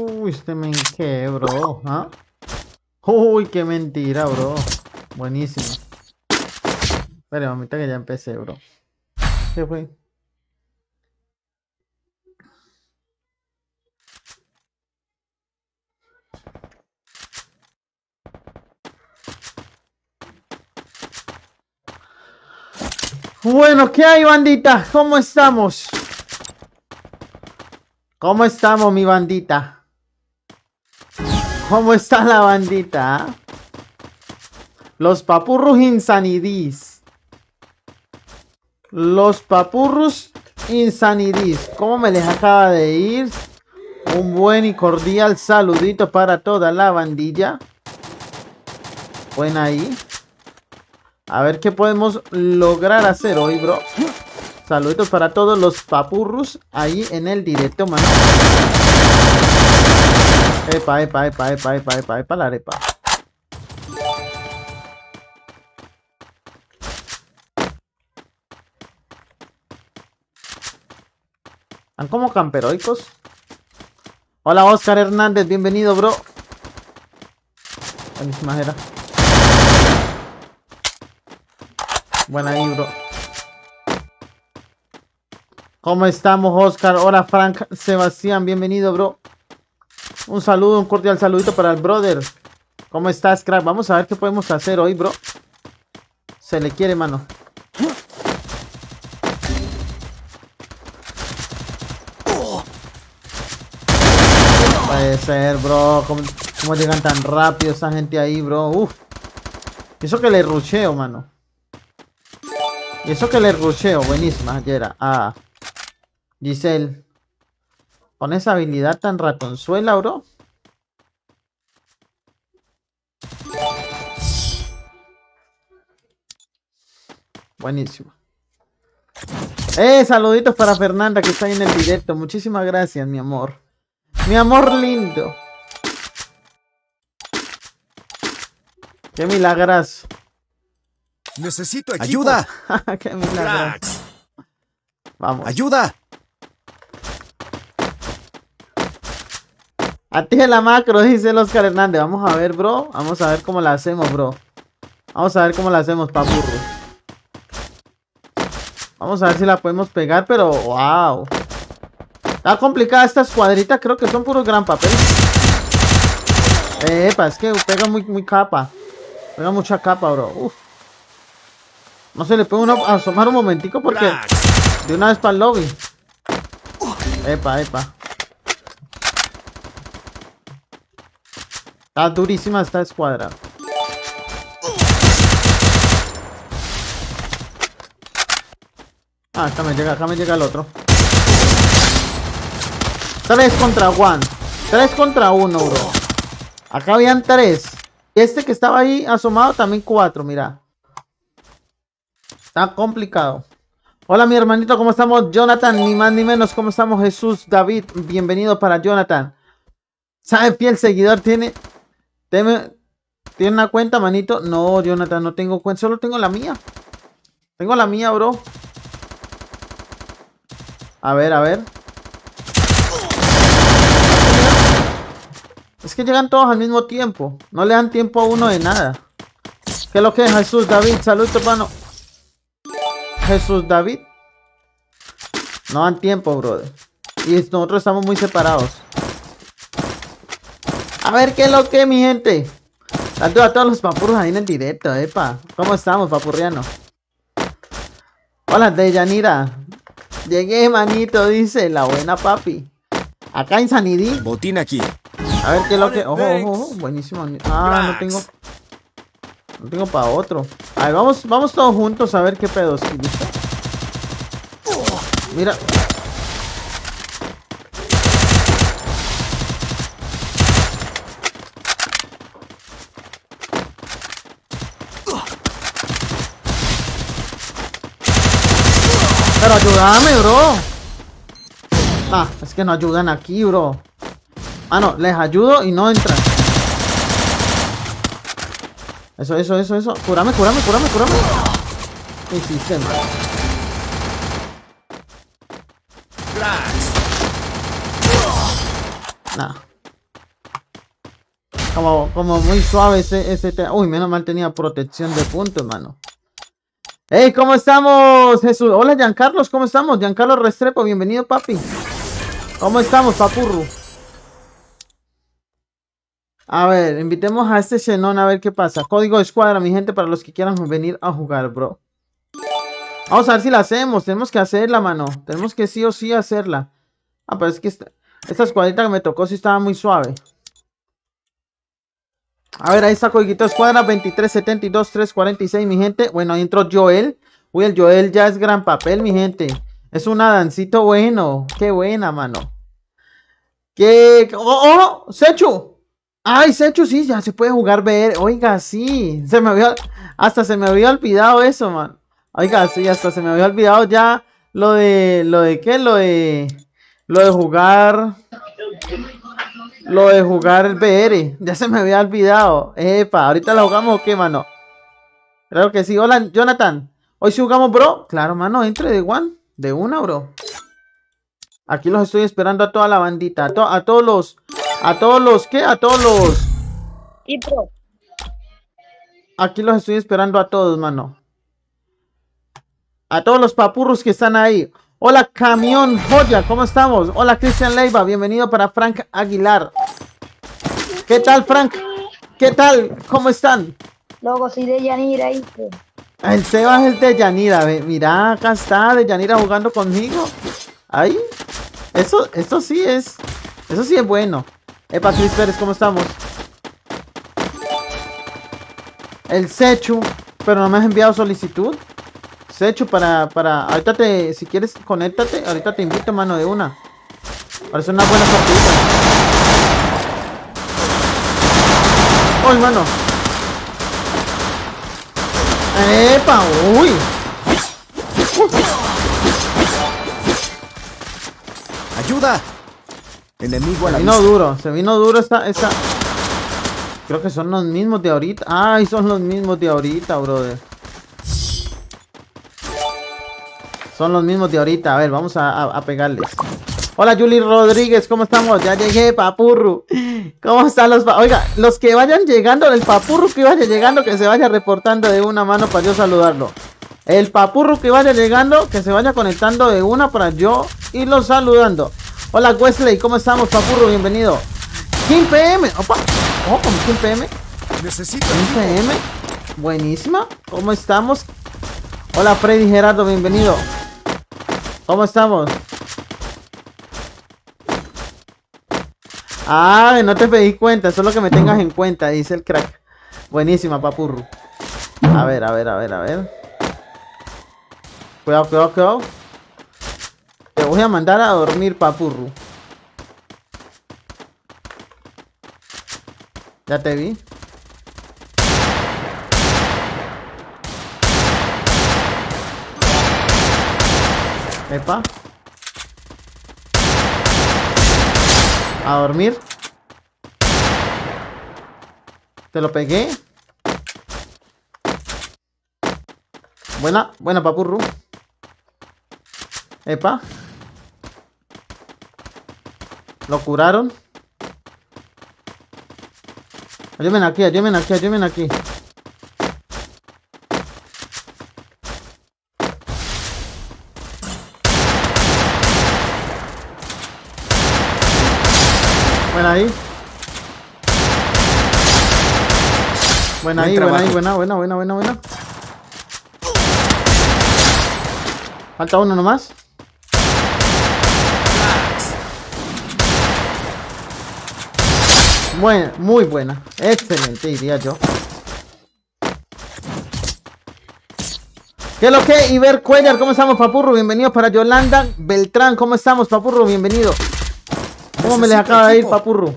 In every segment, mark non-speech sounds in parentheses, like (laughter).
Uy, este men qué, bro. ¿Ah? Uy, qué mentira, bro. Buenísimo. Espera, mamita, que ya empecé, bro. ¿Qué fue? Bueno, ¿qué hay, bandita? ¿Cómo estamos? ¿Cómo estamos, mi bandita? ¿Cómo está la bandita? Los papurros insanidís. Los papurros insanidís. ¿Cómo me les acaba de ir? Un buen y cordial saludito para toda la bandilla. Buena ahí. A ver qué podemos lograr hacer hoy, bro. Saluditos para todos los papurros ahí en el directo, mano. Epa, epa, epa, epa, epa, epa, epa, la arepa. ¿Están como camperoicos? Hola, Oscar Hernández, bienvenido, bro. Buenísima era. Buena ahí, bro. ¿Cómo estamos, Oscar? Hola, Frank Sebastián. Bienvenido, bro. Un saludo, un cordial saludito para el brother. ¿Cómo estás, crack? Vamos a ver qué podemos hacer hoy, bro. Se le quiere, mano. Puede ser, bro. ¿Cómo, llegan tan rápido esa gente ahí, bro? Uf. Eso que le rusheo, mano. Y eso que le rusheo, buenísima, Yera. Ah. Giselle. Con esa habilidad tan ratonzuela, bro. Buenísimo. Eh, saluditos para Fernanda que está ahí en el directo. Muchísimas gracias, mi amor. Mi amor lindo. Qué milagras. Necesito equipo. ¡Ayuda! (laughs) Qué. Vamos. ¡Ayuda! A ti la macro, dice el Oscar Hernández. Vamos a ver, bro. Vamos a ver cómo la hacemos, bro. Vamos a ver cómo la hacemos, papurro. Vamos a ver si la podemos pegar, pero wow. Está complicada esta escuadrita. Creo que son puros gran papel. Epa, es que pega muy, muy capa. Pega mucha capa, bro. Uf. No se le puede uno asomar un momentico porque de una vez para el lobby. Epa, epa. Está durísima esta escuadra. Ah, acá me llega, acá me llega el otro. 3 contra 1. 3 contra 1, bro. Acá habían 3. Y este que estaba ahí asomado también 4, mira. Está complicado. Hola mi hermanito, ¿cómo estamos? Jonathan, ni más ni menos, ¿cómo estamos? Jesús, David, bienvenido para Jonathan. ¿Sabe fiel seguidor? ¿Tiene, tiene, ¿Tiene una cuenta, manito? No, Jonathan, no tengo cuenta, solo tengo la mía. Tengo la mía, bro. A ver, a ver. Es que llegan todos al mismo tiempo. No le dan tiempo a uno de nada. ¿Qué es lo que es Jesús, David? Saludos, hermano. Jesús David. No dan tiempo, brother. Y nosotros estamos muy separados. A ver qué es lo que, mi gente. Saludos a todos los papurros ahí en el directo, epa. ¿Cómo estamos, papurriano? Hola, Deyanira. Llegué, manito, dice la buena papi. Acá en Sanidí. Botín aquí. A ver qué es lo que. Ojo, ojo, ojo. Buenísimo. Ah, no tengo. No tengo para otro. A ver, vamos, vamos todos juntos a ver qué pedos. Mira. Pero ayúdame, bro. Ah, es que no ayudan aquí, bro. Ah, no, les ayudo y no entran. Eso, eso, eso, eso. Curame, curame, curame, curame. Flash. Nah. Como, como muy suave ese, ese te- Uy, menos mal tenía protección de puntos, mano. Hey, ¿cómo estamos, Jesús? Hola, Giancarlos, ¿cómo estamos? Giancarlo Restrepo, bienvenido, papi. ¿Cómo estamos, papurru? A ver, invitemos a este Xenon a ver qué pasa. Código de escuadra, mi gente, para los que quieran venir a jugar, bro. Vamos a ver si la hacemos. Tenemos que hacerla, mano. Tenemos que sí o sí hacerla. Ah, pero es que esta, esta escuadrita que me tocó sí estaba muy suave. A ver, ahí está Codiguito Escuadra 2372 346, mi gente. Bueno, ahí entró Joel. Uy, el Joel ya es gran papel, mi gente. Es un Adancito bueno. Qué buena, mano. ¿Qué? ¡Oh, oh! ¡Sechu! Ay, Sechu, sí, ya se puede jugar VR. Oiga, sí. Se me había... Hasta se me había olvidado eso, man. Oiga, sí, hasta se me había olvidado ya lo de... ¿Lo de qué? Lo de... Lo de jugar... Lo de jugar el VR. Ya se me había olvidado. Epa, ¿ahorita la jugamos o qué, mano? Claro que sí. Hola, Jonathan. ¿Hoy sí jugamos, bro? Claro, mano, entre de one. De una, bro. Aquí los estoy esperando a toda la bandita. A, to- a todos los... A todos los... ¿Qué? A todos los... Y pro, Aquí los estoy esperando a todos, mano. A todos los papurros que están ahí. Hola, Camión Joya, ¿cómo estamos? Hola, Cristian Leiva, bienvenido para Frank Aguilar. ¿Qué tal, Frank? ¿Qué tal? ¿Cómo están? loco, soy de Yanira, ¿viste? El Sebas es de Yanira, ve. Mira, acá está de Yanira jugando conmigo. Ahí. Eso, eso sí es. Eso sí es bueno. Epa, Luis Pérez, ¿cómo estamos? El Sechu. Pero no me has enviado solicitud. Sechu, para, para. Ahorita te. Si quieres, conéctate. Ahorita te invito, mano, de una. Parece una buena partida. ¡Uy, mano! ¡Epa! ¡Uy! Ayuda. Enemigo a Se vino vista. duro, se vino duro esta, esta. Creo que son los mismos de ahorita. Ay, son los mismos de ahorita, brother. Son los mismos de ahorita. A ver, vamos a, a- a pegarles. Hola, Julie Rodríguez, ¿cómo estamos? Ya llegué, papurru. ¿Cómo están los Oiga, los que vayan llegando, el papurru que vaya llegando, que se vaya reportando de una mano para yo saludarlo. El papurru que vaya llegando, que se vaya conectando de una para yo irlo saludando. Hola Wesley, ¿cómo estamos, papurru? Bienvenido. Kim PM, opa, oh, con Kim PM, Necesito Kim ayuda. PM, buenísima. ¿Cómo estamos? Hola Freddy Gerardo, bienvenido. ¿Cómo estamos? Ah, no te pedí cuenta, solo que me tengas en cuenta, dice el crack. Buenísima, papurru. A ver, a ver, a ver, a ver. Cuidado, cuidado, cuidado. Te voy a mandar a dormir, papurru. Ya te vi. Epa. A dormir. Te lo pegué. Buena, buena papurru. Epa. Lo curaron. Ayúdenme aquí, ayúdenme aquí, ayúdenme aquí. Buena ahí. Buena Buen ahí, buena ahí, buena, buena, buena, buena, buena. Falta uno nomás. Buena, muy buena. Excelente, diría yo. ¿Qué es lo que? Iber Cuellar, ¿cómo estamos, Papurro? Bienvenido para Yolanda Beltrán, ¿cómo estamos, Papurro? Bienvenido. ¿Cómo me les acaba de ir. Papurro?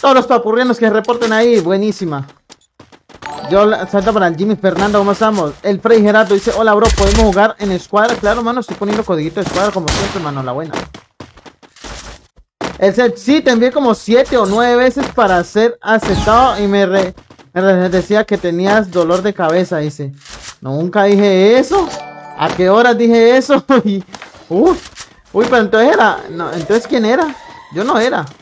Todos los papurrianos que reporten ahí, buenísima. Yo salta para el Jimmy Fernando, ¿cómo estamos? El Freddy Gerardo dice, hola bro, ¿podemos jugar en escuadra? Claro, mano, estoy poniendo codiguito de escuadra como siempre, mano, la buena. El set, sí, te envié como siete o nueve veces para ser aceptado y me re- Me decía que tenías dolor de cabeza, dice. Nunca dije eso. ¿A qué horas dije eso? (laughs) Y- uy, pero entonces era. Entonces ¿quién era? Yo no era.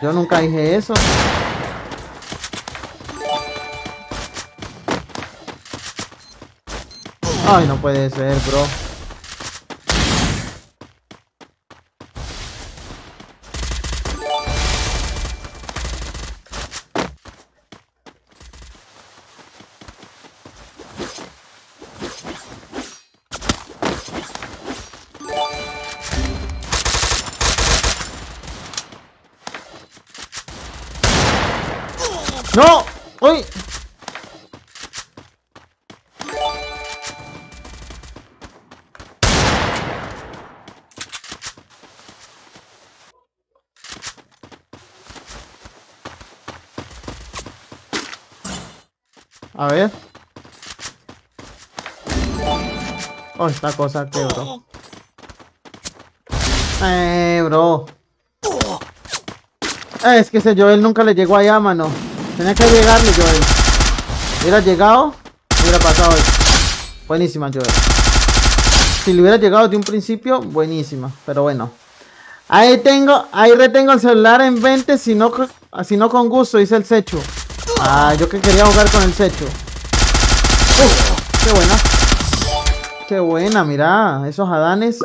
Yo nunca dije eso. Ay, no puede ser, bro. ¡No! ¡Uy! A ver. Oh, esta cosa que, bro. Eh, bro. Es que ese Joel nunca le llegó allá, mano. Tenía que llegarle, Joel. Hubiera llegado, hubiera pasado eso. Buenísima, Joel. Si le hubiera llegado de un principio, buenísima. Pero bueno. Ahí tengo, ahí retengo el celular en 20, si no, con gusto, dice el Sechu. Ah, yo que quería jugar con el Sechu. Uf, qué buena. Qué buena, mira, esos Adanes.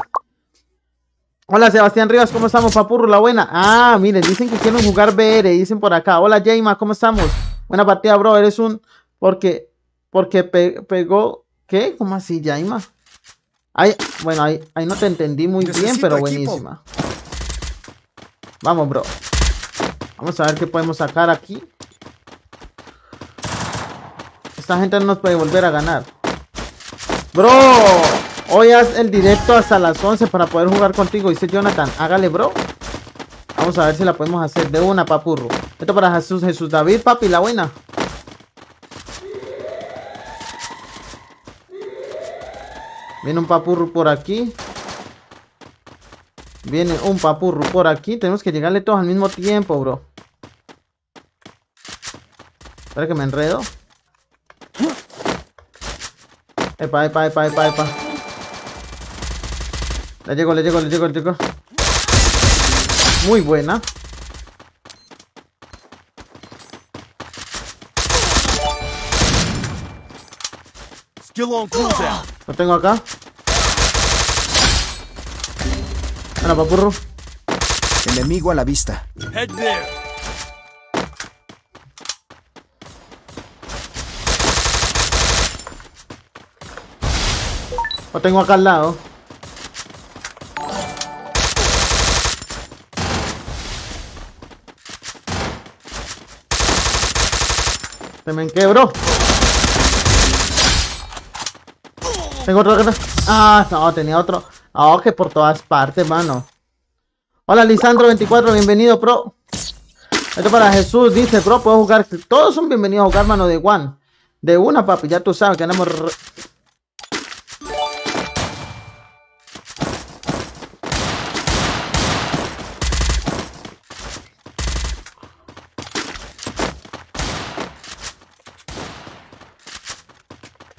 Hola Sebastián Rivas, ¿cómo estamos, Papurro? La buena. Ah, miren, dicen que quieren jugar BR, dicen por acá. Hola Jaima, ¿cómo estamos? Buena partida, bro. Eres un. Porque. Porque pe- pegó. ¿Qué? ¿Cómo así, Jaima? Ay, bueno, ahí, ahí no te entendí muy bien, pero equipo. buenísima. Vamos, bro. Vamos a ver qué podemos sacar aquí. Esta gente no nos puede volver a ganar. Bro, hoy haz el directo hasta las 11 para poder jugar contigo, dice Jonathan. Hágale, bro. Vamos a ver si la podemos hacer de una, papurro. Esto para Jesús, Jesús David, papi, la buena. Viene un papurro por aquí. Viene un papurro por aquí. Tenemos que llegarle todos al mismo tiempo, bro. Espera que me enredo. Epa, epa, epa, epa, epa. Le llego, le llego, le llego, le llego. Muy buena. Skill on cooldown. Lo tengo acá. Bueno, papurro. Enemigo a la vista. Head there. Lo tengo acá al lado. Se me quebró. Tengo otro. Ah, no, tenía otro. Ah, por todas partes, mano. Hola, Lisandro24, bienvenido, pro. Esto para Jesús, dice, pro, puedo jugar. Todos son bienvenidos a jugar, mano, de one. De una, papi, ya tú sabes que andamos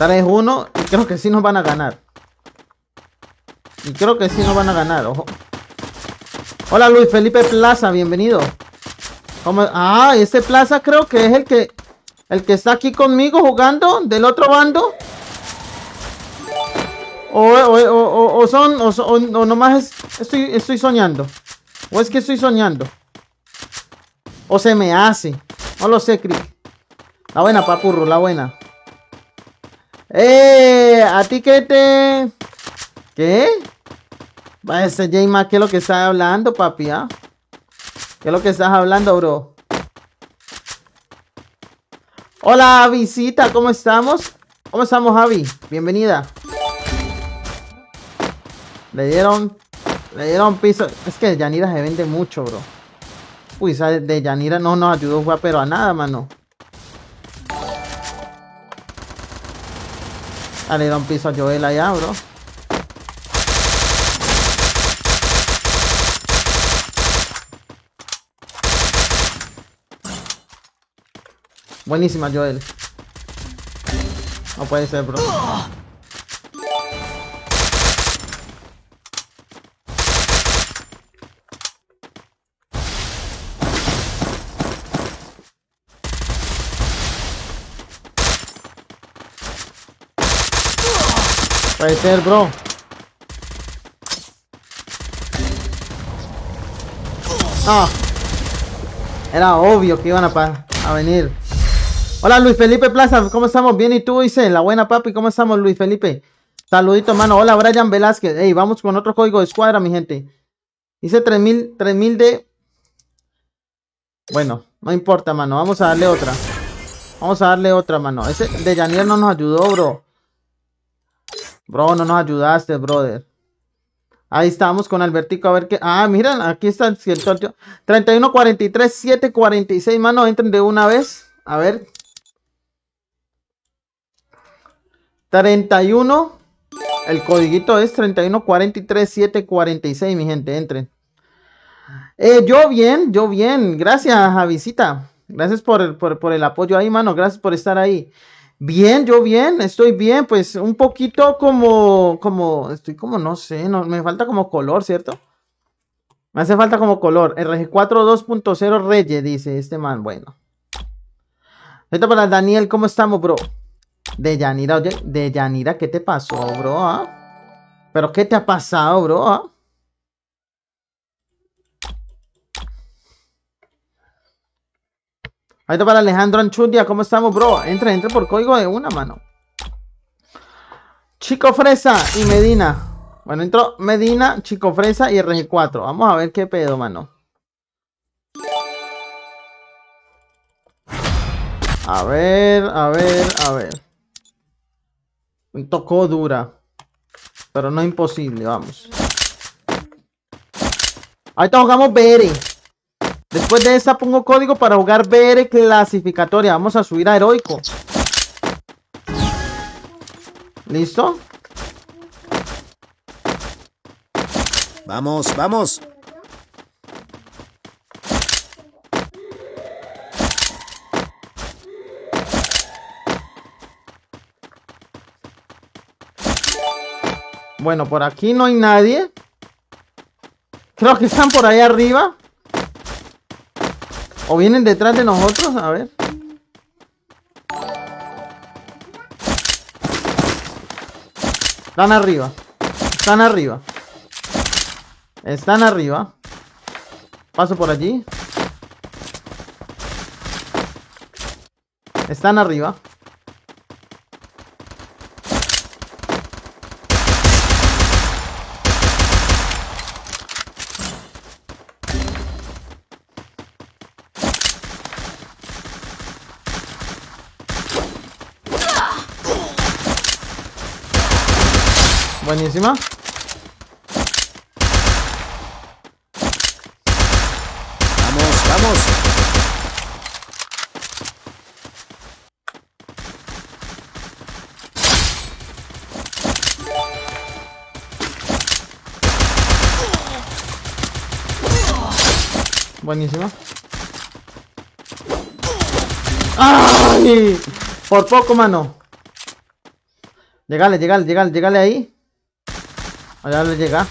re- Tres uno y creo que sí nos van a ganar. Y creo que sí nos van a ganar, ojo. Hola Luis Felipe Plaza, bienvenido. ¿Cómo? Ah, ese Plaza creo que es el que el que está aquí conmigo jugando del otro bando. O, o, o, son- o nomás es- estoy, estoy soñando. O es que estoy soñando. O se me hace. No lo sé, Crick. La buena, papurro, la buena. Eh, a ti que te. ¿Qué? Va ese J ¿qué es lo que estás hablando, papi? ah? ¿Qué es lo que estás hablando, bro? Hola, visita, ¿cómo estamos? ¿Cómo estamos, Javi? Bienvenida. Le dieron. Le dieron piso. Es que Yanira se vende mucho, bro. Uy, esa de Yanira no nos ayudó, pero a nada, mano. Ah, le dieron piso a Joel allá, bro. Buenísima, Joel. No puede ser, bro. Puede bro. Ah. Era obvio que iban a, a venir. Hola Luis Felipe Plaza, ¿cómo estamos? Bien, ¿y tú? Dice, la buena papi, ¿cómo estamos Luis Felipe? Saludito, mano. Hola Brian Velázquez. Ey, vamos con otro código de escuadra, mi gente. Dice 3000, 3000 de... Bueno, no importa, mano. Vamos a darle otra. Vamos a darle otra, mano. Ese de Janiel no nos ayudó, bro. Bro, no nos ayudaste, brother. Ahí estamos con Albertico, a ver qué. Ah, miren, aquí está el el sorteo. 31, 43, 7, 46, mano. Entren de una vez. A ver. 31. El codiguito es 31, 43, 7, 46, mi gente. Entren. Eh, yo bien, yo bien. Gracias, Javisita. Gracias por, por, por el apoyo ahí, mano. Gracias por estar ahí. Bien, yo bien, estoy bien, pues un poquito como, como, estoy como, no sé, no, me falta como color, ¿cierto? Me hace falta como color. RG4 2.0 Reyes, dice este man, bueno. Ahorita para Daniel, ¿cómo estamos, bro? De Yanira, oye, de Yanira, ¿qué te pasó, bro? ah? ¿Pero qué te ha pasado, bro? ah? Ahorita para Alejandro Anchudia, ¿cómo estamos, bro? Entra, entra por código de una mano. Chico Fresa y Medina. Bueno, entró Medina, Chico Fresa y RG4. Vamos a ver qué pedo, mano. A ver, a ver, a ver. Tocó dura. Pero no imposible, vamos. Ahorita jugamos BR. Después de esta pongo código para jugar BR clasificatoria. Vamos a subir a heroico. ¿Listo? Vamos, vamos. Bueno, por aquí no hay nadie. Creo que están por ahí arriba. O vienen detrás de nosotros. A ver. Están arriba. Están arriba. Están arriba. Paso por allí. Están arriba. Buenísima. Vamos, vamos. Buenísima. ¡Ay! Por poco, mano. Llegale, llegale, llegale, llegale ahí. Allá le llega.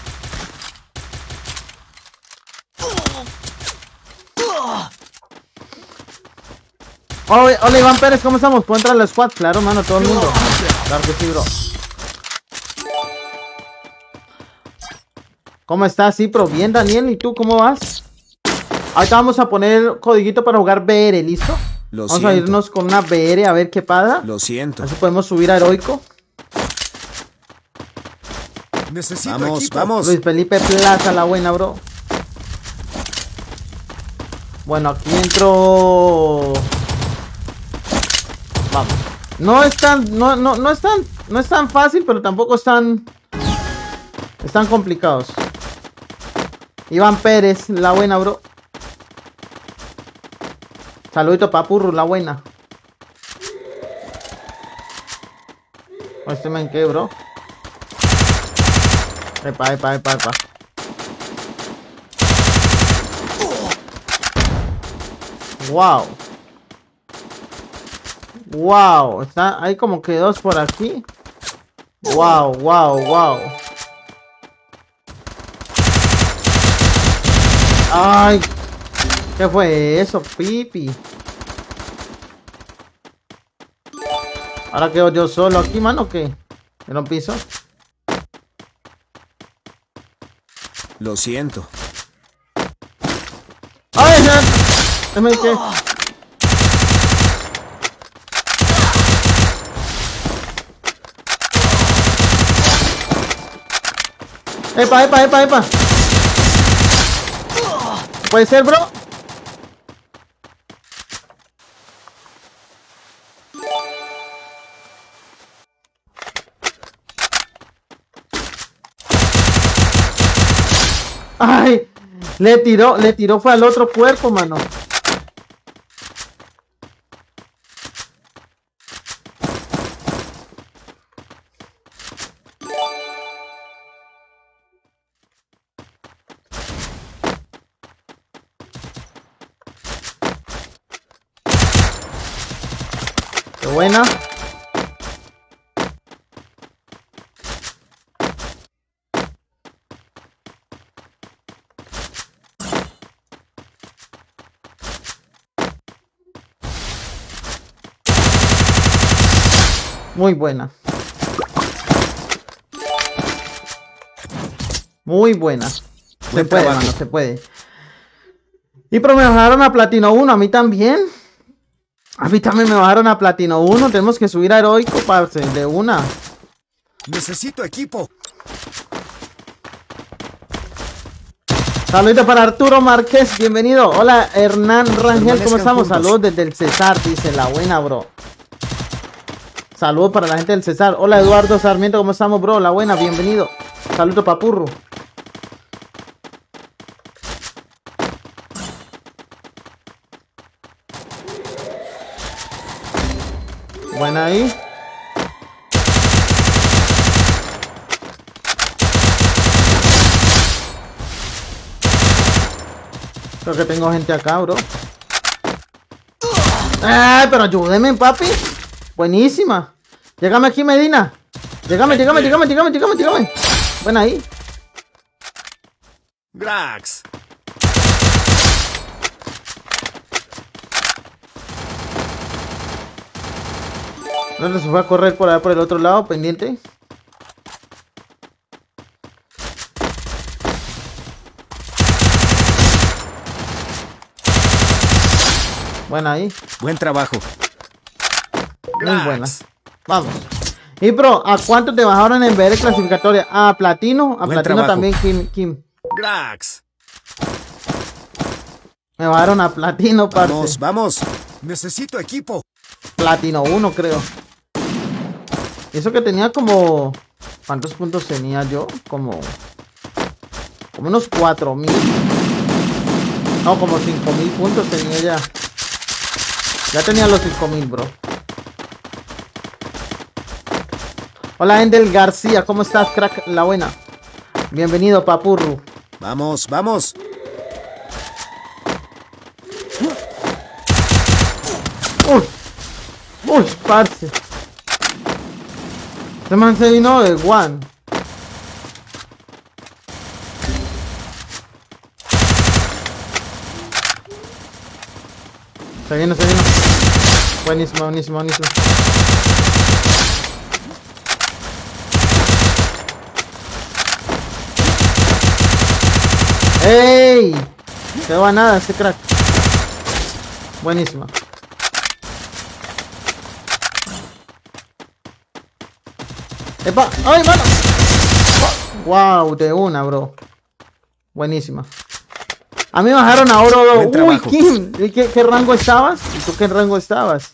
Hola, hola, Iván Pérez, ¿cómo estamos? ¿Puedo entrar al squad? Claro, mano, todo el mundo. Claro que sí, bro. ¿Cómo estás? Sí, pero bien, Daniel. ¿Y tú cómo vas? Ahorita vamos a poner codiguito para jugar BR, ¿listo? Lo vamos a irnos con una BR a ver qué pasa. Lo siento. Así podemos subir a heroico. Necesito vamos, vamos. Luis Felipe Plaza, la buena, bro. Bueno, aquí entro. Vamos. No es tan, no, no, no es tan, no es tan fácil, pero tampoco es tan, están complicados. Iván Pérez, la buena, bro. Saludito papurru, la buena. Este men qué, bro. Epa, epa, epa, epa. Wow. Wow, está, hay como que dos por aquí. Wow, wow, wow. Ay, ¿qué fue eso, Pipi? Ahora quedo yo solo aquí, mano, ¿qué? ¿En un piso? Lo siento. ¡Ay! ¿Qué me qué? Epa, epa, epa, epa. ¿Puede ser, bro? Le tiró, le tiró fue al otro cuerpo, mano. Qué buena. Muy buena. Muy buena. Se puede, mano, se puede. Y pero me bajaron a Platino 1, a mí también. A mí también me bajaron a Platino 1. Tenemos que subir a Heroico, parce, de una. Necesito equipo. Saludos para Arturo Márquez, bienvenido. Hola Hernán Rangel, ¿cómo estamos? Saludos desde el Cesar, dice la buena, bro. Saludos para la gente del Cesar. Hola Eduardo Sarmiento, ¿cómo estamos, bro? La buena, bienvenido. Saludos papurro. Buena ahí. Creo que tengo gente acá, bro. ¡Ay, pero ayúdeme, papi! Buenísima. Llegame aquí, Medina. Llegame, llegame, llegame, llegame, llegame, llegame. Buena ahí. Grax. No se fue a correr por allá por el otro lado, pendiente. Buena ahí. Buen trabajo. Muy buena. Vamos. Y pro, ¿a cuánto te bajaron en VR clasificatoria? A platino, a Buen platino trabajo. también, Kim, Kim. Grax. Me bajaron a platino, parce. Vamos, vamos. Necesito equipo. Platino 1, creo. Eso que tenía como. ¿Cuántos puntos tenía yo? Como. Como unos 4000. No, como 5000 puntos tenía ya. Ya tenía los 5000, bro. Hola, Endel García, ¿cómo estás, crack? La buena. Bienvenido, Papurru. Vamos, vamos. Uy, uy, parce. Este man se vino de one. Se vino, se vino. Buenísimo, buenísimo, buenísimo. ¡Ey! Se va nada este crack. Buenísima. ¡Epa! ¡Ay, mano! ¡Wow! De una, bro. Buenísima. A mí me bajaron a oro 2. Buen Uy. ¿Y qué, qué rango estabas? ¿Y tú qué rango estabas?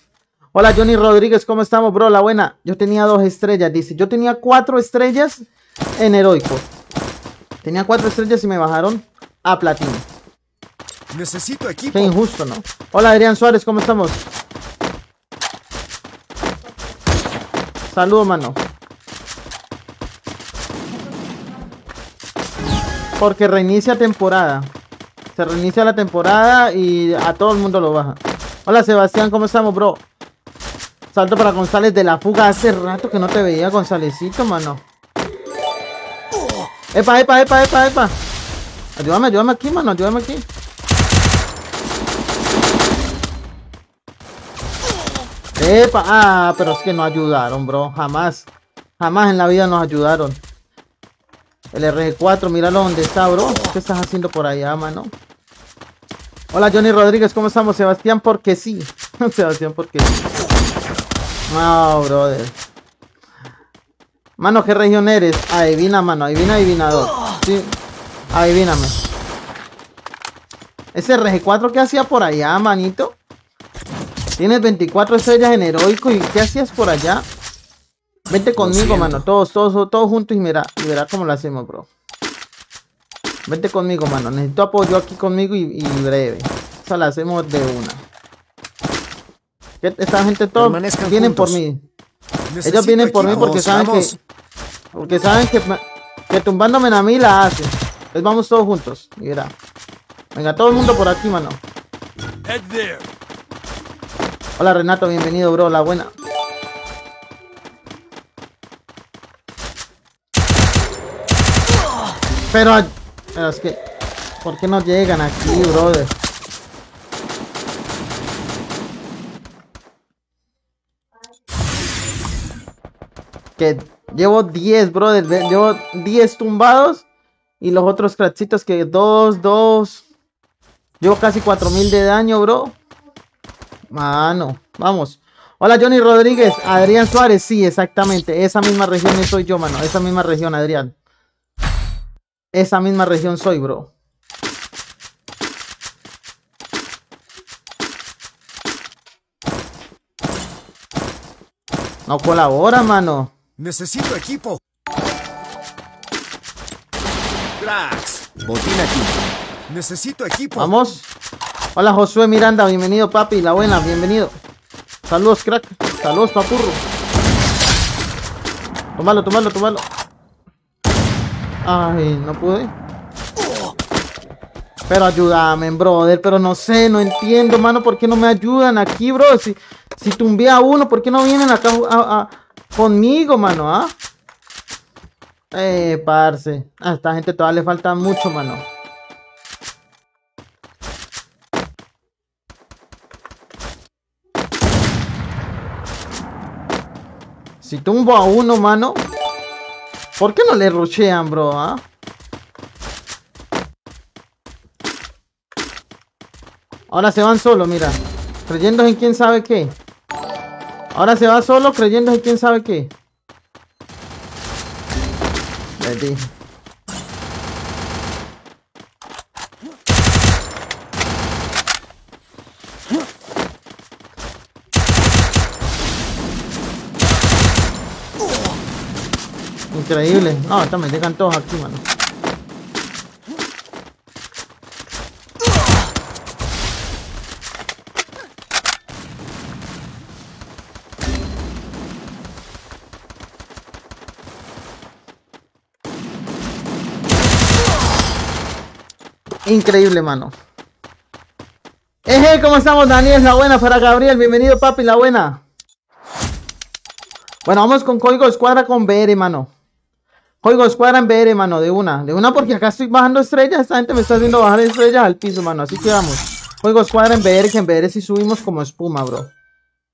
Hola, Johnny Rodríguez. ¿Cómo estamos, bro? La buena. Yo tenía dos estrellas, dice. Yo tenía cuatro estrellas en heroico. Tenía cuatro estrellas y me bajaron a platino. Necesito Qué equipo. injusto, ¿no? Hola, Adrián Suárez. ¿Cómo estamos? Saludos, mano. Porque reinicia temporada. Se reinicia la temporada y a todo el mundo lo baja. Hola Sebastián, ¿cómo estamos, bro? Salto para González de la fuga. Hace rato que no te veía, Gonzálezito, mano. Epa, epa, epa, epa, epa. Ayúdame, ayúdame aquí, mano. Ayúdame aquí. Epa, ah, pero es que no ayudaron, bro. Jamás. Jamás en la vida nos ayudaron. El RG4, míralo donde está, bro. ¿Qué estás haciendo por allá, mano? Hola, Johnny Rodríguez, ¿cómo estamos? Sebastián, porque sí. (laughs) Sebastián, porque sí. No, brother. Mano, ¿qué región eres? Adivina, mano. Adivina, adivinador. Sí. Adivíname. Ese RG4 ¿qué hacía por allá, manito? Tienes 24 estrellas en heroico y ¿qué hacías por allá? Vente conmigo, mano. Todos, todos, todos juntos y mira, y verá cómo lo hacemos, bro. Vente conmigo, mano. Necesito apoyo aquí conmigo y, y breve. Esa la hacemos de una. Que Esta gente todos vienen por mí. Necesito Ellos vienen por mí porque Vamos, saben vamos. que porque saben que, que tumbándome a mí la hacen. Entonces vamos todos juntos. Y verá. Venga, todo el mundo por aquí, mano. Hola Renato, bienvenido, bro. La buena. Pero, pero es que, ¿por qué no llegan aquí, brother? Que llevo 10, brother. Llevo 10 tumbados. Y los otros crachitos que 2, 2. Llevo casi 4000 de daño, bro. Mano, vamos. Hola Johnny Rodríguez, Adrián Suárez, sí, exactamente. Esa misma región soy yo, mano. Esa misma región, Adrián. Esa misma región soy, bro. No colabora, mano. Necesito equipo. Cracks. Botín aquí. Necesito equipo. Vamos. Hola Josué Miranda, bienvenido papi, la buena, bienvenido. Saludos crack, saludos papurro. Tómalo, tómalo, tómalo. Ay, no pude. Pero ayúdame, brother, pero no sé, no entiendo, mano, ¿por qué no me ayudan aquí, bro? Si, si tumbé a uno, ¿por qué no vienen acá a- a- conmigo, mano, ah? Eh, parce. A esta gente todavía le falta mucho, mano. Si tumbo a uno, mano. ¿Por qué no le rushean, bro? ah? Ahora se van solo, mira. Creyendo en quién sabe qué. Ahora se va solo creyendo en quién sabe qué. Increíble. No, me dejan todos aquí, mano. Increíble, mano. Eje, ¿cómo estamos, Daniel? La buena para Gabriel. Bienvenido, papi, la buena. Bueno, vamos con código escuadra con BR, mano. Código escuadra en BR, mano, de una. De una porque acá estoy bajando estrellas. Esta gente me está haciendo bajar estrellas al piso, mano. Así que vamos. Código escuadra en BR, que en BR sí subimos como espuma, bro.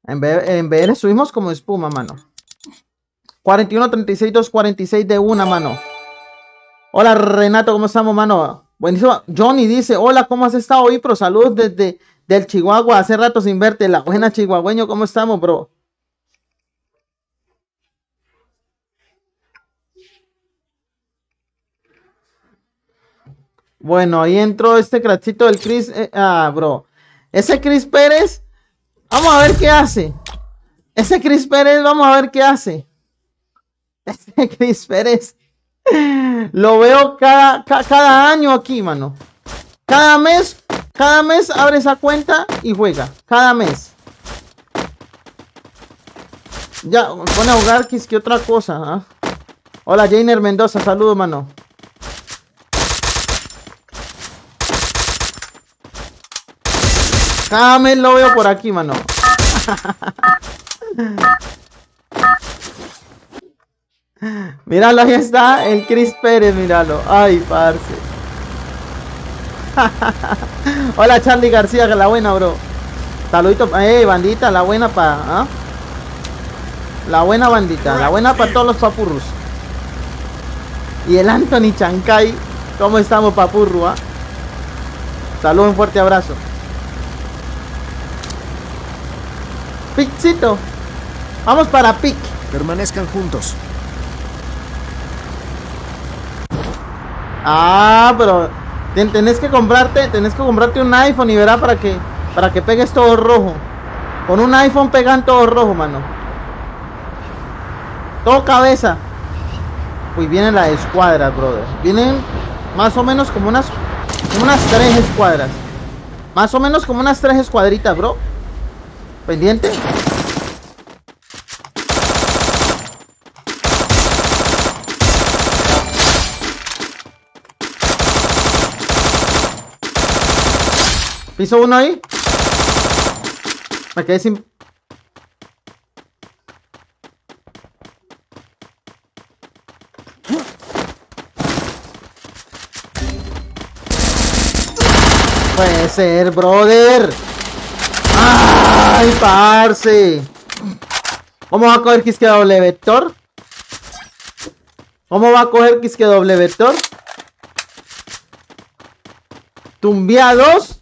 En BR, en BR subimos como espuma, mano. 41, 36, 2, 46 de una, mano. Hola, Renato, ¿cómo estamos, mano? Buenísimo. Johnny dice, hola, ¿cómo has estado hoy, pro? Saludos desde del Chihuahua. Hace rato sin verte. La buena chihuahueño, ¿cómo estamos, bro? Bueno, ahí entró este crachito del Chris. eh, ah, bro. Ese Chris Pérez. Vamos a ver qué hace. Ese Chris Pérez, vamos a ver qué hace. (laughs) Ese Chris Pérez. Lo veo cada, ca- cada año aquí, mano. Cada mes, cada mes abre esa cuenta y juega. Cada mes. Ya, pone a jugar que otra cosa. ¿ah? Hola, Jainer Mendoza, saludos, mano. Cada mes lo veo por aquí, mano. (laughs) Míralo, ahí está el Chris Pérez, míralo. Ay, parce. (laughs) Hola, Charlie García, que la buena, bro. Saludito, eh, bandita, la buena pa, ¿ah? La buena bandita, la buena para todos los papurros. Y el Anthony Chancay, ¿cómo estamos, papurru, ah? Un fuerte abrazo. Picito. Vamos para Pic. Permanezcan juntos. Ah, pero ten- tenés que comprarte, tenés que comprarte un iPhone y verá para que para que pegues todo rojo. Con un iPhone pegan todo rojo, mano. Todo cabeza. Uy, vienen las escuadras, brother. Vienen más o menos como unas como unas tres escuadras. Más o menos como unas tres escuadritas, bro. Pendiente. Piso uno ahí. Me quedé sin. Puede ser, brother. Ay, parce. ¿Cómo va a coger doble vector? ¿Cómo va a coger doble vector? Tumbeados.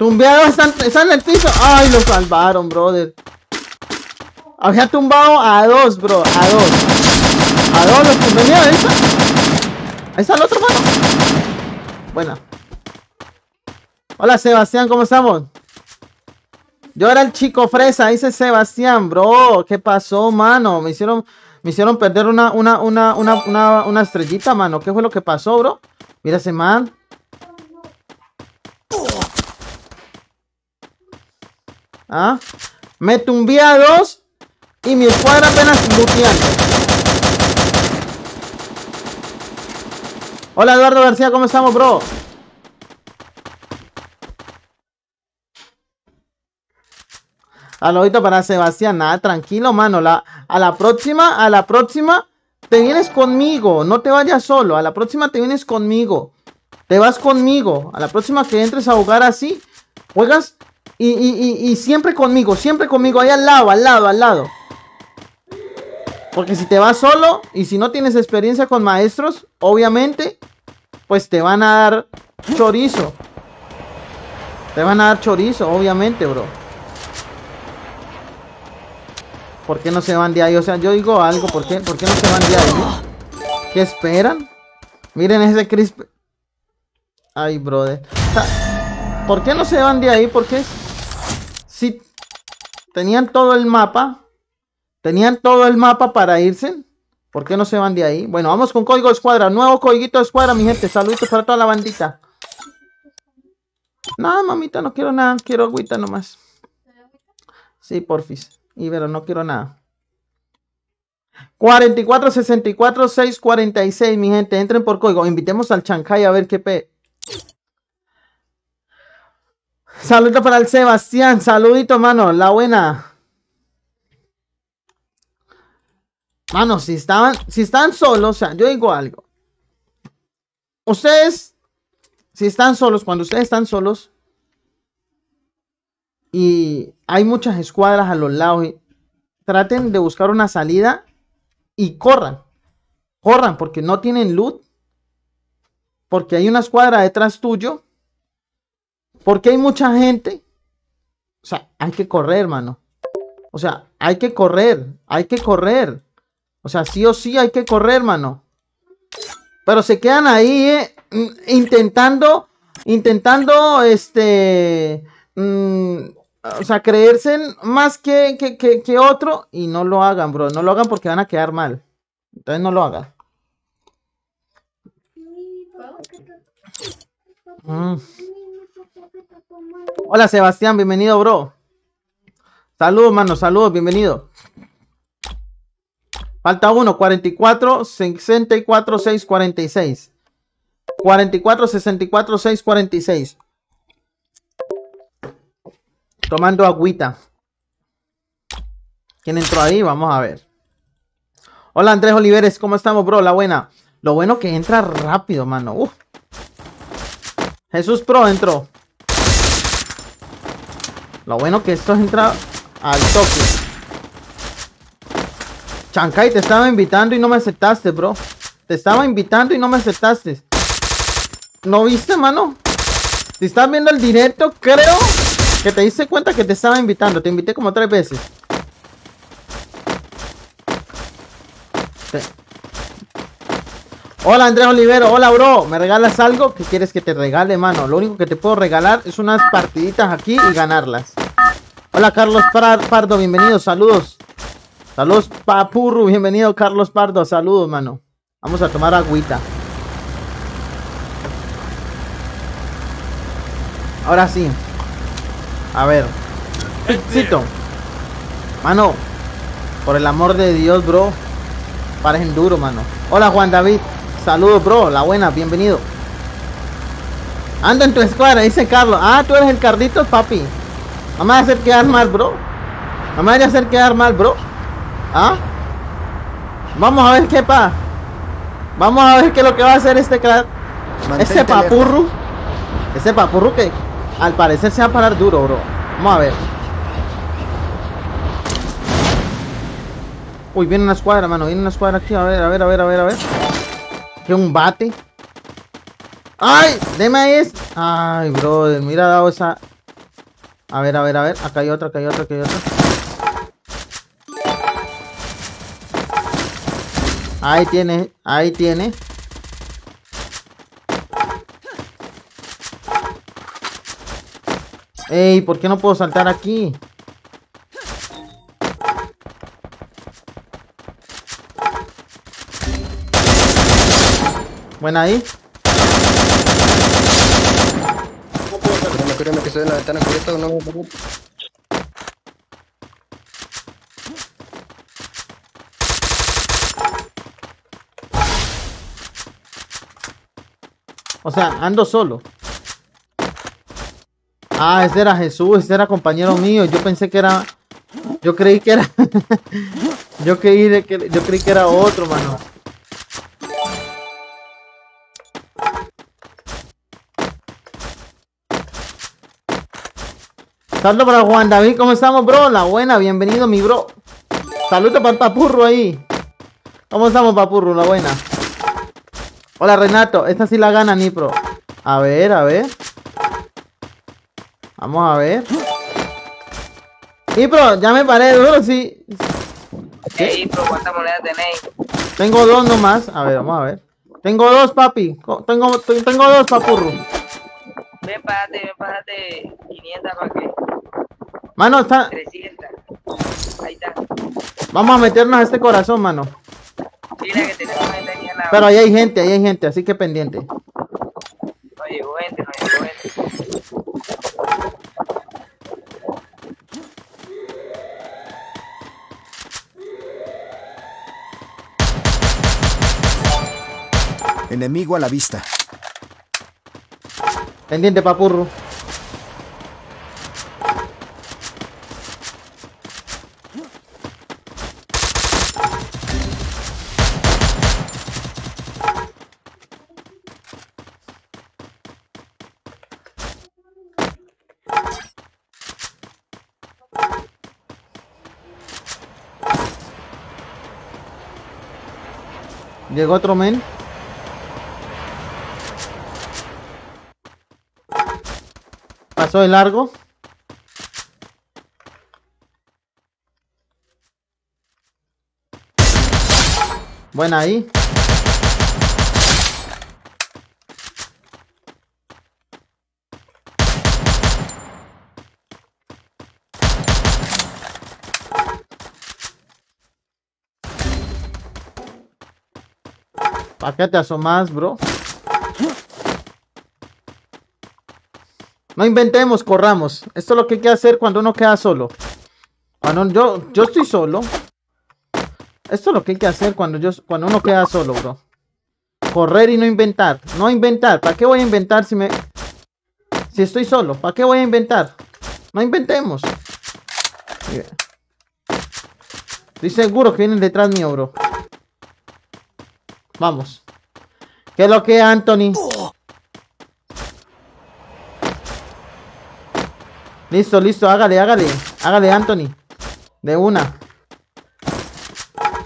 Tumbeados están, están en el piso. Ay, lo salvaron, brother. Había tumbado a dos, bro. A dos. A dos los tumbé. Mira, ahí está. Ahí está el otro, mano. Buena. Hola, Sebastián, ¿cómo estamos? Yo era el chico fresa, dice Sebastián, bro. ¿Qué pasó, mano? Me hicieron, me hicieron perder una, una, una, una, una, una estrellita, mano. ¿Qué fue lo que pasó, bro? Mira ese man. ¿Ah? Me tumbé a dos y mi escuadra apenas luteando. Hola Eduardo García, ¿cómo estamos, bro? Alojito para Sebastián, nada, tranquilo, mano. A la próxima, a la próxima, te vienes conmigo. No te vayas solo. A la próxima te vienes conmigo. Te vas conmigo. A la próxima que entres a jugar así, juegas y, siempre conmigo, siempre conmigo, ahí al lado, al lado, al lado. Porque si te vas solo y si no tienes experiencia con maestros, obviamente, pues te van a dar chorizo. Te van a dar chorizo, obviamente, bro. ¿Por qué no se van de ahí? O sea, yo digo algo, ¿por qué, ¿Por qué no se van de ahí? ¿Qué esperan? Miren ese crisp. Ay, brother. ¿Por qué no se van de ahí? Porque si tenían todo el mapa, tenían todo el mapa para irse, ¿por qué no se van de ahí? Bueno, vamos con código de escuadra, nuevo código de escuadra, mi gente. Saluditos para toda la bandita. Nada, mamita, no quiero nada, quiero agüita nomás. Sí, porfis. Ibero, no quiero nada. 44 64 646, mi gente. Entren por código. Invitemos al Chancay a ver qué pe. Saludito para el Sebastián. Saludito, mano. La buena. Mano, si estaban, si están solos, o sea, yo digo algo. Ustedes, si están solos, cuando ustedes están solos y hay muchas escuadras a los lados, traten de buscar una salida y corran. Corran porque no tienen loot. Porque hay una escuadra detrás tuyo. Porque hay mucha gente. O sea, hay que correr, mano. O sea, hay que correr. Hay que correr. O sea, sí o sí hay que correr, mano. Pero se quedan ahí eh, mm, intentando, intentando, este, mm, o sea, creerse más que, que, que, que otro y no lo hagan, bro. No lo hagan porque van a quedar mal. Entonces no lo hagan. Mm. Hola Sebastián, bienvenido, bro. Saludos, mano, saludos, bienvenido. Falta uno, 44, 64, 6, 46. 44, 64, 6, 46. Tomando agüita. ¿Quién entró ahí? Vamos a ver. Hola Andrés Oliveres, ¿cómo estamos, bro? La buena. Lo bueno que entra rápido, mano. Jesús Pro entró. Lo bueno que esto entra al toque. Chancay, te estaba invitando y no me aceptaste, bro. Te estaba invitando y no me aceptaste. ¿No viste, mano? Si estás viendo el directo, creo que te diste cuenta que te estaba invitando. Te invité como tres veces. Hola Andrés Olivero, hola bro, ¿me regalas algo? ¿Qué quieres que te regale, mano? Lo único que te puedo regalar es unas partiditas aquí y ganarlas. Hola Carlos Par- Pardo, bienvenido, saludos. Saludos Papurru, bienvenido Carlos Pardo, saludos, mano. Vamos a tomar agüita. Ahora sí. A ver. Cito. Mano, por el amor de Dios, bro. Parecen duro, mano. Hola Juan David. Saludos, bro. La buena, bienvenido. Ando en tu escuadra, dice Carlos. Ah, tú eres el Carlitos, papi. No me vas a hacer quedar mal, bro. No me vayas a hacer quedar mal, bro. ¿Ah? Vamos a ver qué pa. Vamos a ver qué es lo que va a hacer este crack. Mantente Ese papurru. Ese papurru que al parecer se va a parar duro, bro. Vamos a ver. Uy, viene una escuadra, mano. Viene una escuadra aquí. A ver, a ver, a ver, a ver, a ver. Un bate. ¡Ay! Deme ahí es. Ay, brother. Mira, dado esa. A ver, a ver, a ver. Acá hay otra, acá hay otra, acá hay otra. Ahí tiene, ahí tiene. Ey, ¿por qué no puedo saltar aquí? Buena ahí. Cúrame, que estoy en la ventana cubierta, no me. O sea, ando solo. Ah, ese era Jesús, ese era compañero mío. Yo pensé que era. Yo creí que era. (laughs) yo creí que yo creí que era otro, mano. Saludos para Juan David, ¿cómo estamos, bro? La buena, bienvenido, mi bro. Saludos para el papurro ahí. ¿Cómo estamos, papurro? La buena. Hola Renato, esta sí la gana Nipro. A ver, a ver. Vamos a ver. Nipro, ya me paré duro, sí. Ey, pero ¿cuántas monedas tenéis? Tengo dos nomás. A ver, vamos a ver. Tengo dos, papi. Tengo, te- tengo dos, papurro. Ven, pásate, ven, pásate 500 para que Mano, está... 300. Ahí está. vamos a meternos a este corazón, mano. Mira que tenemos gente aquí en la. Pero ahí hay gente, ahí hay gente, así que pendiente. No llegó gente, no llegó gente. Enemigo a la vista. Pendiente, papurro. Llegó otro men. Pasó de largo. Buena ahí. ¿Para qué te asomas, bro? No inventemos, corramos. Esto es lo que hay que hacer cuando uno queda solo. Cuando yo, yo estoy solo. Esto es lo que hay que hacer cuando, yo, cuando uno queda solo, bro. Correr y no inventar. No inventar. ¿Para qué voy a inventar si me... Si estoy solo? ¿Para qué voy a inventar? No inventemos. Estoy seguro que vienen detrás mío, bro. Vamos. ¿Qué es lo que, Anthony? Listo, listo, hágale, hágale. Hágale, Anthony. De una.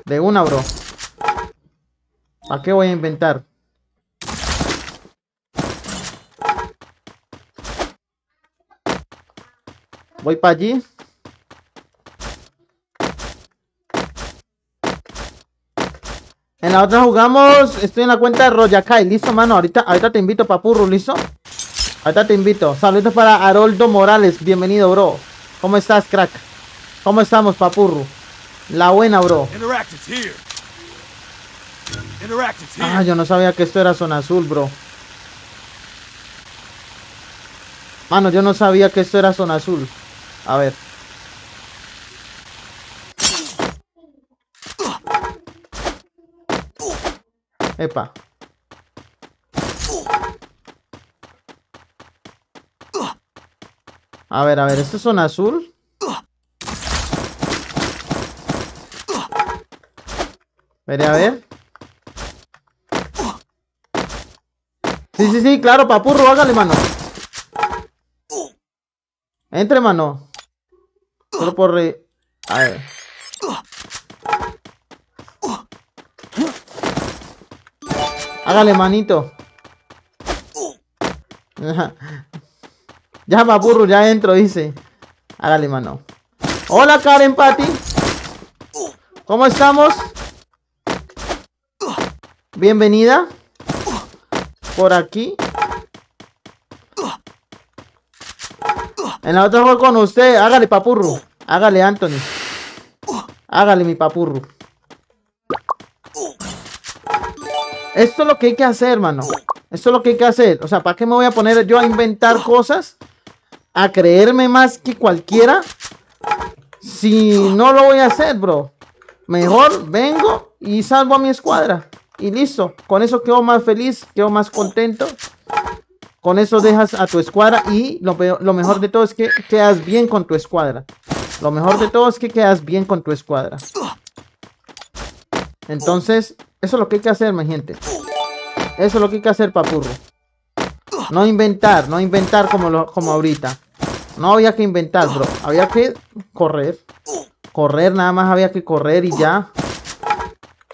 De una, bro. ¿A qué voy a inventar? Voy para allí. En la otra jugamos, estoy en la cuenta de Royakai, listo mano, ahorita, ahorita te invito papurro, listo. Ahorita te invito. Saludos para Haroldo Morales, bienvenido bro. ¿Cómo estás, crack? ¿Cómo estamos, papurro? La buena, bro. Ah, yo no sabía que esto era zona azul, bro. Mano, yo no sabía que esto era zona azul. A ver. Epa. A ver, a ver, ¿esto es zona azul? Veré a ver. Sí, sí, sí, claro, papurro, hágale, mano. Entre, mano. Solo por re... A ver. Hágale, manito. (laughs) Ya, papurro, ya entro, dice. Hágale, mano. Hola, Karen Patty. ¿Cómo estamos? Bienvenida. Por aquí. En la otra juego con usted. Hágale, papurro. Hágale, Anthony. Hágale, mi papurro. Esto es lo que hay que hacer, mano. Esto es lo que hay que hacer. O sea, ¿para qué me voy a poner yo a inventar cosas? A creerme más que cualquiera. Si no lo voy a hacer, bro. Mejor vengo y salvo a mi escuadra. Y listo. Con eso quedo más feliz, quedo más contento. Con eso dejas a tu escuadra y lo, lo mejor de todo es que quedas bien con tu escuadra. Lo mejor de todo es que quedas bien con tu escuadra. Entonces, eso es lo que hay que hacer, mi gente. Eso es lo que hay que hacer, papurro. No inventar, no inventar como, lo, como ahorita. No había que inventar, bro. Había que correr. Correr, nada más había que correr y ya.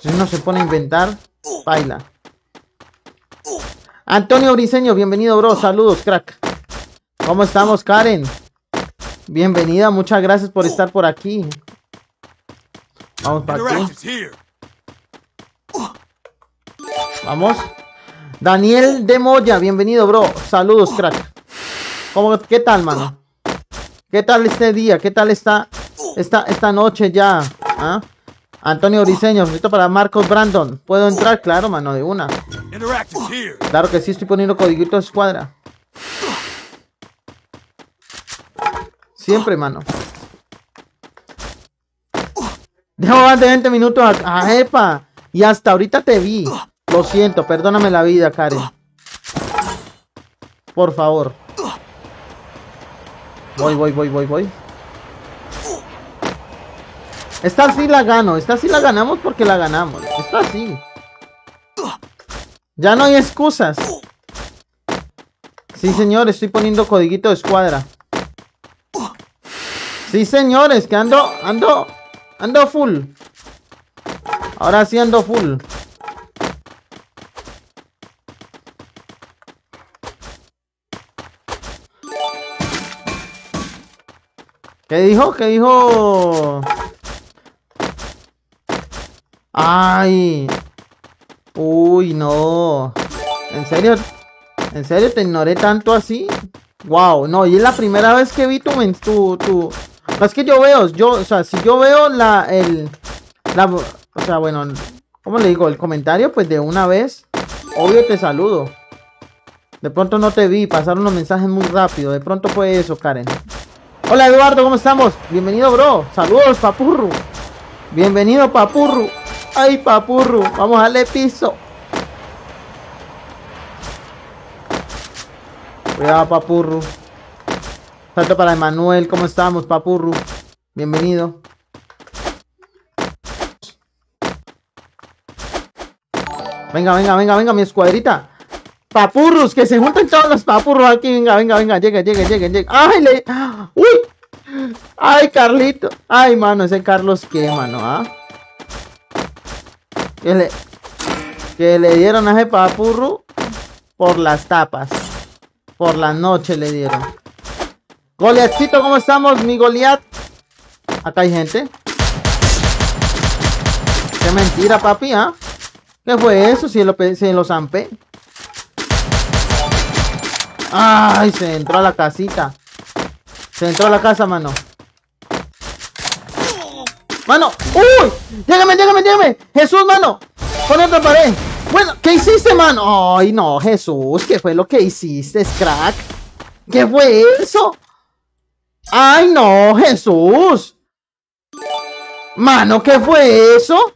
Si uno se pone a inventar, baila. Antonio Briseño, bienvenido, bro. Saludos, crack. ¿Cómo estamos, Karen? Bienvenida, muchas gracias por estar por aquí. Vamos para aquí. Vamos. Daniel de Moya, bienvenido, bro. Saludos, crack. ¿Cómo, ¿Qué tal, mano? ¿Qué tal este día? ¿Qué tal esta, esta, esta noche ya? ¿Ah? Antonio Briseño, listo para Marcos Brandon. ¿Puedo entrar? Claro, mano, de una. Claro que sí, estoy poniendo codiguito de escuadra. Siempre, mano. Dejo más de 20 minutos a, a Epa. Y hasta ahorita te vi. Lo siento, perdóname la vida, Karen. Por favor. Voy, voy, voy, voy, voy. Esta sí la gano. Esta sí la ganamos porque la ganamos. Esta sí. Ya no hay excusas. Sí, señor, estoy poniendo codiguito de escuadra. Sí, señores, que ando, ando, ando full. Ahora sí ando full. ¿Qué dijo? ¿Qué dijo? Ay. Uy, no. ¿En serio? ¿En serio te ignoré tanto así? Wow, no, y es la primera vez que vi tu, tu, tu... Es que yo veo, yo, o sea, si yo veo la, el, la, o sea, bueno, ¿cómo le digo? El comentario, pues de una vez, obvio te saludo. De pronto no te vi, pasaron los mensajes muy rápido, de pronto fue eso, Karen. Hola Eduardo, ¿cómo estamos? Bienvenido, bro. Saludos, papurro. Bienvenido, papurro. Ay, papurro. Vamos a darle piso. Cuidado, papurro. salto para Emanuel. ¿Cómo estamos, papurro? Bienvenido. Venga, venga, venga, venga, mi escuadrita. Papurros, que se junten todos los papurros aquí. Venga, venga, venga, llegue, llegue, llegue, llegue. ¡Ay, le! ¡Uy! ¡Ay, Carlito! ¡Ay, mano, ese Carlos qué, mano, ah! Que le, que le dieron a ese papurro por las tapas. Por la noche le dieron. Goliatcito, ¿cómo estamos, mi Goliat? Acá hay gente. Qué mentira, papi, ¿ah? ¿Qué fue eso? Si lo, si lo zampé. Ay, se entró a la casita. Se entró a la casa, mano. Mano, uy, llégame, llégame, llégame. Jesús, mano. Pon otra pared. Bueno, ¿qué hiciste, mano? Ay, no, Jesús, ¿qué fue lo que hiciste, crack? ¿Qué fue eso? Ay, no, Jesús. Mano, ¿qué fue eso?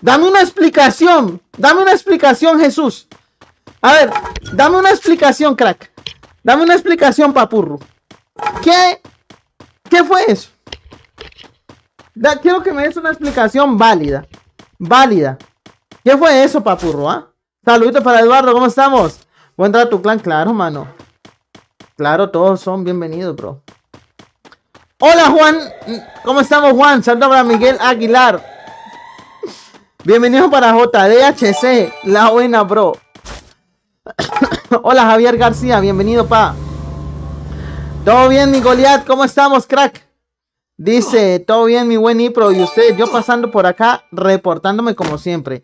Dame una explicación. Dame una explicación, Jesús. A ver, dame una explicación, crack. Dame una explicación, papurro. ¿Qué? ¿Qué fue eso? Quiero que me des una explicación válida. Válida. ¿Qué fue eso, papurro? ah? Saluditos para Eduardo, ¿cómo estamos? ¿Voy a entrar a tu clan? Claro, mano. Claro, todos son bienvenidos, bro. Hola, Juan. ¿Cómo estamos, Juan? Saludos para Miguel Aguilar. Bienvenido para JDHC. La buena, bro. (coughs) Hola, Javier García. Bienvenido, pa. ¿Todo bien, mi Goliat? ¿Cómo estamos, crack? Dice, todo bien, mi buen Ipro. Y usted, yo pasando por acá, reportándome como siempre.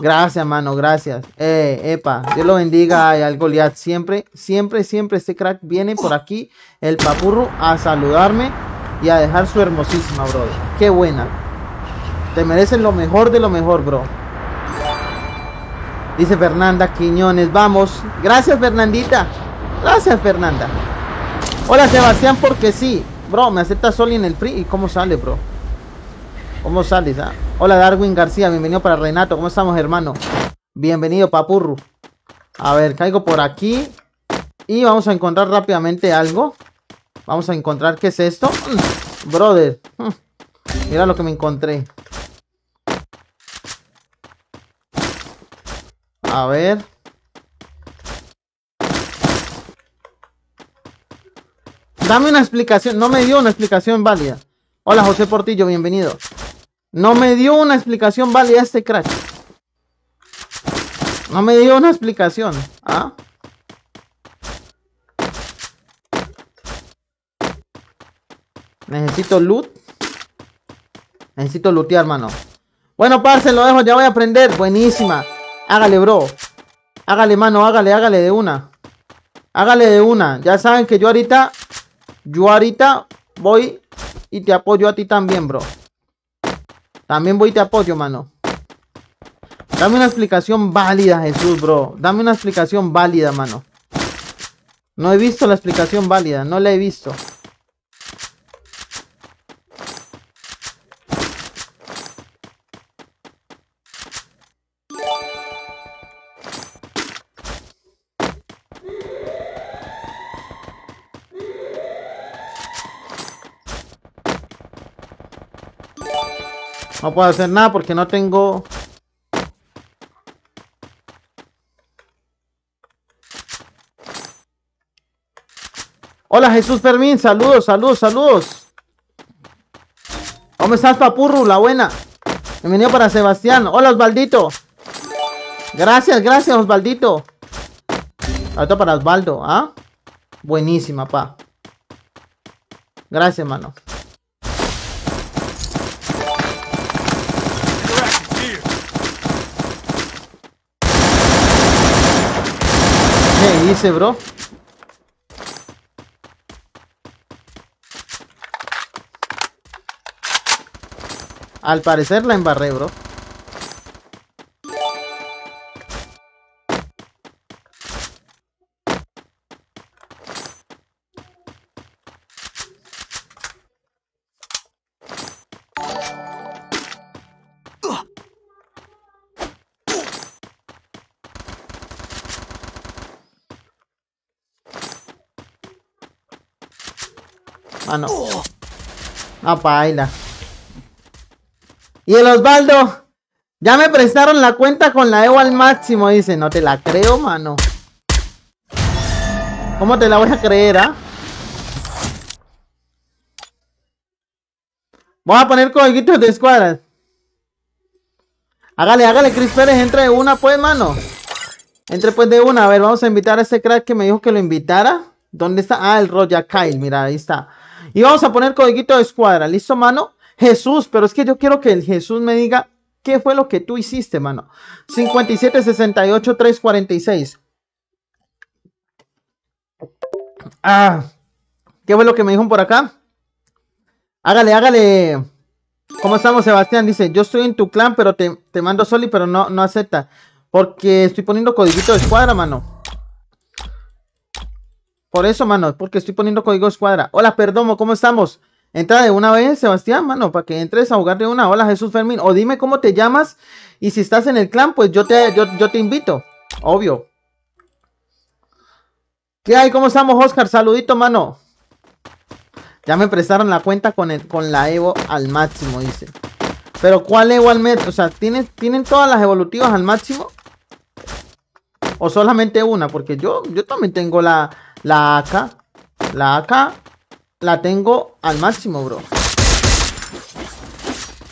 Gracias, mano, gracias. Eh, epa, Dios lo bendiga y al Goliat. Siempre, siempre, siempre este crack viene por aquí, el papurro, a saludarme y a dejar su hermosísima, brother. Qué buena. Te merecen lo mejor de lo mejor, bro. Dice Fernanda Quiñones, vamos. Gracias, Fernandita. Gracias, Fernanda. Hola, Sebastián, porque sí. Bro, me acepta Soli en el free. ¿Y cómo sale, bro? ¿Cómo sales, ah? Hola, Darwin García. Bienvenido para Renato. ¿Cómo estamos, hermano? Bienvenido, papurru. A ver, caigo por aquí. Y vamos a encontrar rápidamente algo. Vamos a encontrar, ¿qué es esto? Mm, Brother. mm, Mira lo que me encontré. A ver. Dame una explicación. No me dio una explicación válida. Hola, José Portillo, bienvenido. No me dio una explicación válida este crack. No me dio una explicación. ¿Ah? Necesito loot. Necesito lootear, hermano. Bueno, parce, lo dejo. Ya voy a aprender. Buenísima. Hágale, bro. Hágale, mano. Hágale, hágale de una. Hágale de una. Ya saben que yo ahorita. Yo ahorita voy y te apoyo a ti también, bro. También voy y te apoyo, mano. Dame una explicación válida, Jesús, bro. Dame una explicación válida, mano. No he visto la explicación válida. No la he visto. Puedo hacer nada porque no tengo... Hola Jesús Fermín, saludos, saludos, saludos. ¿Cómo estás, Papurru? La buena. Bienvenido para Sebastián. Hola, Osvaldito. Gracias, gracias, Osvaldito. Ahorita para Osvaldo, ¿ah? Buenísima, pa. Gracias, mano. Hice, bro? Al parecer la embarré, bro. Ah. Y el Osvaldo. Ya me prestaron la cuenta con la Evo al máximo, dice. No te la creo, mano. ¿Cómo te la voy a creer, ah? Voy a poner codiguitos de escuadras. Hágale, hágale, Chris Pérez, entre de una, pues, mano. Entre pues de una. A ver, vamos a invitar a ese crack que me dijo que lo invitara. ¿Dónde está? Ah, el Roya Kyle, mira, ahí está. Y vamos a poner codiguito de escuadra. ¿Listo, mano? Jesús, pero es que yo quiero que el Jesús me diga qué fue lo que tú hiciste, mano. 57, 68, 346. Ah, ¿qué fue lo que me dijo por acá? Hágale, hágale. ¿Cómo estamos, Sebastián? Dice, yo estoy en tu clan, pero te, te mando Soli, pero no, no acepta. Porque estoy poniendo codiguito de escuadra, mano. Por eso, mano, porque estoy poniendo código de escuadra. Hola, Perdomo, ¿cómo estamos? Entra de una vez, Sebastián, mano, para que entres a jugar de una. Hola, Jesús Fermín. O dime cómo te llamas. Y si estás en el clan, pues yo te, yo, yo te invito. Obvio. ¿Qué hay? ¿Cómo estamos, Oscar? Saludito, mano. Ya me prestaron la cuenta con, el, con la Evo al máximo, dice. Pero ¿cuál Evo al máximo? O sea, ¿tienen, ¿tienen todas las evolutivas al máximo? ¿O solamente una? Porque yo, yo también tengo la, la AK. La AK la tengo al máximo, bro.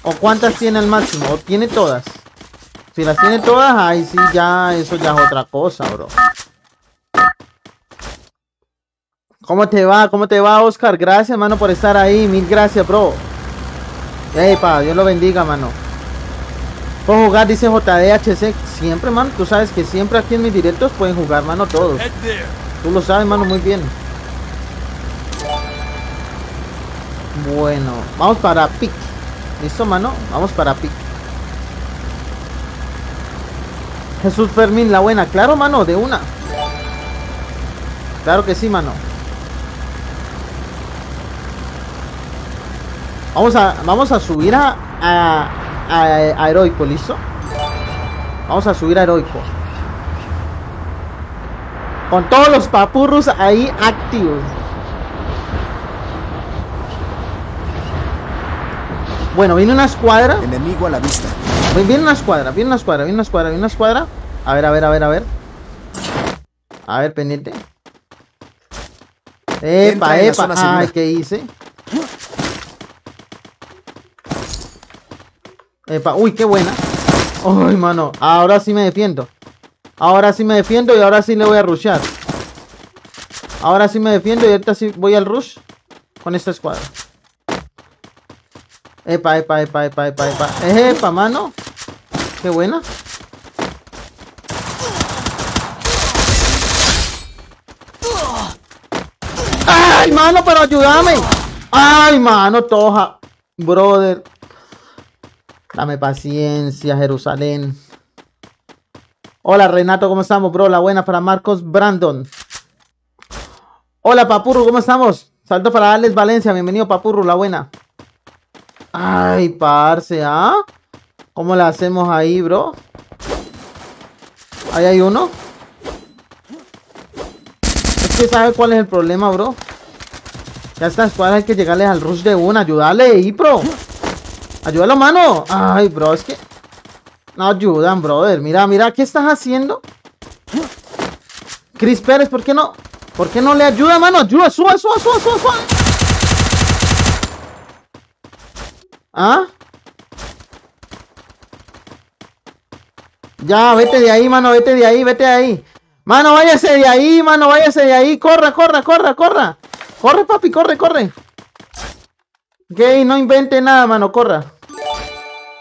¿O cuántas tiene al máximo? ¿O tiene todas? Si las tiene todas, ahí sí ya, eso ya es otra cosa, bro. ¿Cómo te va? ¿Cómo te va, Oscar? Gracias, mano, por estar ahí. Mil gracias, bro. Ey, pa, Dios lo bendiga, mano. Puedo jugar, dice JDHC. Siempre, mano. Tú sabes que siempre aquí en mis directos pueden jugar, mano, todos. Tú lo sabes, mano, muy bien. Bueno, vamos para pick. ¿Listo, mano? Vamos para pick. Jesús Fermín, la buena. Claro, mano, de una. Claro que sí, mano. Vamos a, vamos a subir a, a, a, a heroico, ¿listo? Vamos a subir a heroico. Con todos los papurros ahí activos. Bueno, viene una escuadra. Enemigo a la vista. Viene una escuadra, viene una escuadra, viene una escuadra, viene una escuadra. A ver, a ver, a ver, a ver. A ver, pendiente. Epa, epa. segura. Ay, ¿qué hice? Epa, uy, qué buena. Uy, mano, ahora sí me defiendo. Ahora sí me defiendo y ahora sí le voy a rushear. Ahora sí me defiendo y ahorita sí voy al rush con esta escuadra. Epa, epa, epa, epa, epa, epa. Epa, mano. Qué buena. ¡Ay, mano, pero ayúdame! ¡Ay, mano, toja! Brother. Dame paciencia, Jerusalén. Hola, Renato, ¿cómo estamos, bro? La buena para Marcos Brandon. Hola, Papurru, ¿cómo estamos? Salto para Alex Valencia. Bienvenido, Papurru, la buena. Ay, parce, ¿ah? ¿Cómo la hacemos ahí, bro? Ahí hay uno. Es que sabe cuál es el problema, bro. Ya está, escuadra hay que llegarle al rush de una. Ayúdale ahí, bro. Ayúdalo, mano. Ay, bro, es que... No ayudan, brother. Mira, mira, ¿qué estás haciendo? Chris Pérez, ¿por qué no? ¿Por qué no le ayuda, mano? Ayuda, suba, suba, suba, suba, suba. ¿Ah? Ya, vete de ahí, mano, vete de ahí, vete de ahí. Mano, váyase de ahí, mano, váyase de ahí. Corra, corra, corra, corra. Corre, papi, corre, corre. Gay, no invente nada, mano, corra.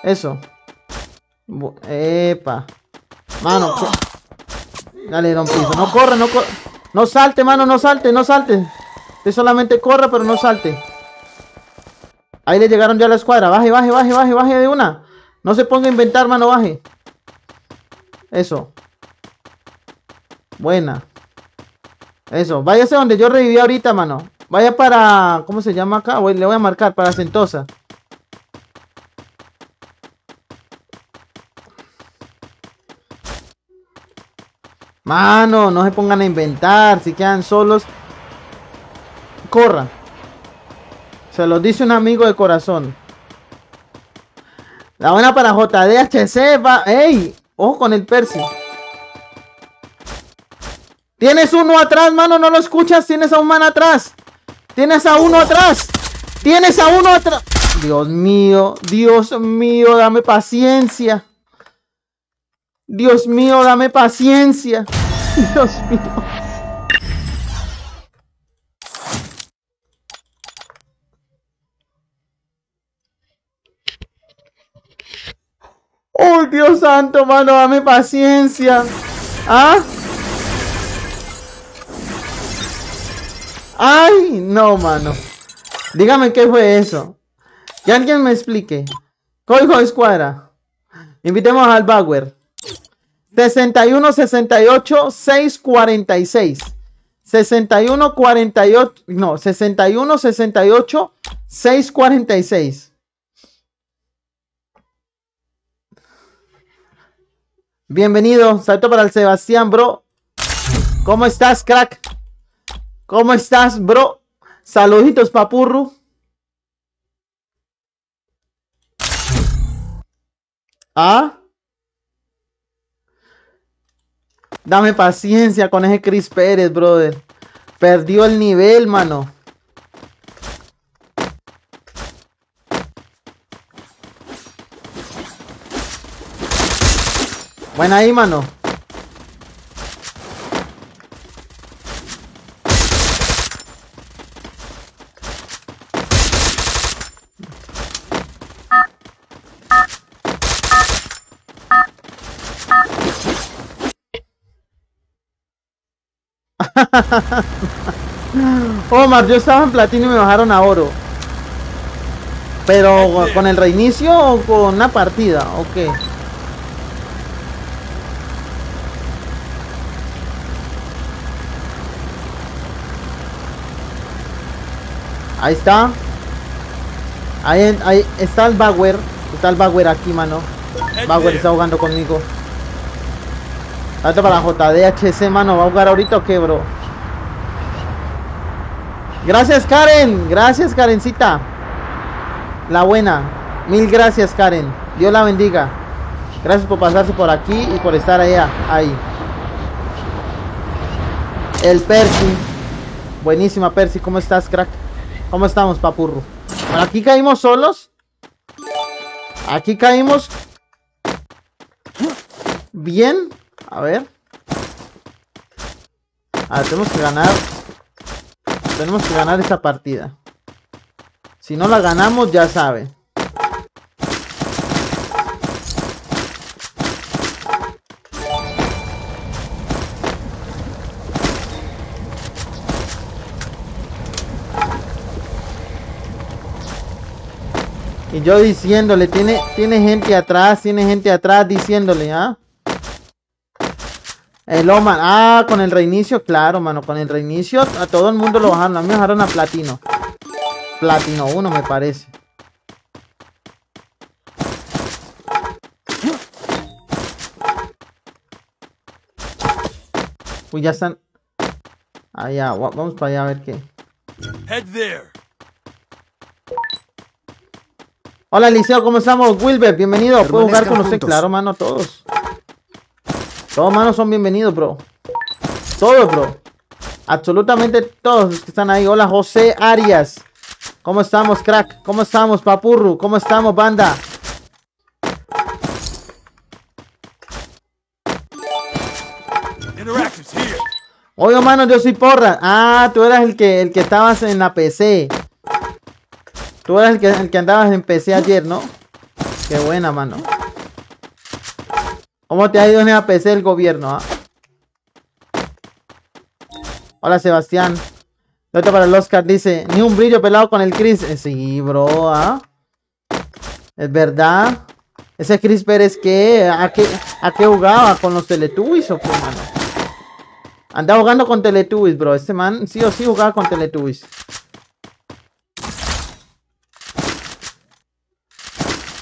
Eso. Epa. Mano, dale, don piso. No corre, no corre. No salte, mano, no salte, no salte. Usted solamente corra, pero no salte. Ahí le llegaron ya a la escuadra. Baje, baje, baje, baje, baje de una. No se ponga a inventar, mano, baje. Eso. Buena. Eso. Váyase donde yo reviví ahorita, mano. Vaya para... ¿Cómo se llama acá? Le voy a marcar para Sentosa. Mano, no se pongan a inventar. Si quedan solos, corran. Se los dice un amigo de corazón. La buena para JDHC va. ¡Ey! Ojo con el Percy. Tienes uno atrás, mano, no lo escuchas. Tienes a un man atrás. Tienes a uno atrás. Tienes a uno atrás. Dios mío, Dios mío, dame paciencia. Dios mío, dame paciencia. Dios mío. Oh, Dios santo, mano, dame paciencia. ¿Ah? Ay, no, mano. Dígame qué fue eso. Que alguien me explique. De escuadra. Invitemos al Bauer. 61 68 646. 61 48. No, 61 68 646. Bienvenido. Salto para el Sebastián, bro. ¿Cómo estás, crack? ¿Cómo estás, bro? Saluditos, papurru. ¿Ah? Dame paciencia con ese Chris Pérez, brother. Perdió el nivel, mano. Buena ahí, mano. (laughs) Omar, yo estaba en platino y me bajaron a oro. Pero con el reinicio o con una partida, ok. Ahí está. Ahí, ahí está el Bauer. Está el Bauer aquí, mano. Bauer está jugando conmigo. Date para JDHC, mano. ¿Va a jugar ahorita o qué, bro? Gracias, Karen. Gracias, Karencita. La buena. Mil gracias, Karen. Dios la bendiga. Gracias por pasarse por aquí y por estar allá. Ahí. El Percy. Buenísima, Percy. ¿Cómo estás, crack? ¿Cómo estamos, papurro? Aquí caímos solos. Aquí caímos. Bien. A ver. A ver, tenemos que ganar. Tenemos que ganar esta partida. Si no la ganamos, ya sabe. Y yo diciéndole, tiene, tiene gente atrás, tiene gente atrás diciéndole, ¿ah? El Oman, ah, con el reinicio, claro, mano, con el reinicio a todo el mundo lo bajaron, a mí me bajaron a platino. Platino 1 me parece. Uy, ya están. Allá, vamos para allá a ver qué. Head there. Hola, Liceo, ¿cómo estamos? Wilber, bienvenido. ¿Puedo jugar con usted? Claro, mano, todos. Todos, manos, son bienvenidos, bro. Todos, bro. Absolutamente todos los que están ahí. Hola, José Arias. ¿Cómo estamos, crack? ¿Cómo estamos, papurru? ¿Cómo estamos, banda? Oye, mano, yo soy porra. Ah, tú eras el que, el que estabas en la PC. Tú eras el que, el que andabas en PC ayer, ¿no? Qué buena, mano. ¿Cómo te ha ido en la PC el gobierno, ah? Hola, Sebastián. Otro para el Oscar dice, ni un brillo pelado con el Chris. Eh, sí, bro, ¿ah? Es verdad. Ese Chris Pérez, ¿qué? ¿A qué, a qué jugaba? ¿Con los Teletubbies o qué, mano? Andaba jugando con Teletubbies, bro. Este man sí o sí jugaba con Teletubbies.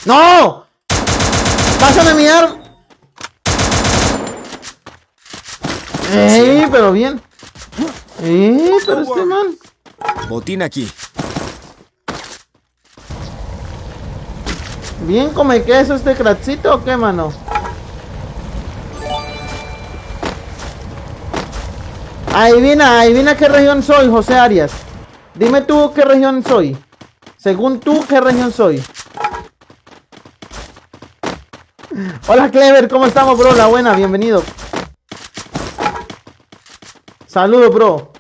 ¡No! ¡Pásame mi arma! ¡Ey! Pero bien. ¡Ey! Pero este man. Botín aquí. ¿Bien come queso este crackcito o qué, mano? Adivina, adivina qué región soy, José Arias. Dime tú qué región soy. Según tú, ¿qué región soy? Hola, Clever, ¿cómo estamos, bro? La buena, bienvenido. Saludos, bro.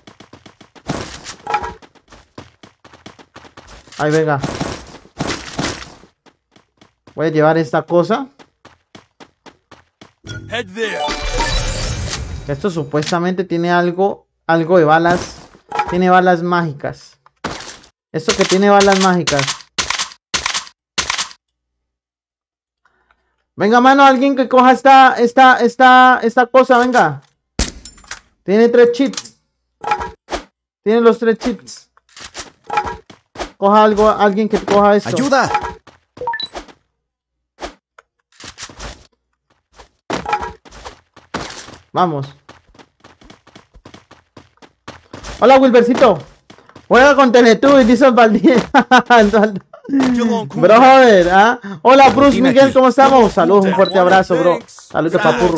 Ahí, venga. Voy a llevar esta cosa. Esto supuestamente tiene algo, algo de balas. Tiene balas mágicas. Esto que tiene balas mágicas. Venga, mano, alguien que coja esta, esta, esta, esta cosa, venga. Tiene tres chips. Tiene los tres chips. Coja algo, alguien que coja esto. ¡Ayuda! Vamos. Hola, Wilbercito. Juega con Teletubbies, dice cooldown. (laughs) Brother, ¿ah? Hola, Bruce Miguel. ¿cómo estamos? Saludos, un fuerte abrazo, bro. Saludos, papurro.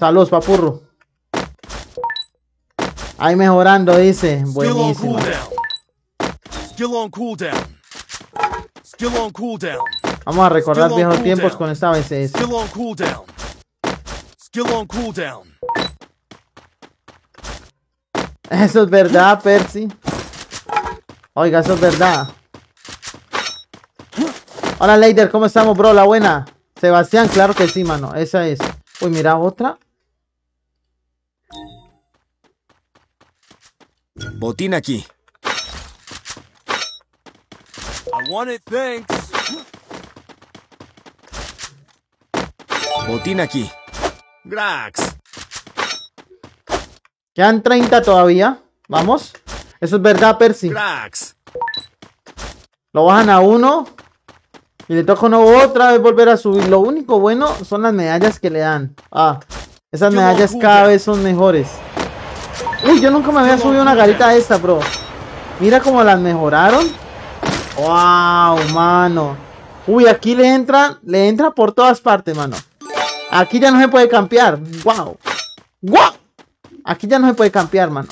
Saludos, papurro. Ahí mejorando, dice. Buenísimo. Vamos a recordar viejos tiempos con esta cooldown. Eso es verdad, Percy. Oiga, eso es verdad. Hola, Leider, ¿cómo estamos, bro? La buena. Sebastián, claro que sí, mano. Esa es. Uy, mira, otra. Botín aquí. I want it, thanks. Botín aquí. Grax. Quedan 30 todavía. Vamos. Eso es verdad, Percy. Grax. Lo bajan a uno. Y le toca uno otra vez volver a subir. Lo único bueno son las medallas que le dan. Ah, esas medallas cada vez son mejores. Uy, yo nunca me había subido una garita de esta, bro. Mira cómo las mejoraron. Wow, mano. Uy, aquí le entra, le entra por todas partes, mano. Aquí ya no se puede campear. Wow. Wow. Aquí ya no se puede campear, mano.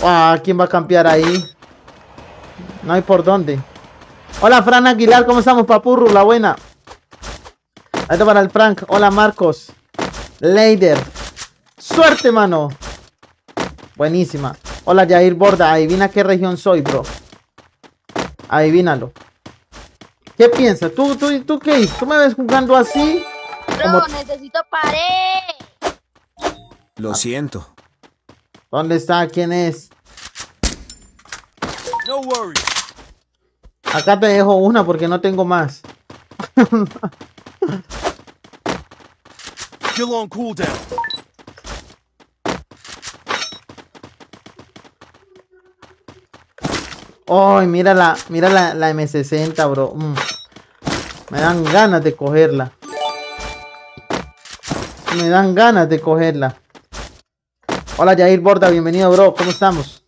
Wow, ¿quién va a campear ahí? No hay por dónde. Hola, Fran Aguilar, ¿cómo estamos, papurru? La buena. Ahí está para el Frank. Hola, Marcos. Leider. Suerte, mano. Buenísima. Hola, Jair Borda. Adivina qué región soy, bro. Adivínalo. ¿Qué piensas? ¿Tú, tú, tú qué dices? ¿Tú me ves jugando así? Como- Bro, necesito pared. Lo siento. ¿Dónde está? ¿Quién es? No worries. Acá te dejo una porque no tengo más. Still on cooldown. Ay, mira la, mira la, la M60, bro. Mm. Me dan ganas de cogerla. Me dan ganas de cogerla. Hola, Jair Borda, bienvenido, bro. ¿Cómo estamos?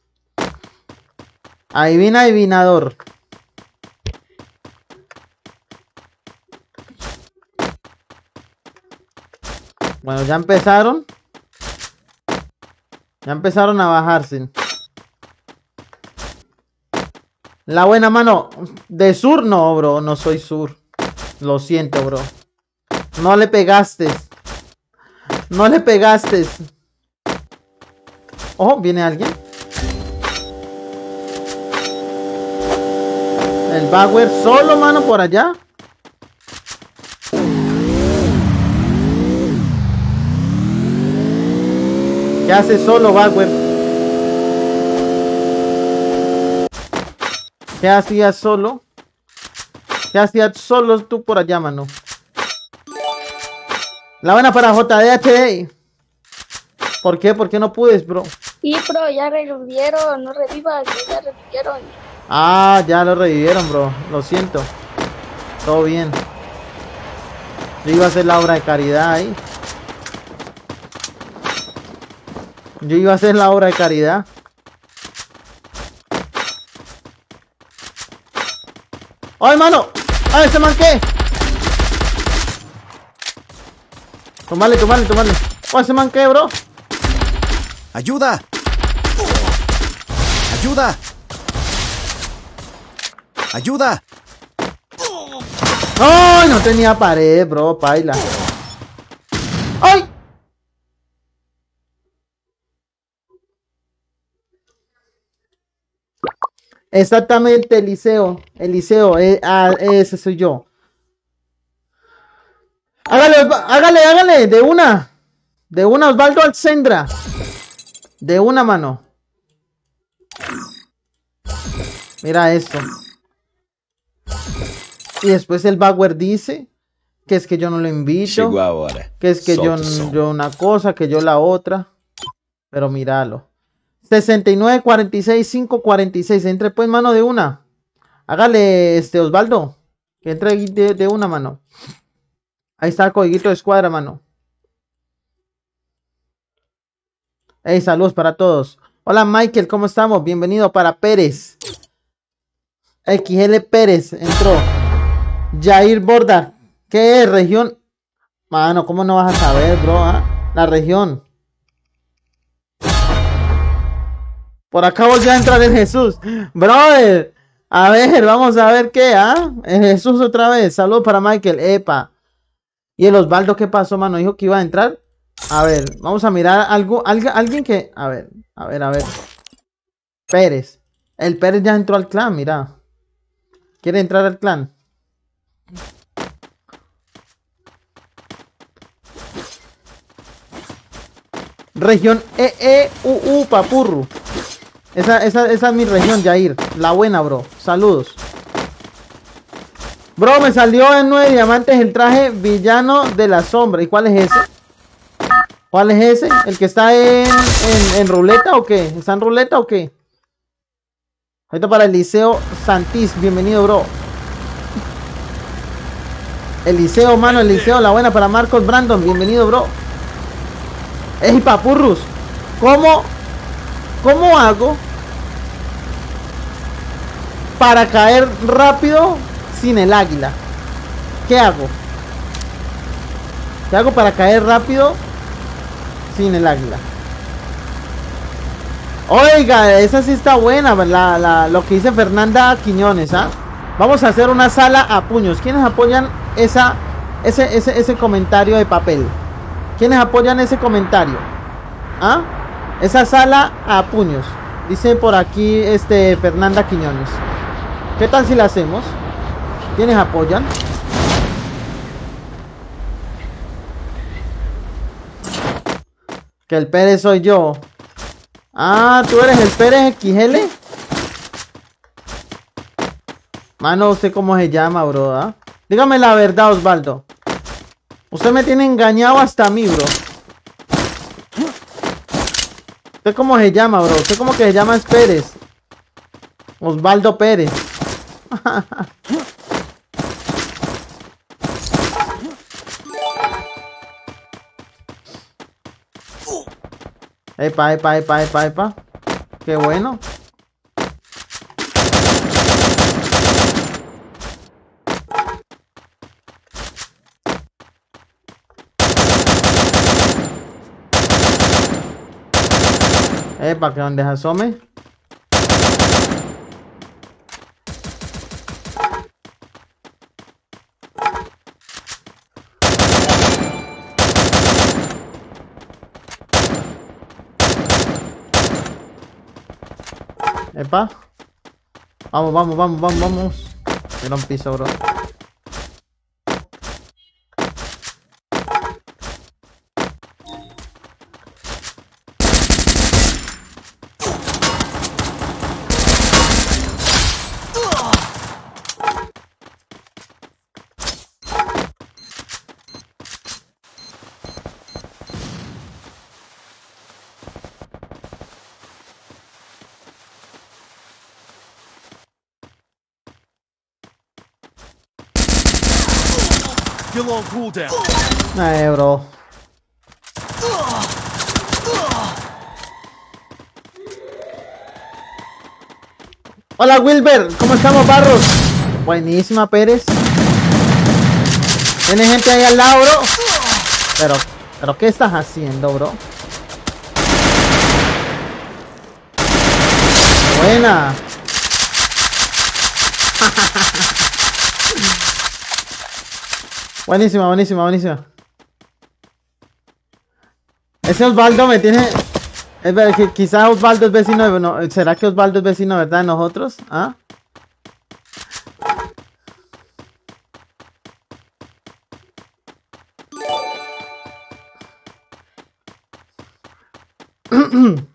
Adivina, adivinador. Bueno, ya empezaron. Ya empezaron a bajarse. La buena mano. De sur no, bro. No soy sur. Lo siento, bro. No le pegaste. No le pegaste. Oh, viene alguien. El Bauer solo, mano, por allá. ¿Qué hace solo, Bauer? ¿Qué hacías solo? ¿Qué hacías solo tú por allá, mano? La buena para JDHD. ¿Por qué? ¿Por qué no pudes, bro? Y bro, ya revivieron, no revivas, ya revivieron. Ah, ya lo revivieron, bro. Lo siento. Todo bien. Yo iba a hacer la obra de caridad ahí. Yo iba a hacer la obra de caridad. ¡Ay, mano! ¡Ay, ese man qué! Tomale, tomale, tomale. ¡Oh, ese man qué, bro! ¡Ayuda! ¡Ayuda! ¡Ayuda! ¡Ay! No tenía pared, bro, paila. ¡Ay! Exactamente, Eliseo. Eliseo, eh, ah, ese soy yo. Hágale, hágale, hágale, de una. De una, Osvaldo Alcendra. De una mano. Mira esto. Y después el Bauer dice que es que yo no lo invito. Que es que yo, yo una cosa, que yo la otra. Pero míralo. 69, 46, 5, 46. Entre pues mano de una. Hágale, este Osvaldo. Que entre de una mano. Ahí está el codiguito de escuadra, mano. Hey, saludos para todos. Hola Michael, ¿cómo estamos? Bienvenido para Pérez. XL Pérez entró. Jair Borda. ¿Qué es? Región. Mano, ¿cómo no vas a saber, bro? ah? La región. Por acá volvió a entrar el Jesús. Brother. A ver, vamos a ver qué, ¿ah? Jesús otra vez. Saludos para Michael. Epa. ¿Y el Osvaldo qué pasó, mano? Dijo que iba a entrar. A ver, vamos a mirar algo, algo, alguien que. A ver, a ver, a ver. Pérez. El Pérez ya entró al clan, mira. ¿Quiere entrar al clan? Región EEUU Papurru. Esa, esa, esa es mi región, Jair. La buena, bro. Saludos. Bro, me salió en 9 diamantes el traje villano de la sombra. ¿Y cuál es ese? ¿Cuál es ese? ¿El que está en, en, en ruleta o qué? ¿Está en ruleta o qué? Ahorita para Eliseo Santis. Bienvenido, bro. Eliseo, mano, Eliseo, la buena para Marcos Brandon. Bienvenido, bro. Ey, papurrus. ¿Cómo, ¿Cómo hago para caer rápido sin el águila? ¿Qué hago? ¿Qué hago para caer rápido sin el águila? Oiga, esa sí está buena, la, la- lo que dice Fernanda Quiñones, ¿ah? Vamos a hacer una sala a puños. ¿Quiénes apoyan esa, ese, ese, ese comentario de papel? ¿Quiénes apoyan ese comentario? ¿Ah? Esa sala a puños. Dice por aquí este Fernanda Quiñones. ¿Qué tal si la hacemos? ¿Quiénes apoyan? Que el Pérez soy yo. Ah, tú eres el Pérez XL. Mano, ¿usted cómo se llama, bro? ah? Dígame la verdad, Osvaldo. Usted me tiene engañado hasta a mí, bro. ¿Usted cómo se llama, bro? ¿Usted cómo que se llama es Pérez? Osvaldo Pérez. (laughs) Epa, epa, epa, epa, epa. Qué bueno. Epa, que donde se asome. Vamos, vamos, vamos, vamos, vamos. Era un piso, bro. Still on cooldown. Eh, bro. Hola Wilber, ¿cómo estamos Barros? Buenísima, Pérez. Tiene gente ahí al lado, bro. Pero, pero, ¿qué estás haciendo, bro? Buena. (laughs) buenísima, buenísima, buenísima. Ese Osvaldo me tiene... Es verdad que quizás Osvaldo es vecino no, ¿Será que Osvaldo es vecino, verdad, de nosotros? ¿Ah? (clears throat)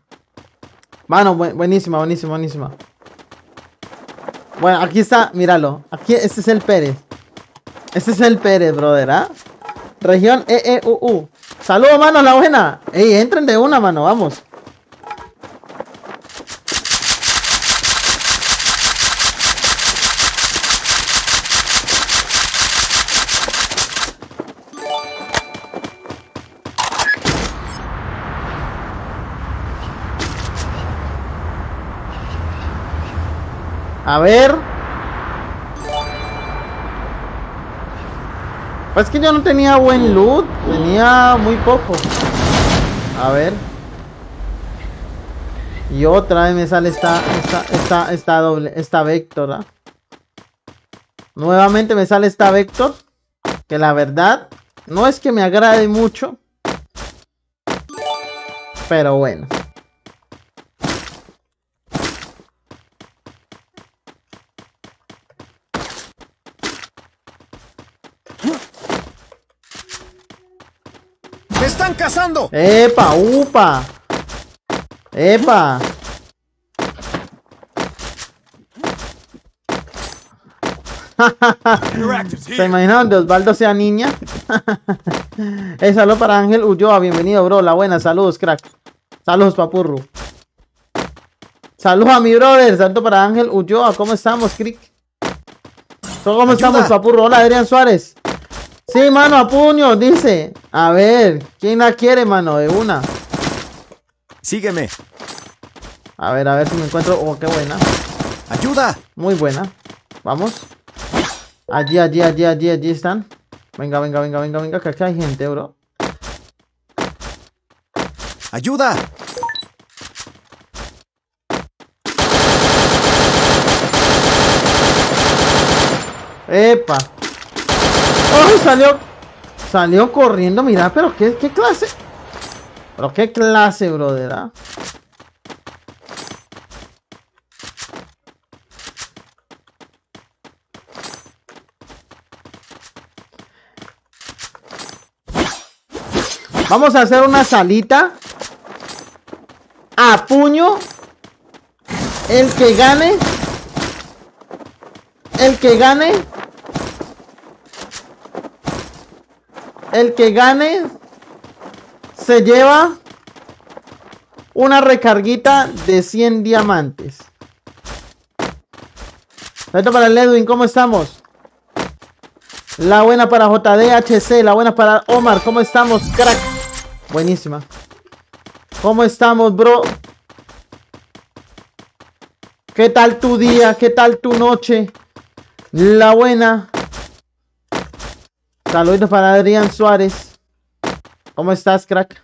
Mano, bu- buenísima, buenísima, buenísima. Bueno, aquí está, míralo. Aquí, este es el Pérez. Este es el Pérez, brother, ¿ah? Región EEUU. Saludos, mano, la buena. Ey, entren de una, mano, vamos. A ver. Pues que yo no tenía buen loot. Tenía muy poco. A ver. Y otra vez me sale esta, esta, esta, esta doble, esta Vector. ¿ah? Nuevamente me sale esta Vector. Que la verdad no es que me agrade mucho. Pero bueno. ¡Me ¡Epa! ¡Upa! ¡Epa! (laughs) ¿Se imaginan de Osvaldo sea niña? (laughs) Eh, saludo para Ángel Ulloa, bienvenido, bro. La buena, saludos, crack. Saludos, papurru. Saludos a mi brother, saludo para Ángel Ulloa. ¿Cómo estamos, crick? ¿Cómo Ayuda. estamos, papurru? Hola, Adrián Suárez. Sí, mano, a puño, dice. A ver, ¿quién la quiere, mano? De una. Sígueme. A ver, a ver si me encuentro. Oh, qué buena. ¡Ayuda! Muy buena. Vamos. Allí, allí, allí, allí, allí están. Venga, venga, venga, venga, venga, que acá hay gente, bro. ¡Ayuda! ¡Epa! ¡Oh! (laughs) Salió. Salió corriendo, mira, pero qué, qué clase. Pero qué clase, brother. ah? Vamos a hacer una salita a puño. El que gane. El que gane. El que gane se lleva una recarguita de 100 diamantes. Esto para el Edwin, ¿cómo estamos? La buena para JDHC, la buena para Omar, ¿cómo estamos, crack? Buenísima. ¿Cómo estamos, bro? ¿Qué tal tu día? ¿Qué tal tu noche? La buena. Saludos para Adrián Suárez. ¿Cómo estás, crack?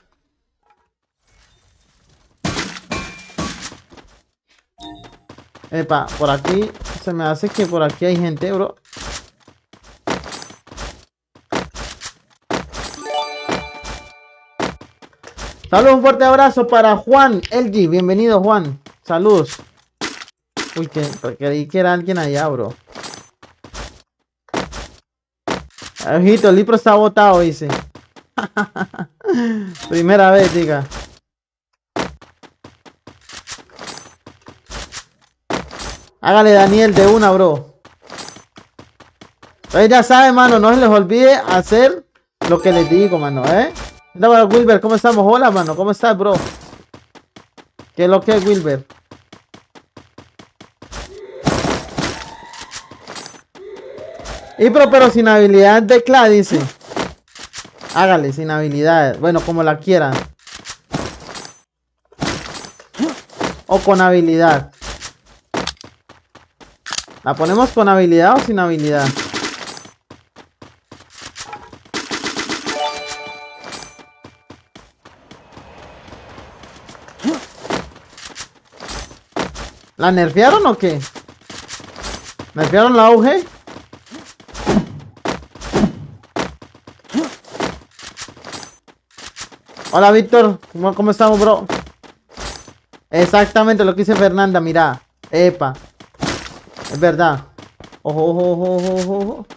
Epa, por aquí se me hace que por aquí hay gente, bro. Saludos, un fuerte abrazo para Juan LG. Bienvenido, Juan. Saludos. Uy, que creí que era alguien allá, bro. Ojito, el libro está botado, dice. (laughs) Primera vez, diga. Hágale, Daniel, de una, bro. Pues ya saben, mano, no se les olvide hacer lo que les digo, mano, ¿eh? Wilber, ¿cómo estamos? Hola, mano, ¿cómo estás, bro? ¿Qué es lo que es, Wilber? Y pero, pero sin habilidad de CLA, dice. Hágale, sin habilidad. Bueno, como la quieran. O con habilidad. ¿La ponemos con habilidad o sin habilidad? ¿La nerfearon o qué? ¿Nerfearon la auge? Hola Víctor, ¿cómo, estamos, bro? Exactamente lo que dice Fernanda, mira. Epa. Es verdad. Ojo, ojo, ojo, ojo, ojo.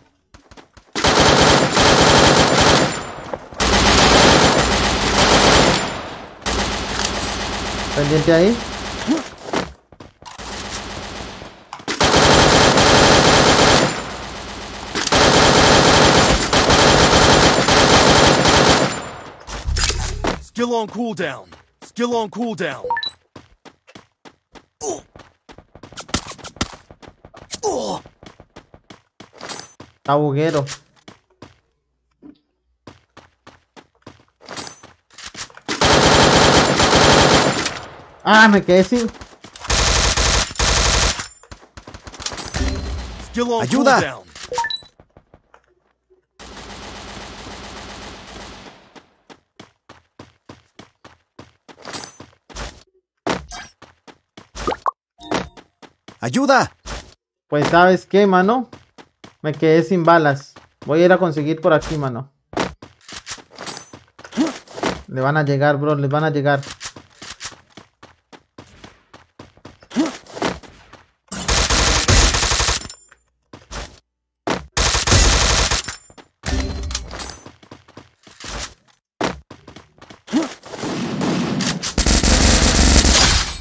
Pendiente ahí. Cooldown. Skill on cooldown. Está buguero. Ah, me quedé sin. Skill on Ayuda. cooldown. ¡Ayuda! Pues sabes qué, mano. Me quedé sin balas. Voy a ir a conseguir por aquí, mano. Le van a llegar, bro. Les van a llegar.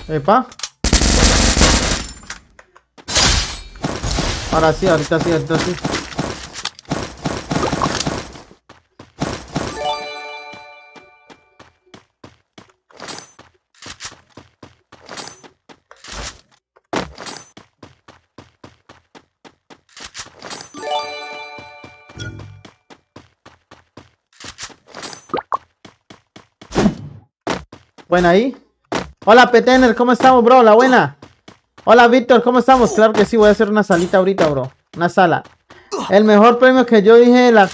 Epa. Ahora sí, ahorita sí, ahorita sí. Buena ahí. Hola, Petener, ¿cómo estamos, bro? La buena. Hola, Víctor, ¿cómo estamos? Claro que sí, voy a hacer una salita ahorita, bro. Una sala. El mejor premio que yo dije, la...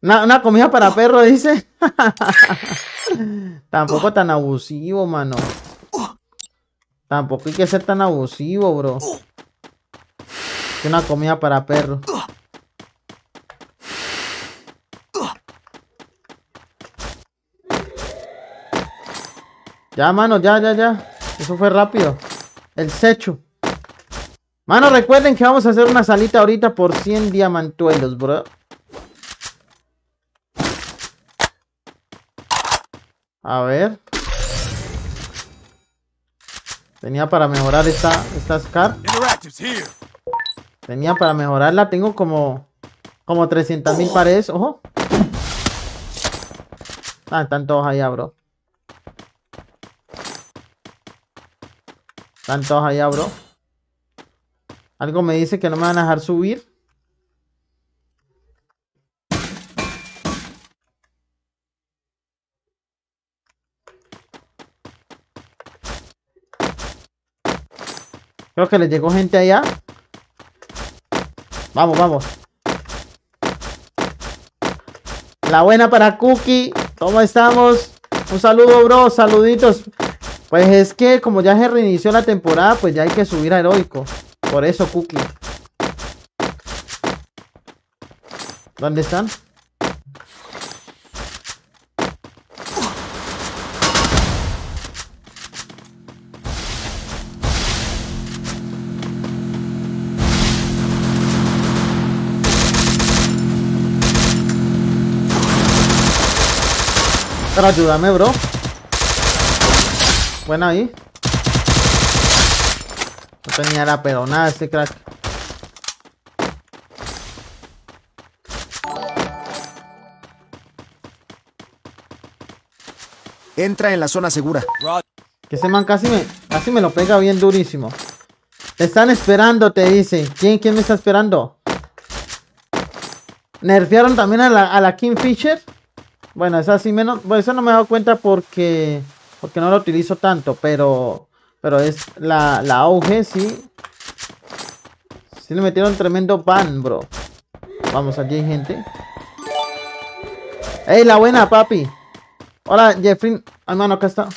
Una, una comida para perro, dice. (laughs) Tampoco tan abusivo, mano. Tampoco hay que ser tan abusivo, bro. Una comida para perro. Ya, mano, ya, ya, ya. Eso fue rápido. El secho. Mano, recuerden que vamos a hacer una salita ahorita por 100 diamantuelos, bro. A ver. Tenía para mejorar esta, esta Scar. Tenía para mejorarla. Tengo como... Como 300 mil paredes. Ojo. Ah, están todos allá, bro. Están todos allá, bro. Algo me dice que no me van a dejar subir. Creo que le llegó gente allá. Vamos, vamos. La buena para Cookie. ¿Cómo estamos? Un saludo, bro. Saluditos. Pues es que como ya se reinició la temporada, pues ya hay que subir a heroico. Por eso, Cookie. ¿Dónde están? Pero ayúdame, bro. Buena ahí. No tenía la pero nada este crack. Entra en la zona segura. Que ese man casi me, casi me lo pega bien durísimo. Te están esperando, te dice. ¿Quién, quién me está esperando? ¿Nerfearon también a la, a la Kingfisher? Bueno, esa sí menos. Bueno, eso no me he dado cuenta porque. Porque no lo utilizo tanto. Pero. Pero es la, la auge, sí. Sí le metieron tremendo ban, bro. Vamos, aquí hay gente. ¡Ey, la buena, papi! Hola, Jeffrey. Hermano, acá está.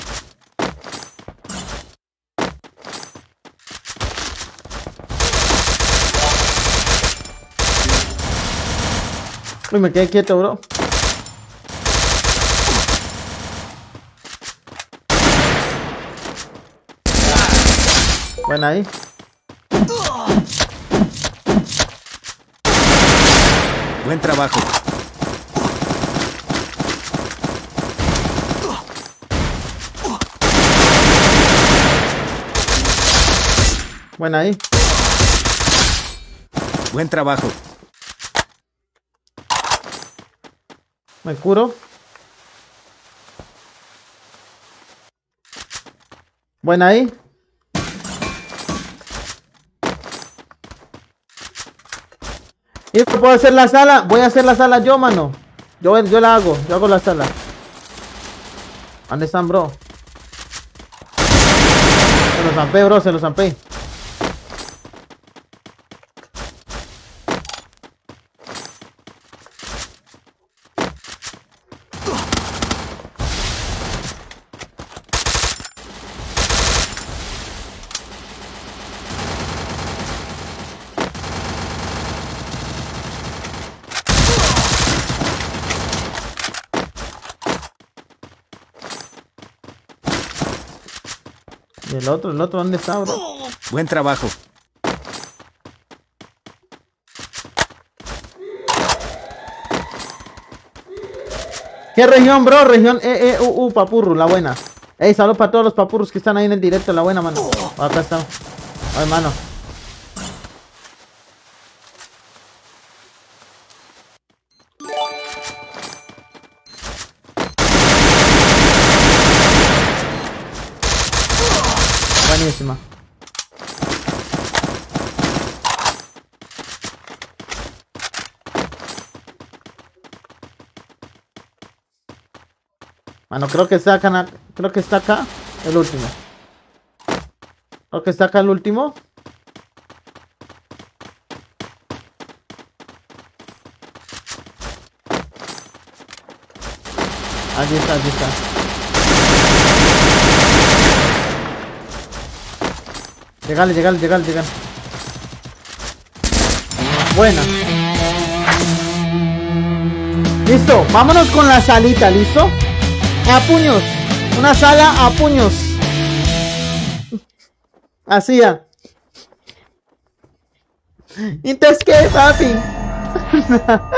Uy, me quedé quieto, bro. Buena ahí. Buen trabajo. Buena ahí. Buen trabajo. Me curo. Buena ahí. ¿Y puedo hacer la sala? Voy a hacer la sala yo, mano. Yo, yo la hago. Yo hago la sala. ¿Dónde están, bro? Se los zampé, bro. Se los zampé. El otro? ¿El otro dónde está, bro? Buen trabajo. ¿Qué región, bro? Región E, E, U, U, Papurru, la buena. Ey, saludos para todos los papurros que están ahí en el directo, la buena, mano. Acá está. Ay, mano. Mano, creo que está acá, creo que está acá el último. Creo que está acá el último. Allí está, allí está. Llegale, llegale, llegale, llegale. Buena. Listo, vámonos con la salita, ¿listo? A puños. Una sala a puños. Así ya. Entonces qué, papi.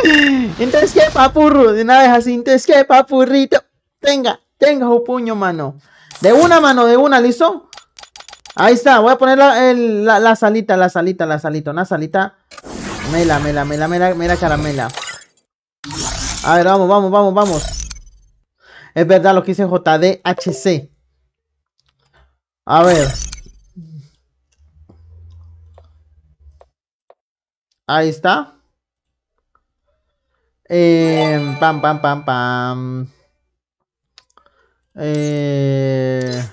(laughs) Entonces qué, papurro. De una vez así. Entonces qué, papurrito. Tenga, tenga un puño, mano. De una mano, de una, ¿listo? Ahí está, voy a poner la, la, la salita, la salita, la salita. Una salita. Mela, mela, mela, mela, mela, caramela. A ver, vamos, vamos, vamos, vamos. Es verdad lo que dice JDHC. A ver. Ahí está. Eh, pam, pam, pam, pam. Eh,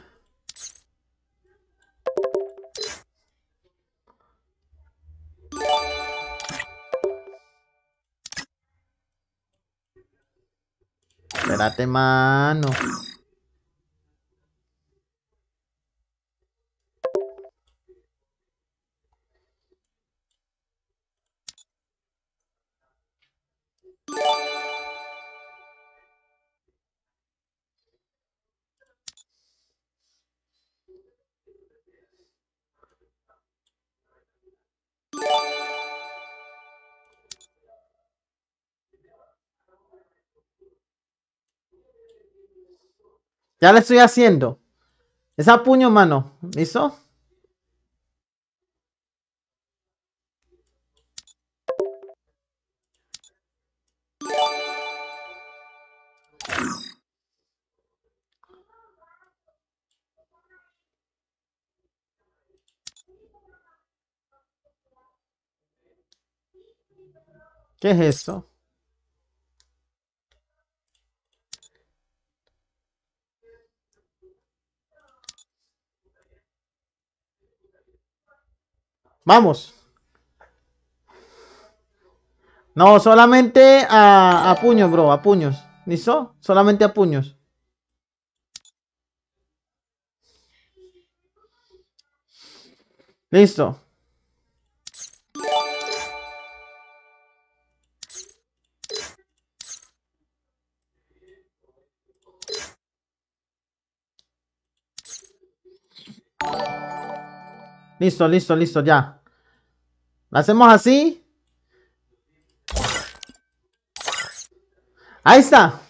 Espérate, mano. Ya le estoy haciendo. Es a puño, mano. ¿Listo? ¿Qué es eso? Vamos. No, solamente a, puños, bro, a puños. ¿Listo? Solamente a puños. Listo. Listo, listo, listo, ya. Lo hacemos así. Ahí está.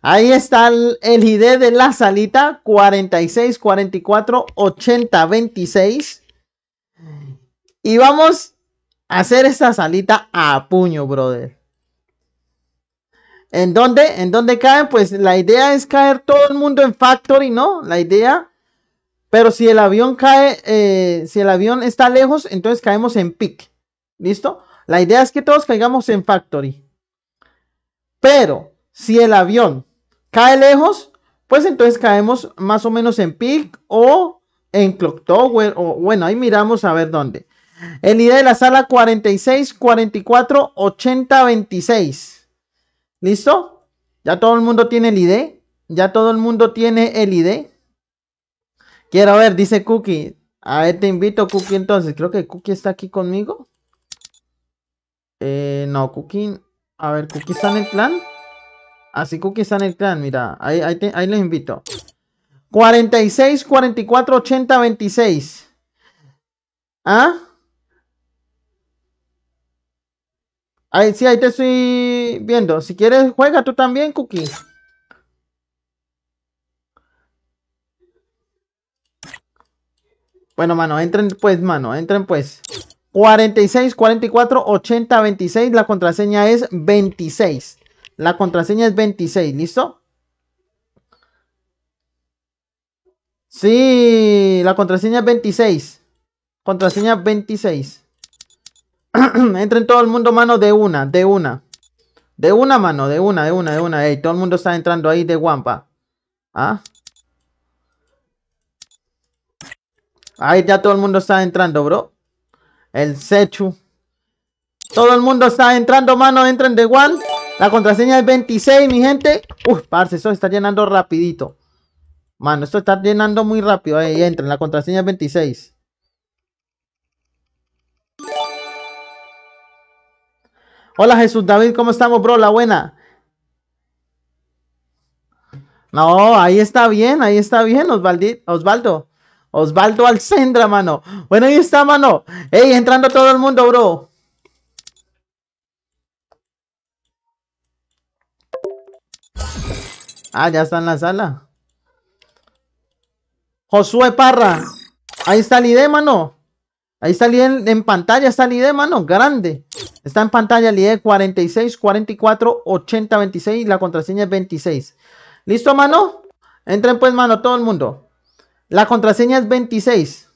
Ahí está el, el ID de la salita 46 44 80 26. Y vamos a hacer esta salita a puño, brother. ¿En dónde? ¿En dónde caen? Pues la idea es caer todo el mundo en Factory, ¿no? La idea. Pero si el avión cae, eh, si el avión está lejos, entonces caemos en Peak. ¿Listo? La idea es que todos caigamos en Factory. Pero si el avión cae lejos, pues entonces caemos más o menos en Peak o en Clock Tower. O bueno, ahí miramos a ver dónde. El ID de la sala 46, 44, 80, 26. ¿Listo? Ya todo el mundo tiene el ID. Ya todo el mundo tiene el ID. Quiero ver, dice Cookie. A ver, te invito, Cookie, entonces. Creo que Cookie está aquí conmigo. Eh, no, Cookie. A ver, Cookie está en el clan. Así Cookie está en el clan, mira. Ahí, ahí, ahí les invito. 46, 44, 80, 26. ¿Ah? Ahí, sí, ahí te estoy viendo. Si quieres, juega tú también, Cookie. Bueno, mano, entren pues, mano, entren pues. 46, 44, 80, 26. La contraseña es 26. La contraseña es 26, ¿listo? Sí, la contraseña es 26. Contraseña 26. (clears throat) Entren todo el mundo, mano, de una, de una. De una, mano, de una, de una, de una. Ey, todo el mundo está entrando ahí de guampa. ¿Ah? Ahí ya todo el mundo está entrando, bro. El Sechu. Todo el mundo está entrando, mano. Entren de one. La contraseña es 26, mi gente. Uf, parce, eso está llenando rapidito. Mano, esto está llenando muy rápido. Ahí entren. La contraseña es 26. Hola Jesús David, ¿cómo estamos, bro? La buena. No, ahí está bien, ahí está bien, Osvaldi- Osvaldo. Osvaldo Alcendra, mano. Bueno, ahí está, mano. Ey, entrando todo el mundo, bro. Ah, ya está en la sala. Josué Parra. Ahí está el ID, mano. Ahí está el ID en, en pantalla, está el ID, mano. Grande. Está en pantalla el ID 46, 44, 80, 26. La contraseña es 26. ¿Listo, mano? Entren pues, mano, todo el mundo. La contraseña es 26.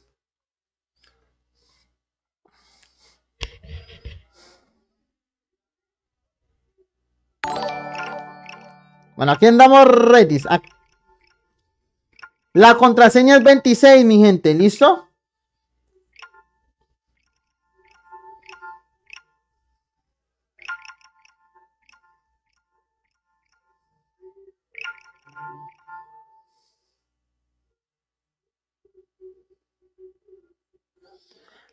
Bueno, aquí andamos ready. La contraseña es 26, mi gente. ¿Listo?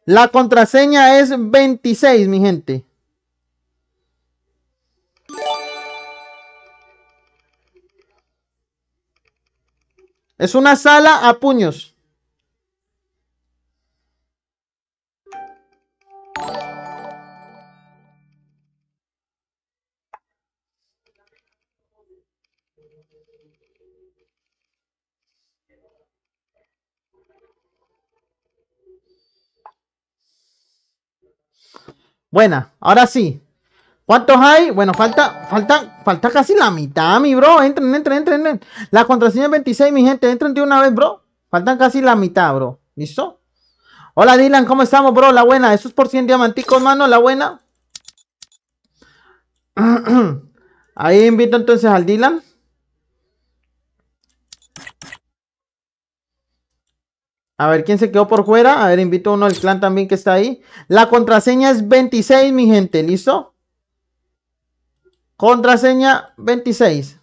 La contraseña es 26, mi gente. Es una sala a puños. Buena, ahora sí. ¿Cuántos hay? Bueno, falta, falta, falta casi la mitad, mi bro. Entren, entren, entren, entren. La contraseña es 26, mi gente. Entren de una vez, bro. Faltan casi la mitad, bro. ¿Listo? Hola, Dylan, ¿cómo estamos, bro? La buena. Eso es por 100 diamanticos, mano. La buena. (clears throat) Ahí invito entonces al Dylan. A ver, ¿quién se quedó por fuera? A ver, invito uno del clan también que está ahí. La contraseña es 26, mi gente. ¿Listo? Contraseña 26.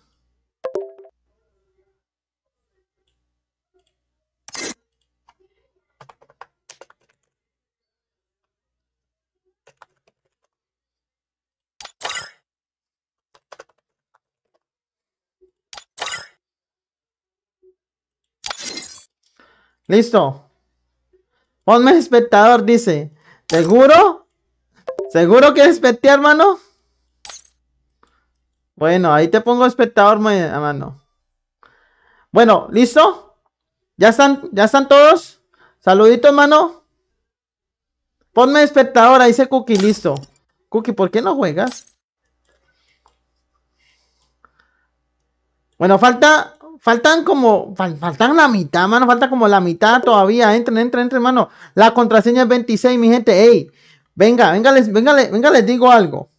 Listo. Ponme espectador, dice. ¿Seguro? ¿Seguro que especté, hermano? Bueno, ahí te pongo espectador, ma- mano. Bueno, ¿listo? ¿Ya están, ya están todos? Saluditos, mano. Ponme espectador, ahí dice Cookie, listo. Cookie, ¿por qué no juegas? Bueno, falta, faltan como, fal- faltan la mitad, mano, falta como la mitad todavía. Entren, entren, entren, mano. La contraseña es 26, mi gente. Ey, venga, venga, les, venga, venga, les digo algo.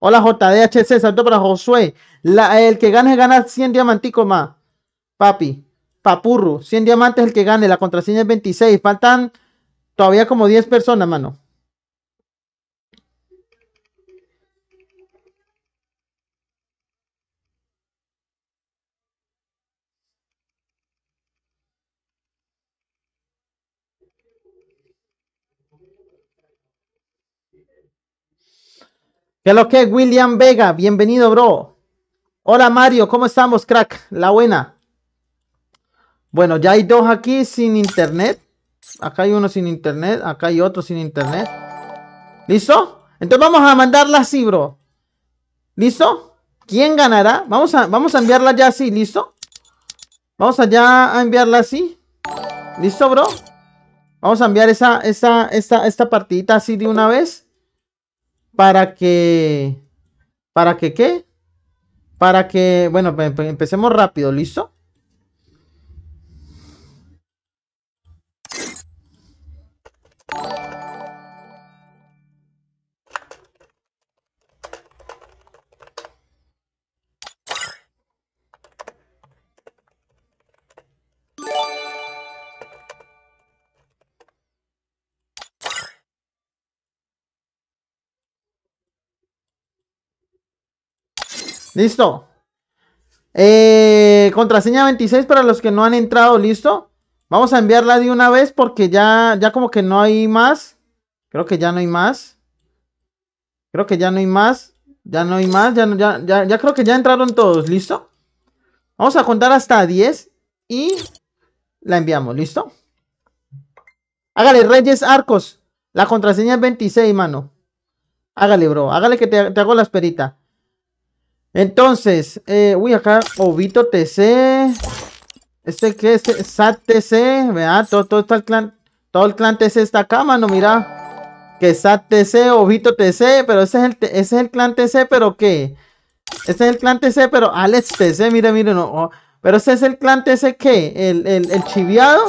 Hola JDHC, salto para Josué. La- el que gane gana 100 diamanticos más. Papi, papurru, 100 diamantes el que gane. La contraseña es 26. Faltan todavía como 10 personas, mano. ¿Qué es lo que William Vega? Bienvenido, bro. Hola Mario, ¿cómo estamos, crack? La buena. Bueno, ya hay dos aquí sin internet. Acá hay uno sin internet. Acá hay otro sin internet. ¿Listo? Entonces vamos a mandarla así, bro. ¿Listo? ¿Quién ganará? Vamos a, vamos a enviarla ya así, ¿listo? Vamos allá a enviarla así. ¿Listo, bro? Vamos a enviar esa, esa, esta, esta partidita así de una vez. Para que... ¿Para que qué? Para que... Bueno, pe- pe- empecemos rápido, ¿listo? Listo. Eh, contraseña 26 para los que no han entrado, ¿listo? Vamos a enviarla de una vez porque ya, ya como que no hay más. Creo que ya no hay más. Creo que ya no hay más. Ya no hay más. Ya, no- ya, ya, ya creo que ya entraron todos, ¿listo? Vamos a contar hasta 10 y la enviamos, ¿listo? Hágale, Reyes Arcos. La contraseña es 26, mano. Hágale, bro. Hágale que te, te hago la esperita. Entonces, eh, uy, acá Obito TC. Este que es SAT TC, vea, todo, todo está el clan, todo el clan TC está acá, mano, mira. Que SAT TC, Obito TC, pero ese es el, ese es el clan TC, pero qué? Ese es el clan TC, pero Alex TC, mire, mire, no. oh, pero ese es el clan TC, ¿qué? El, el, el chiviado.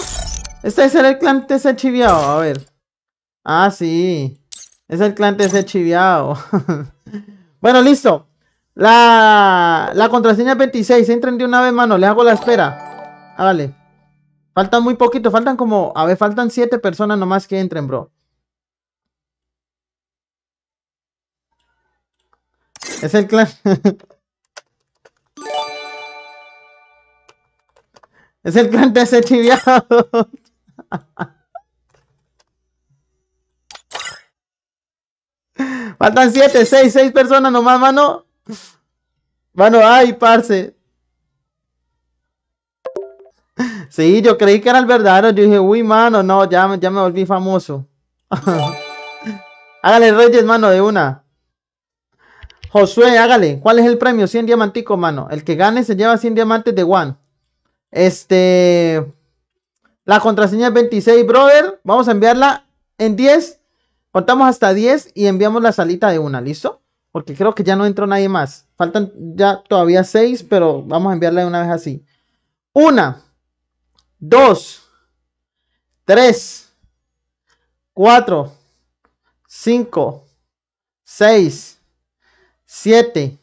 Este es el clan TC chiviado, a ver. Ah, sí. Es el clan TC chiviado. (laughs) bueno, listo. La, la contraseña es 26. Entren de una vez, mano. Les hago la espera. Hágale. Faltan muy poquito. Faltan como. A ver, faltan 7 personas nomás que entren, bro. Es el clan. (laughs) es el clan de ese chiviado. (laughs) Faltan 7, 6, 6 personas nomás, mano. Mano, ay, parce. Sí, yo creí que era el verdadero. Yo dije, uy, mano, no, ya, ya me volví famoso. (laughs) hágale, Reyes, mano, de una. Josué, hágale. ¿Cuál es el premio? 100 diamanticos, mano. El que gane se lleva 100 diamantes de One. Este. La contraseña es 26, brother. Vamos a enviarla en 10. Contamos hasta 10 y enviamos la salita de una, ¿listo? Porque creo que ya no entró nadie más. Faltan ya todavía seis, pero vamos a enviarle de una vez así. Una, dos, tres, cuatro, cinco, seis, siete,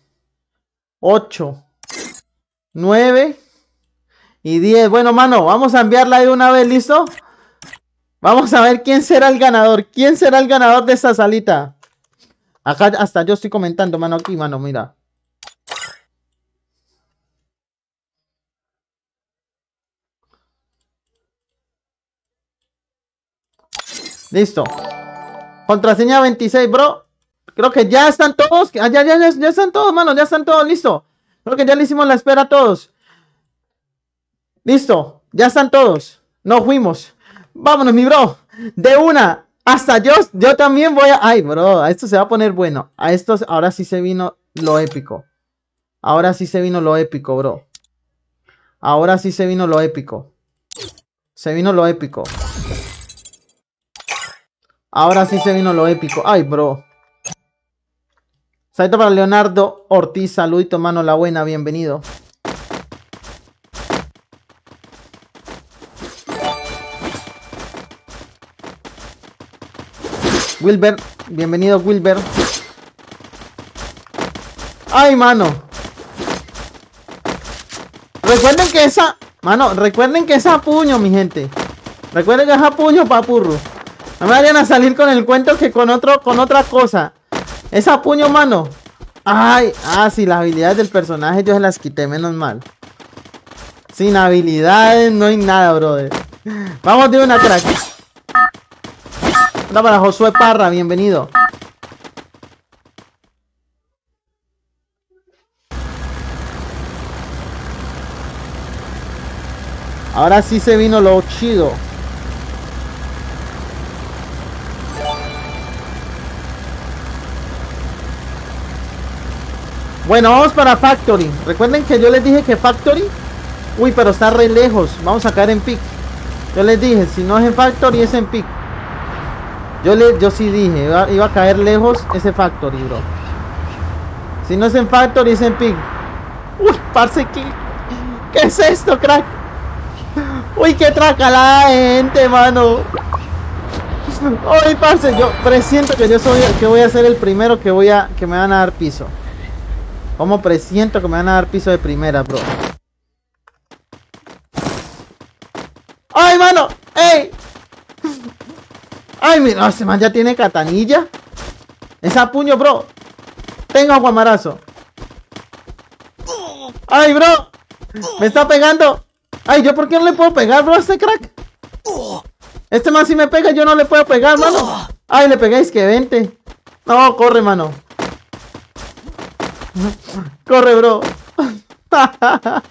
ocho, nueve y diez. Bueno, mano, vamos a enviarla de una vez, ¿listo? Vamos a ver quién será el ganador. ¿Quién será el ganador de esta salita? Acá hasta yo estoy comentando, mano, aquí, mano, mira. Listo. Contraseña 26, bro. Creo que ya están todos. Ya, ya, ya, ya están todos, mano. Ya están todos, listo. Creo que ya le hicimos la espera a todos. Listo. Ya están todos. Nos fuimos. Vámonos, mi bro. De una. Hasta yo, yo también voy a... Ay, bro, a esto se va a poner bueno. A esto ahora sí se vino lo épico. Ahora sí se vino lo épico, bro. Ahora sí se vino lo épico. Se vino lo épico. Ahora sí se vino lo épico. Ay, bro. Saludito para Leonardo Ortiz. Saludito, mano, la buena. Bienvenido. Wilber, bienvenido Wilber. Ay, mano. Recuerden que esa, mano, recuerden que esa puño, mi gente. Recuerden que esa puño, papurro. No me vayan a salir con el cuento que con otro, con otra cosa. Esa puño, mano. Ay, ah, sí, las habilidades del personaje yo se las quité, menos mal. Sin habilidades no hay nada, brother. Vamos de una crack. Para Josué Parra, bienvenido. Ahora sí se vino lo chido. Bueno, vamos para Factory. Recuerden que yo les dije que Factory... Uy, pero está re lejos. Vamos a caer en Pick. Yo les dije, si no es en Factory, es en Pick. Yo, le, yo sí dije, iba, a caer lejos ese Factory, bro. Si no es en Factory, es en Pick. Uy, parce, ¿qué, ¿qué es esto, crack? Uy, qué tracalada gente, mano. Uy, parce, yo presiento que yo soy que voy a ser el primero que voy a que me van a dar piso. Como presiento que me van a dar piso de primera, bro. ¡Ay, mano! ¡Ey! ¡Ay, mira! Ese man ya tiene catanilla. Esa puño, bro. Tengo guamarazo. ¡Ay, bro! Me está pegando. ¡Ay, yo por qué no le puedo pegar, bro, a este crack! Este man si me pega, yo no le puedo pegar, mano. ¡Ay, le pegáis que vente! No, corre, mano. Corre, bro. (laughs)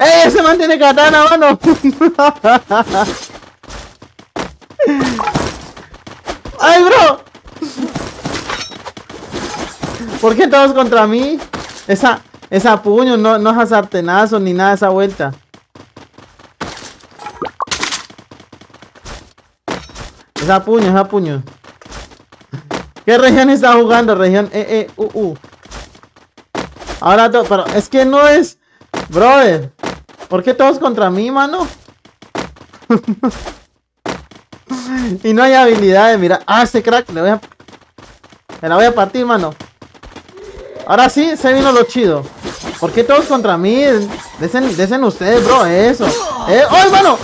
¡Eh! Ese man tiene katana, mano. (laughs) ¡Ay, bro! ¿Por qué todos contra mí? Esa, esa puño, no, no es sartenazo ni nada esa vuelta. Esa puño, esa puño. ¿Qué región está jugando? Región E, E, U, U. Ahora todo, pero es que no es... Brother. ¿Por qué todos contra mí, mano? (laughs) y no hay habilidades, mira. Ah, este crack, le voy a... Me la voy a partir, mano. Ahora sí, se vino lo chido. ¿Por qué todos contra mí? Desen, desen ustedes, bro, eso. Eh, ¡Ay, mano!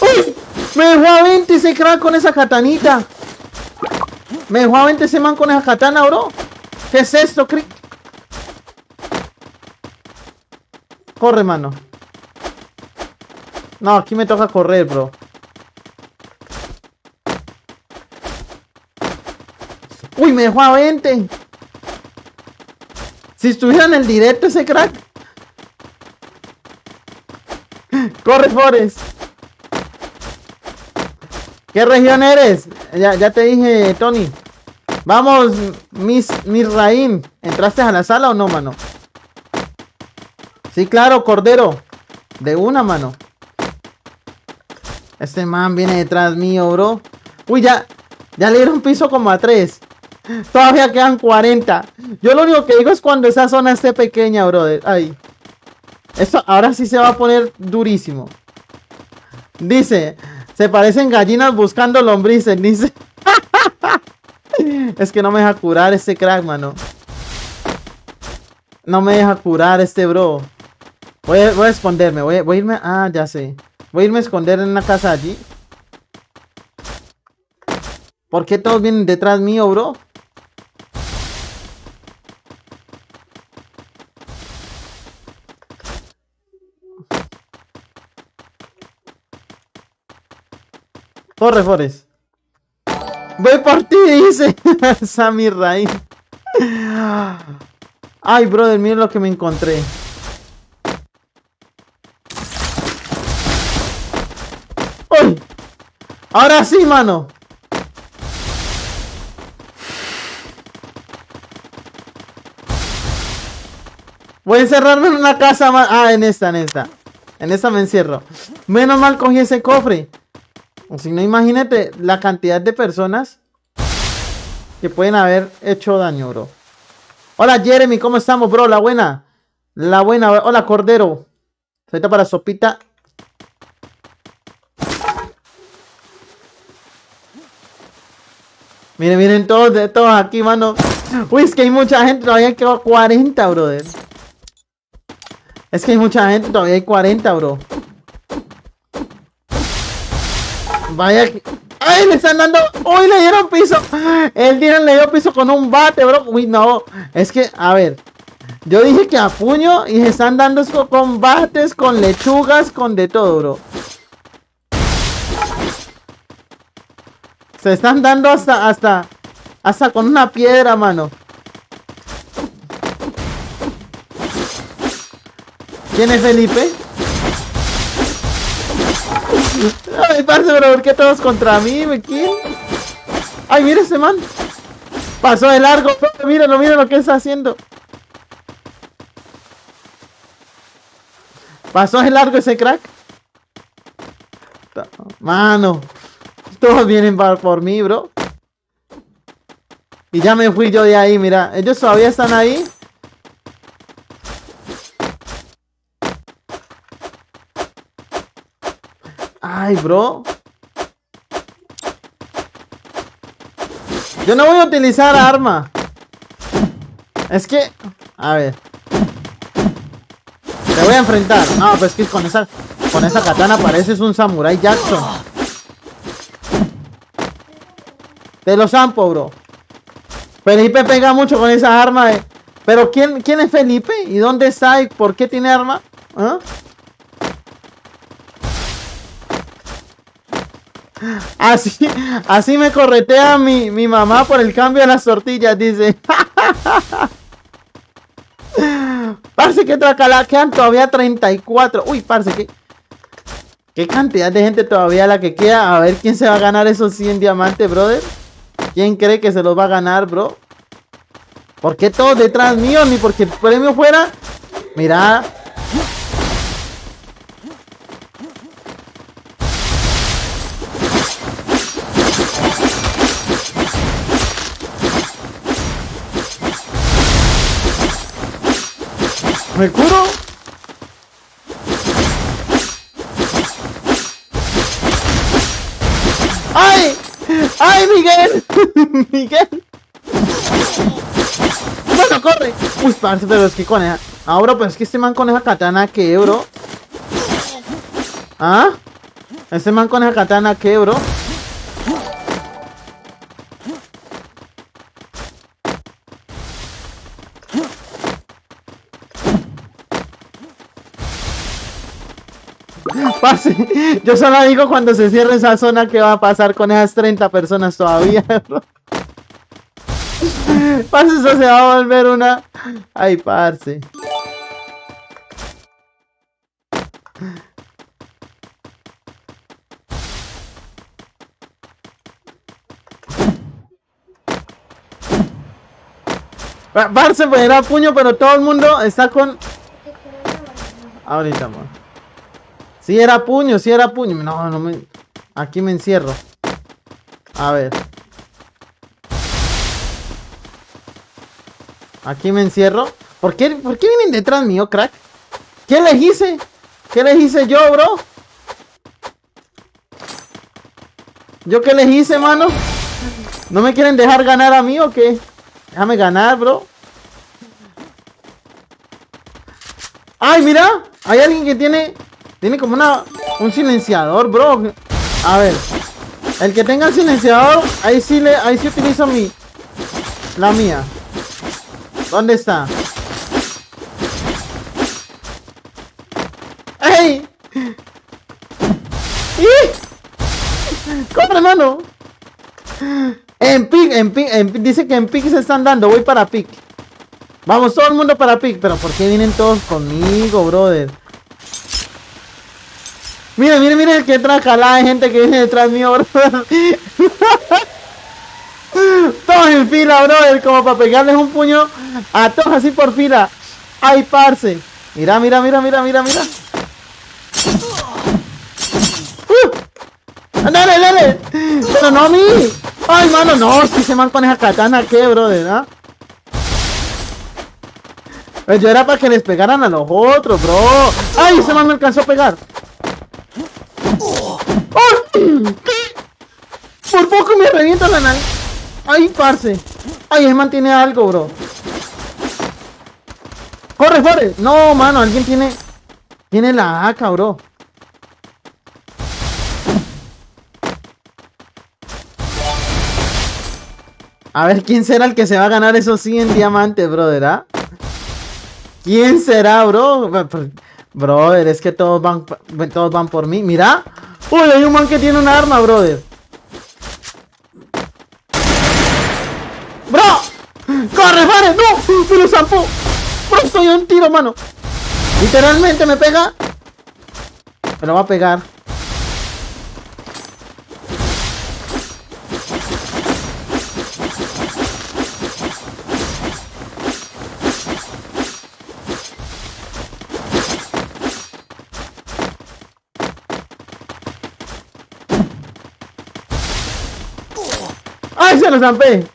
¡Uy! Me dejó a 20 ese crack con esa katanita. Me dejó a 20 ese man con esa katana, bro. ¿Qué es esto, cri? Corre, mano. No, aquí me toca correr, bro. Uy, me dejó a 20. Si estuviera en el directo ese crack. Corre, Forest. ¿Qué región eres? Ya, ya te dije, Tony. Vamos, Miss Misraín. ¿Entraste a la sala o no, mano? Sí, claro, Cordero. De una, mano. Este man viene detrás mío, bro. Uy, ya. Ya le dieron piso como a tres. Todavía quedan 40. Yo lo único que digo es cuando esa zona esté pequeña, brother. Ahí. Esto ahora sí se va a poner durísimo. Dice, se parecen gallinas buscando lombrices, dice. (laughs) es que no me deja curar este crack, mano. No me deja curar este bro. Voy a, voy a esconderme, voy a, voy a irme... Ah, ya sé. Voy a irme a esconder en una casa allí. ¿Por qué todos vienen detrás mío, bro? Corre, Forest. Voy por ti, dice (laughs) Sammy Rain. Ay, brother, mira lo que me encontré. ¡Uy! Ahora sí, mano. Voy a encerrarme en una casa más. Ah, en esta, en esta. En esta me encierro. Menos mal cogí ese cofre. Si no, imagínate la cantidad de personas que pueden haber hecho daño, bro. Hola, Jeremy, ¿cómo estamos, bro? La buena. La buena. Hola, Cordero. Ahorita para sopita. Miren, miren todos, de todos aquí, mano. Uy, es que hay mucha gente. Todavía quedó 40, brother. Es que hay mucha gente. Todavía hay 40, bro. Vaya. ¡Ay! Le están dando. ¡Uy! Le dieron piso. El Dylan le dio piso con un bate, bro. Uy, no. Es que, a ver. Yo dije que a puño y se están dando con combates, con lechugas, con de todo, bro. Se están dando hasta, hasta, hasta con una piedra, mano. ¿Quién es Felipe? Ay, parce, pero ¿por qué todos contra mí? ¿Me quién? Ay, mira ese man. Pasó de largo. Míralo, mira lo que está haciendo. Pasó de largo ese crack. Mano. Todos vienen por mí, bro. Y ya me fui yo de ahí, mira. Ellos todavía están ahí. Ay, bro. Yo no voy a utilizar arma. Es que... A ver. Te voy a enfrentar. No, pues que con esa... Con esa katana pareces un samurai Jackson. Te lo zampo, bro. Felipe pega mucho con esa arma. eh. Pero ¿quién, ¿quién es Felipe? ¿Y dónde está? ¿Y por qué tiene arma? ¿Ah? Así, así me corretea mi, mi mamá por el cambio de las tortillas, dice. (laughs) Parce, que tracala, quedan todavía 34. Uy, parce, que... Qué cantidad de gente todavía la que queda. A ver quién se va a ganar esos 100 diamantes, brother. ¿Quién cree que se los va a ganar, bro? ¿Por qué todos detrás mío? Ni porque el premio fuera. Mira. ¿Me curo? ¡Ay! ¡Ay, Miguel! (laughs) ¡Miguel! Bueno, corre. Uy, parce, pero es que con esa... Ahora, pues es que este man con esa katana, ¿qué, bro? ¿Ah? Este man con esa katana, ¿qué, bro? Parce, yo solo digo cuando se cierre esa zona que va a pasar con esas 30 personas todavía. (laughs) Parce, eso se va a volver una... Ay, parce. Pa- Parce, pues era puño, pero todo el mundo está con... Ahorita, man. Si era puño, si era puño. No, no me... Aquí me encierro. A ver. Aquí me encierro. ¿Por qué, ¿Por qué vienen detrás mío, crack? ¿Qué les hice? ¿Qué les hice yo, bro? ¿Yo qué les hice, mano? ¿No me quieren dejar ganar a mí o qué? Déjame ganar, bro. ¡Ay, mira! Hay alguien que tiene... Tiene como una... Un silenciador, bro. A ver. El que tenga el silenciador, ahí sí le... Ahí sí utilizo mi... La mía. ¿Dónde está? ¡Ey! ¡Y! ¡Corre, mano! En pic, en pic, en dice que en pic se están dando, voy para pic. Vamos todo el mundo para pic, pero ¿por qué vienen todos conmigo, brother? Mire, mire el que trae calada de gente que viene detrás mío, brother. (laughs) todos en fila, brother, como para pegarles un puño a todos así por fila. Ay, parce. Mira, mira, mira, mira, mira, mira. ¡Uh! ¡Dale, dale! Pero no a mí. Ay, mano, no, si se man con esa katana, ¿qué, brother? ¿ah? Pues yo era para que les pegaran a los otros, bro. ¡Ay, ese me alcanzó a pegar! ¡Ay! ¿Qué? (clears throat) Por poco me revienta la nariz. ¡Ay, parce! ¡Ay, ese man tiene algo, bro! ¡Corre, corre! No, mano, alguien tiene... Tiene la AK, bro. A ver, ¿quién será el que se va a ganar esos 100 diamantes, brother? ¿ah? ¿Quién será, bro? Brother, es que todos van, todos van por mí. Mira. Uy, hay un man que tiene un arma, brother. ¡Bro! ¡Corre, corre! ¡No! ¡Me lo zampó! ¡Bro, estoy un tiro, mano! Literalmente me pega. Me lo va a pegar. ¡Ay, lo zampé!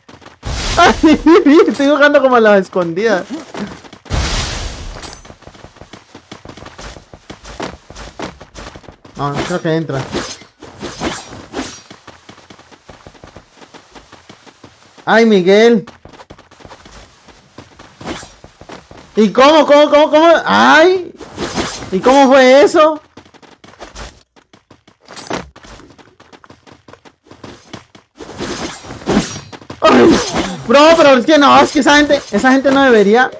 ¡Ay, (laughs) estoy jugando como a las escondidas! No, creo que entra. ¡Ay, Miguel! ¿Y cómo, cómo, cómo, cómo? ¡Ay! ¿Y cómo fue eso? ¡Ay! Bro, pero es que no, es que esa gente, esa gente no debería.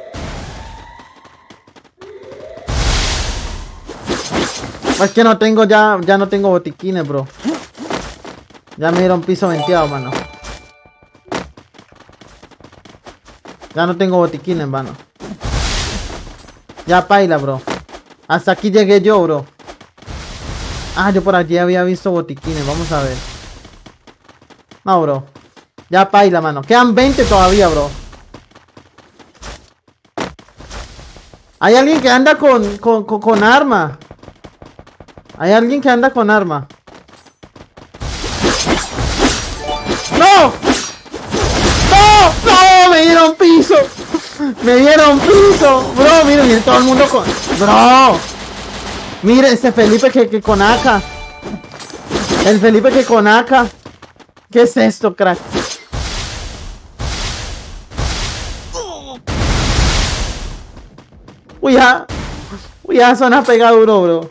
Es que no tengo ya, ya no tengo botiquines, bro. Ya me dieron piso venteado, mano. Ya no tengo botiquines, mano. Ya paila, bro. Hasta aquí llegué yo, bro. Ah, yo por allí había visto botiquines. Vamos a ver. No, bro. Ya paila, mano. Quedan 20 todavía, bro. Hay alguien que anda con, con, con, arma. Hay alguien que anda con arma. ¡No! ¡No! ¡No! ¡Me dieron piso! ¡Me dieron piso! Bro, miren, miren, todo el mundo con... ¡Bro! Mire, este Felipe que, que con AK. El Felipe que con AK. ¿Qué es esto, crack? Uy, ya. Uy, ya suena pegado bro. (laughs)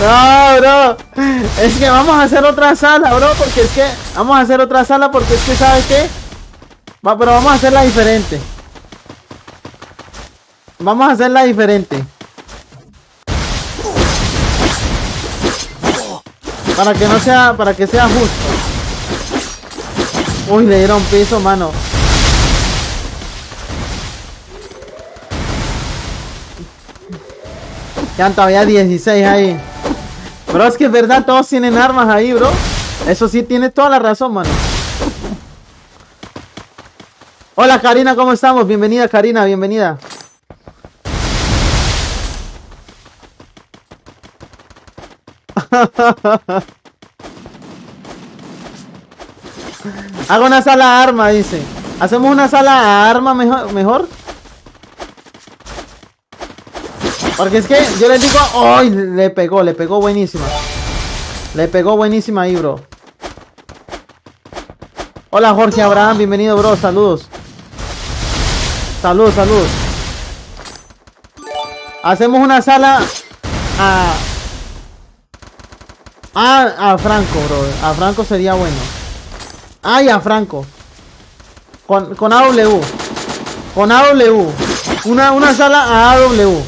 No, bro. Es que vamos a hacer otra sala, bro. Porque es que. Vamos a hacer otra sala porque es que, ¿sabes qué? Va, pero vamos a hacerla diferente. Vamos a hacerla diferente. Para que no sea. Para que sea justo. Uy, le dieron piso, mano. Quedan todavía 16 ahí. Bro, es que es verdad, todos tienen armas ahí, bro. Eso sí, tiene toda la razón, mano. Hola, Karina, ¿cómo estamos? Bienvenida, Karina, bienvenida. (laughs) (laughs) Hago una sala arma, dice. ¿Hacemos una sala arma mejor? mejor? Porque es que yo les digo... ¡Ay! le pegó, le pegó buenísima. Le pegó buenísima ahí, bro. Hola Jorge Abraham, bienvenido, bro. Saludos. Saludos, saludos. Hacemos una sala a... A, a Franco, bro. A Franco sería bueno. Ay, a Franco. Con, con AW. Con AW. Una, una sala a AW.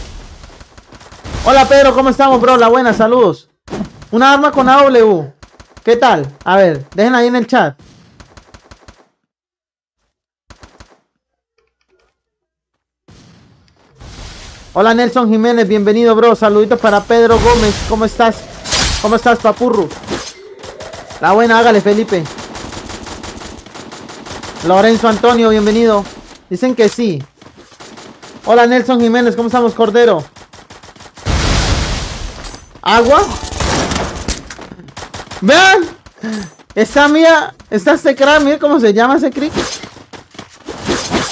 Hola Pedro, ¿cómo estamos, bro? La buena, saludos. Una arma con AW. ¿Qué tal? A ver, dejen ahí en el chat. Hola Nelson Jiménez, bienvenido, bro. Saluditos para Pedro Gómez. ¿Cómo estás? ¿Cómo estás, papurru? La buena, hágale, Felipe. Lorenzo Antonio, bienvenido. Dicen que sí. Hola Nelson Jiménez, ¿cómo estamos, Cordero? ¿Agua? ¡Vean! Esa mía, esta este crack, miren cómo se llama ese crick.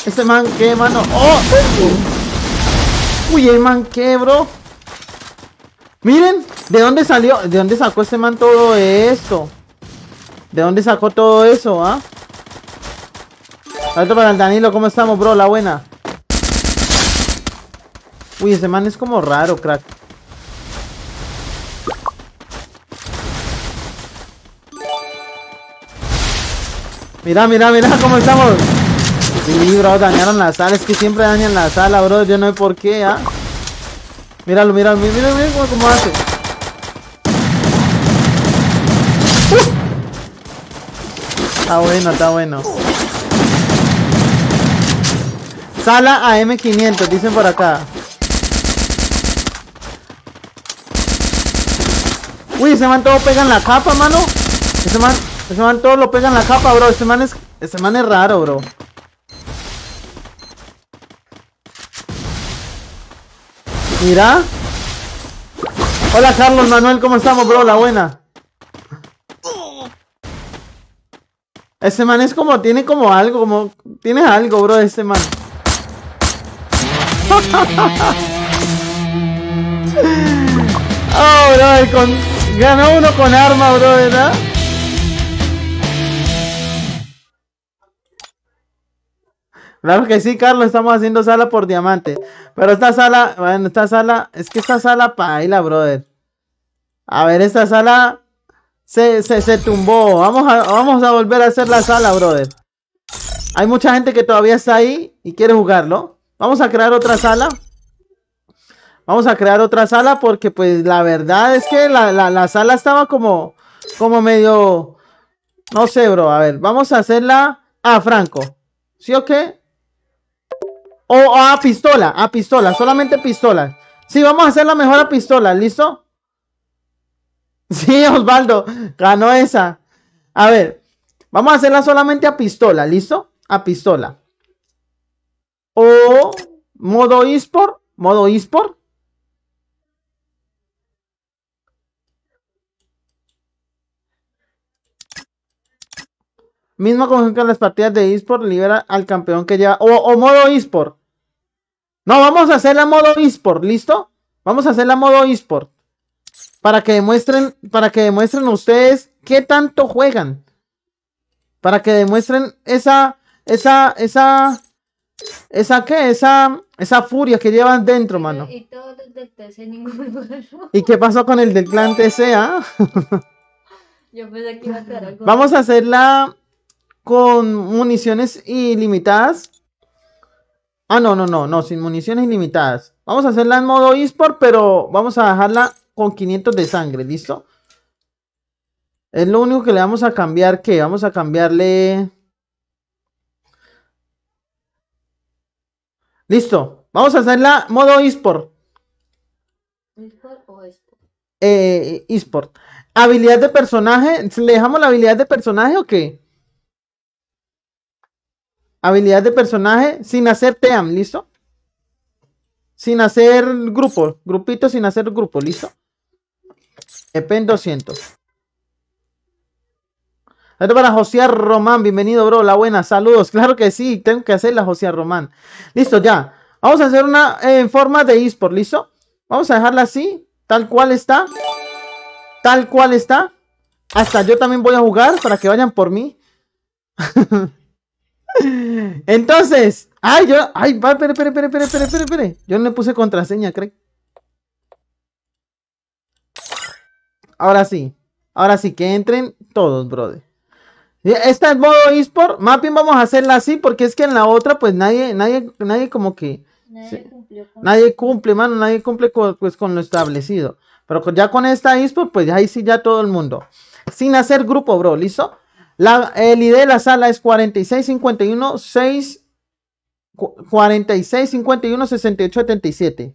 Ese man, ¿qué, mano? ¡Oh! Uy, el man, ¿qué, bro? Miren, ¿de dónde salió? ¿De dónde sacó este man todo esto? ¿De dónde sacó todo eso, ah? Alto para el Danilo, ¿cómo estamos, bro? La buena. Uy, ese man es como raro, crack. Mira, mira, mira cómo estamos. Sí, bro, dañaron la sala. Es que siempre dañan la sala, bro. Yo no sé por qué, ¿ah? Míralo, míralo, mira, mira, mira cómo, cómo hace. Está bueno, está bueno. Sala a M500, dicen por acá. Uy, ese man todo pega en la capa, mano. Ese man, ese man todo lo pega en la capa, bro. Ese man es, ese man es raro, bro. Mira. Hola, Carlos Manuel, ¿cómo estamos, bro? La buena. Ese man es como, tiene como algo, como, tiene algo, bro, ese man. (laughs) oh, bro, con, ganó uno con arma, bro, ¿verdad? Claro que sí, Carlos, estamos haciendo sala por diamante. Pero esta sala, bueno, esta sala, es que esta sala paila, brother. A ver, esta sala se, se, se tumbó. Vamos a, vamos a volver a hacer la sala, brother. Hay mucha gente que todavía está ahí y quiere jugarlo. Vamos a crear otra sala. Vamos a crear otra sala porque pues la verdad es que la, la, la sala estaba como, como medio... No sé, bro. A ver, vamos a hacerla a Franco. ¿Sí o qué? O, a pistola, a pistola, solamente pistola. Sí, vamos a hacerla mejor a pistola, ¿listo? (laughs) Sí, Osvaldo, ganó esa. A ver, vamos a hacerla solamente a pistola, ¿listo? A pistola. O modo eSport, modo eSport. Mismo como que las partidas de eSport libera al campeón que lleva. O, o modo eSport. No, vamos a hacer la modo eSport, ¿listo? Vamos a hacer la modo eSport. Para que demuestren, para que demuestren ustedes qué tanto juegan. Para que demuestren esa, esa, esa, esa qué, esa, esa furia que llevan dentro, mano. Y todos los del TC ninguno ¿Y qué pasó con el del clan TC, ah? (laughs) Yo pensé que iba a quedar algo. Vamos a hacerla con municiones ilimitadas. Ah, no, no, no, no, sin municiones ilimitadas. Vamos a hacerla en modo eSport, pero vamos a dejarla con 500 de sangre, ¿listo? Es lo único que le vamos a cambiar, ¿qué? Vamos a cambiarle... Listo, vamos a hacerla modo eSport. ¿Esport o esto? Eh, eSport. Habilidad de personaje, ¿le dejamos la habilidad de personaje o qué? Habilidad de personaje sin hacer team, ¿listo? Sin hacer grupo, grupito sin hacer grupo, ¿listo? EP en 200. Saludos para José Román, bienvenido, bro. La buena, saludos. Claro que sí, tengo que hacerla, José Román. Listo, ya. Vamos a hacer una eh, en forma de eSport, ¿listo? Vamos a dejarla así, tal cual está. Tal cual está. Hasta yo también voy a jugar para que vayan por mí. (laughs) Entonces, ay, yo, ay, va, espere, espere, espere, espere, espere, espere, espere. Yo no le puse contraseña, creo. Ahora sí, ahora sí, que entren todos, brother. Esta es modo eSport, más bien vamos a hacerla así porque es que en la otra pues nadie, nadie, nadie como que, Nadie Sí. cumplió con nadie cumple, mano, nadie cumple con, pues con lo establecido. Pero ya con esta eSport pues ahí sí ya todo el mundo. Sin hacer grupo, bro, ¿listo? La, el ID de la sala es 4651 6 cu- 4651 68 77.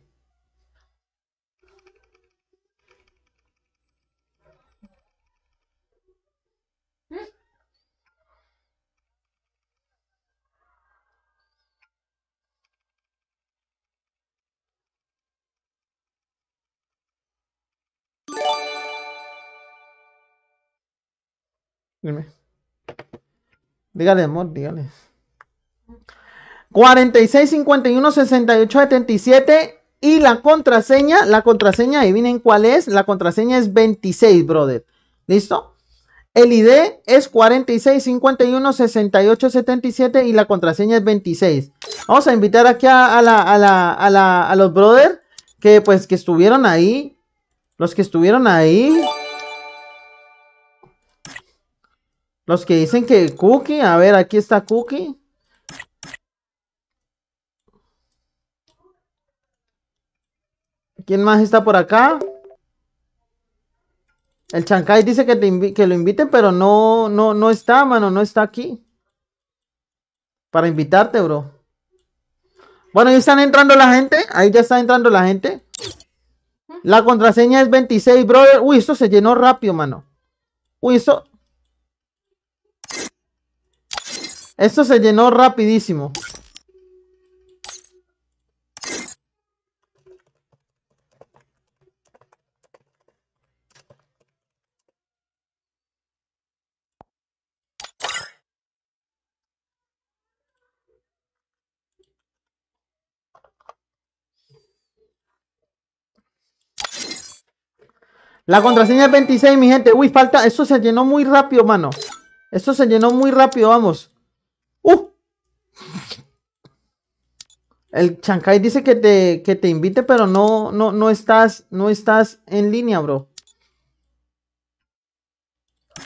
Dime. Dígale, amor, dígale. 46 51 68 77 y la contraseña, la contraseña, adivinen cuál es, la contraseña es 26, brother. ¿Listo? El ID es 46 51 68 77 y la contraseña es 26. Vamos a invitar aquí a, a la, a, la, a, la, los brothers que pues que estuvieron ahí. Los que estuvieron ahí. Los que dicen que Cookie, a ver, aquí está Cookie. ¿Quién más está por acá? El Chancay dice que, te que lo inviten, pero no, no, no está, mano, no está aquí. Para invitarte, bro. Bueno, ahí están entrando la gente. Ahí ya está entrando la gente. La contraseña es 26, brother. Uy, esto se llenó rápido, mano. Uy, esto. Esto se llenó rapidísimo. La contraseña es 26, mi gente. Uy, falta. Esto se llenó muy rápido, mano. Esto se llenó muy rápido, vamos. ¡Uh! El Chancay dice que te, que te invite, pero no, no, no estás, no estás en línea, bro.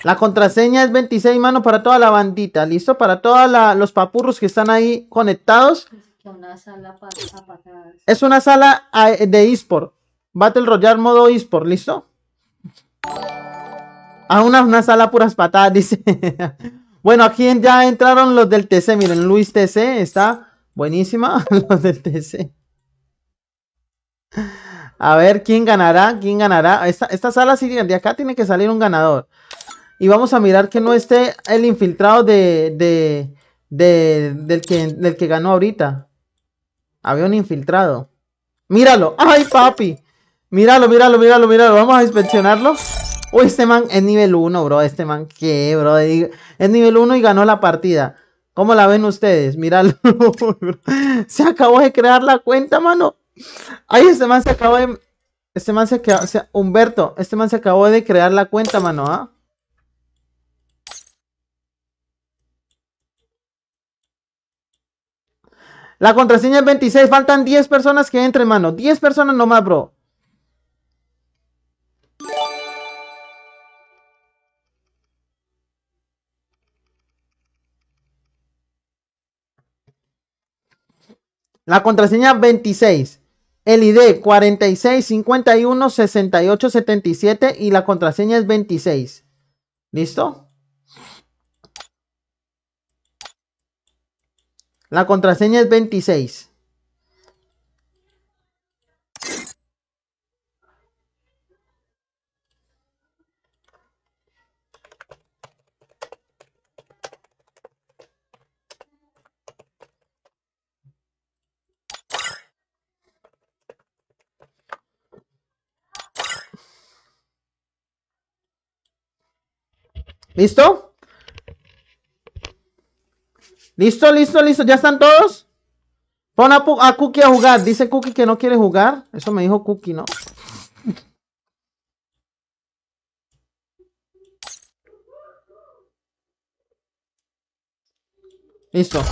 La contraseña es 26, mano, para toda la bandita. ¿Listo? Para todos los papurros que están ahí conectados. que una sala. Es una sala ah, de eSport. Battle Royale modo eSport, ¿listo? A una, una sala puras patadas, (laughs) dice. bueno, aquí ya entraron los del TC. Miren, Luis TC está buenísima. (laughs) los del TC. A ver, ¿quién ganará? ¿Quién ganará? Esta, esta sala sí, de acá tiene que salir un ganador. Y vamos a mirar que no esté el infiltrado de, de, de- del, que, del que ganó ahorita. Había un infiltrado. Míralo. ¡Ay, papi! Míralo, míralo, míralo, míralo. Vamos a inspeccionarlo. Uy, este man es nivel 1, bro. Este man, ¿qué, bro? Es nivel 1 y ganó la partida. ¿Cómo la ven ustedes? Míralo. (laughs) se acabó de crear la cuenta, mano. Ay, este man se acabó de... Este man se acabó... Humberto, este man se acabó de crear la cuenta, mano, ¿ah? La contraseña es 26. Faltan 10 personas que entren, mano. 10 personas nomás, bro. La contraseña 26. El ID 46 51 68 77 y la contraseña es 26. ¿Listo? La contraseña es 26. ¿Listo? ¿Listo, listo, listo? ¿Ya están todos? Pon a, a Cookie a jugar. Dice Cookie que no quiere jugar. Eso me dijo Cookie, ¿no? Listo.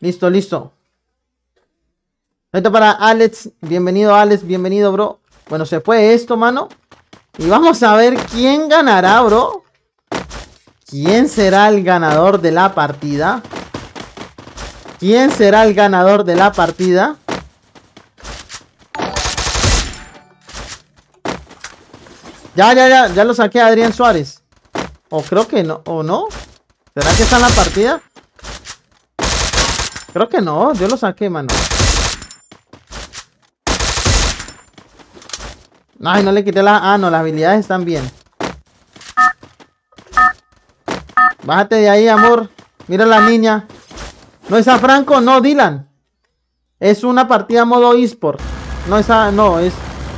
Listo, listo. Esto para Alex. Bienvenido, Alex. Bienvenido, bro. Bueno, se fue esto, mano. Y vamos a ver quién ganará, bro. ¿Quién será el ganador de la partida? ¿Quién será el ganador de la partida? Ya, ya, ya, ya lo saqué a Adrián Suárez. O creo que no, o no. ¿Será que está en la partida? Creo que no, yo lo saqué, mano. Ay, no le quité la... Ah, no, las habilidades están bien. Bájate de ahí, amor. Mira la niña. ¿No es a Franco? No, Dylan. Es una partida modo eSport. No es a... No, es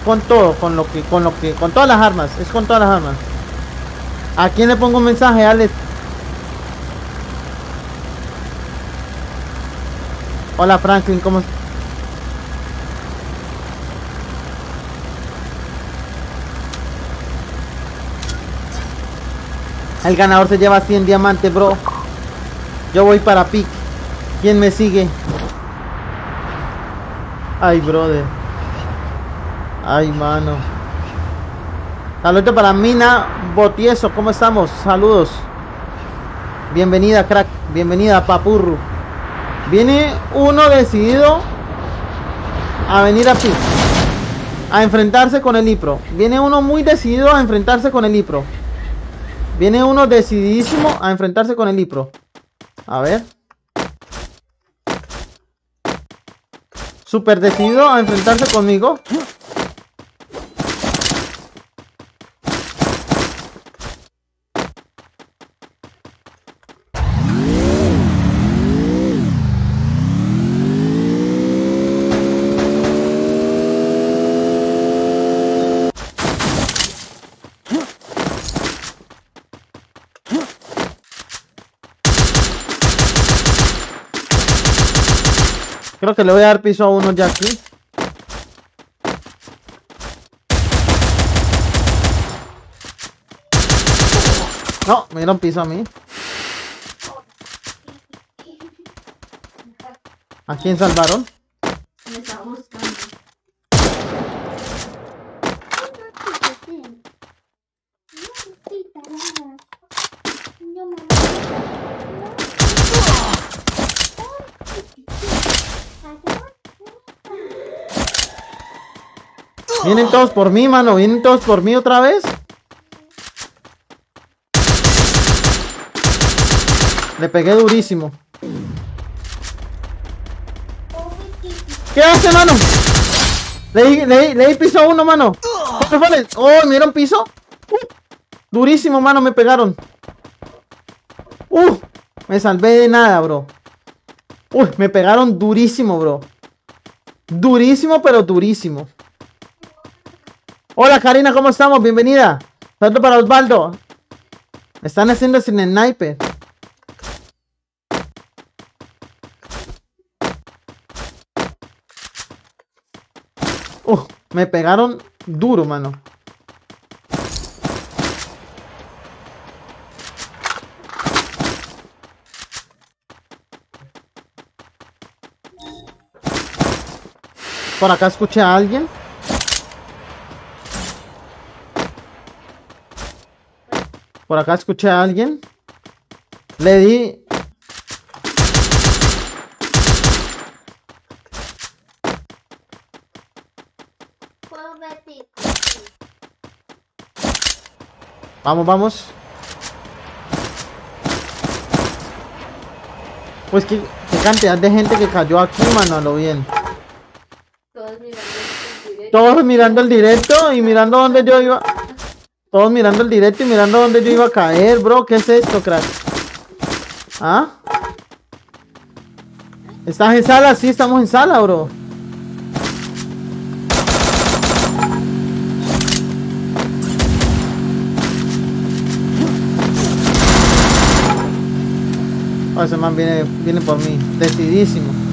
con todo, con lo que... Con lo que... Con todas las armas. Es con todas las armas. ¿A quién le pongo un mensaje, Alex? Hola, Franklin, ¿cómo... El ganador se lleva 100 diamantes, bro. Yo voy para pick. ¿Quién me sigue? Ay, brother. Ay, mano. Saludos para Mina Botieso. ¿Cómo estamos? Saludos. Bienvenida, crack. Bienvenida, papurru. Viene uno decidido a venir a pick. A enfrentarse con el Ipro. Viene uno muy decidido a enfrentarse con el Ipro. Viene uno decididísimo a enfrentarse con el Ipro. A ver. Súper decidido a enfrentarse conmigo. Que le voy a dar piso a uno ya aquí. No, me dieron piso a mí. ¿A quién salvaron? Me está buscando. Vienen todos por mí, mano. Vienen todos por mí otra vez. Le pegué durísimo. ¿Qué hace, mano? Le piso a uno, mano. Oh, ¿me dieron piso? Uh, durísimo, mano, me pegaron. Uh, me salvé de nada, bro. Uy, me pegaron durísimo, bro. Durísimo, pero durísimo. Hola Karina, ¿cómo estamos? Bienvenida. Saludos para Osvaldo. Me están haciendo sin sniper. Uf, me pegaron duro, mano. Por acá escuché a alguien. Por acá escuché a alguien. Le di. Vamos, vamos. Pues qué, qué cantidad de gente que cayó aquí, mano, a lo bien todos mirando el directo y mirando dónde yo iba. Todos mirando el directo y mirando dónde yo iba a caer, bro. ¿Qué es esto, crack? ¿Ah? ¿Estás en sala? Sí, estamos en sala, bro. Oh, ese man viene, viene por mí. Decidísimo.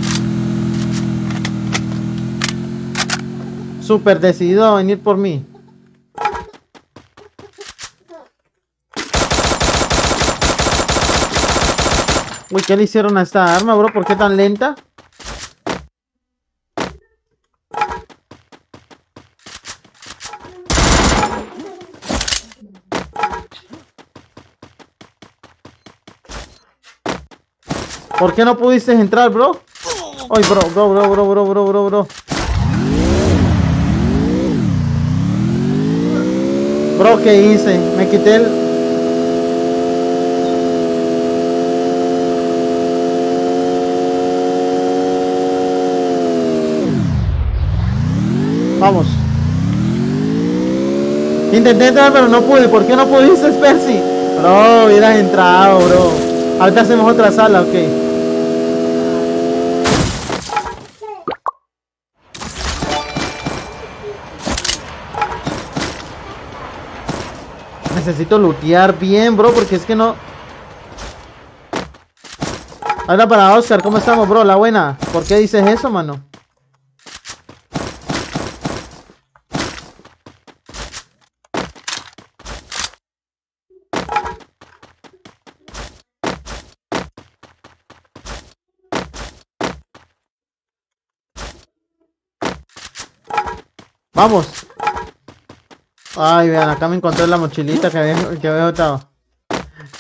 Súper decidido a venir por mí. Uy, ¿qué le hicieron a esta arma, bro? ¿Por qué tan lenta? ¿Por qué no pudiste entrar, bro? Ay, bro, bro, bro, bro, bro, bro, bro, bro. Bro, ¿qué hice? Me quité el... Vamos. Intenté entrar, pero no pude. ¿Por qué no pudiste, Percy? Bro, hubieras entrado, bro. Ahorita hacemos otra sala, ok. Necesito lootear bien, bro, porque es que no... Ahora para Oscar, ¿cómo estamos, bro? La buena. ¿Por qué dices eso, mano? Vamos. Ay, vean, acá me encontré la mochilita que había, que había botado.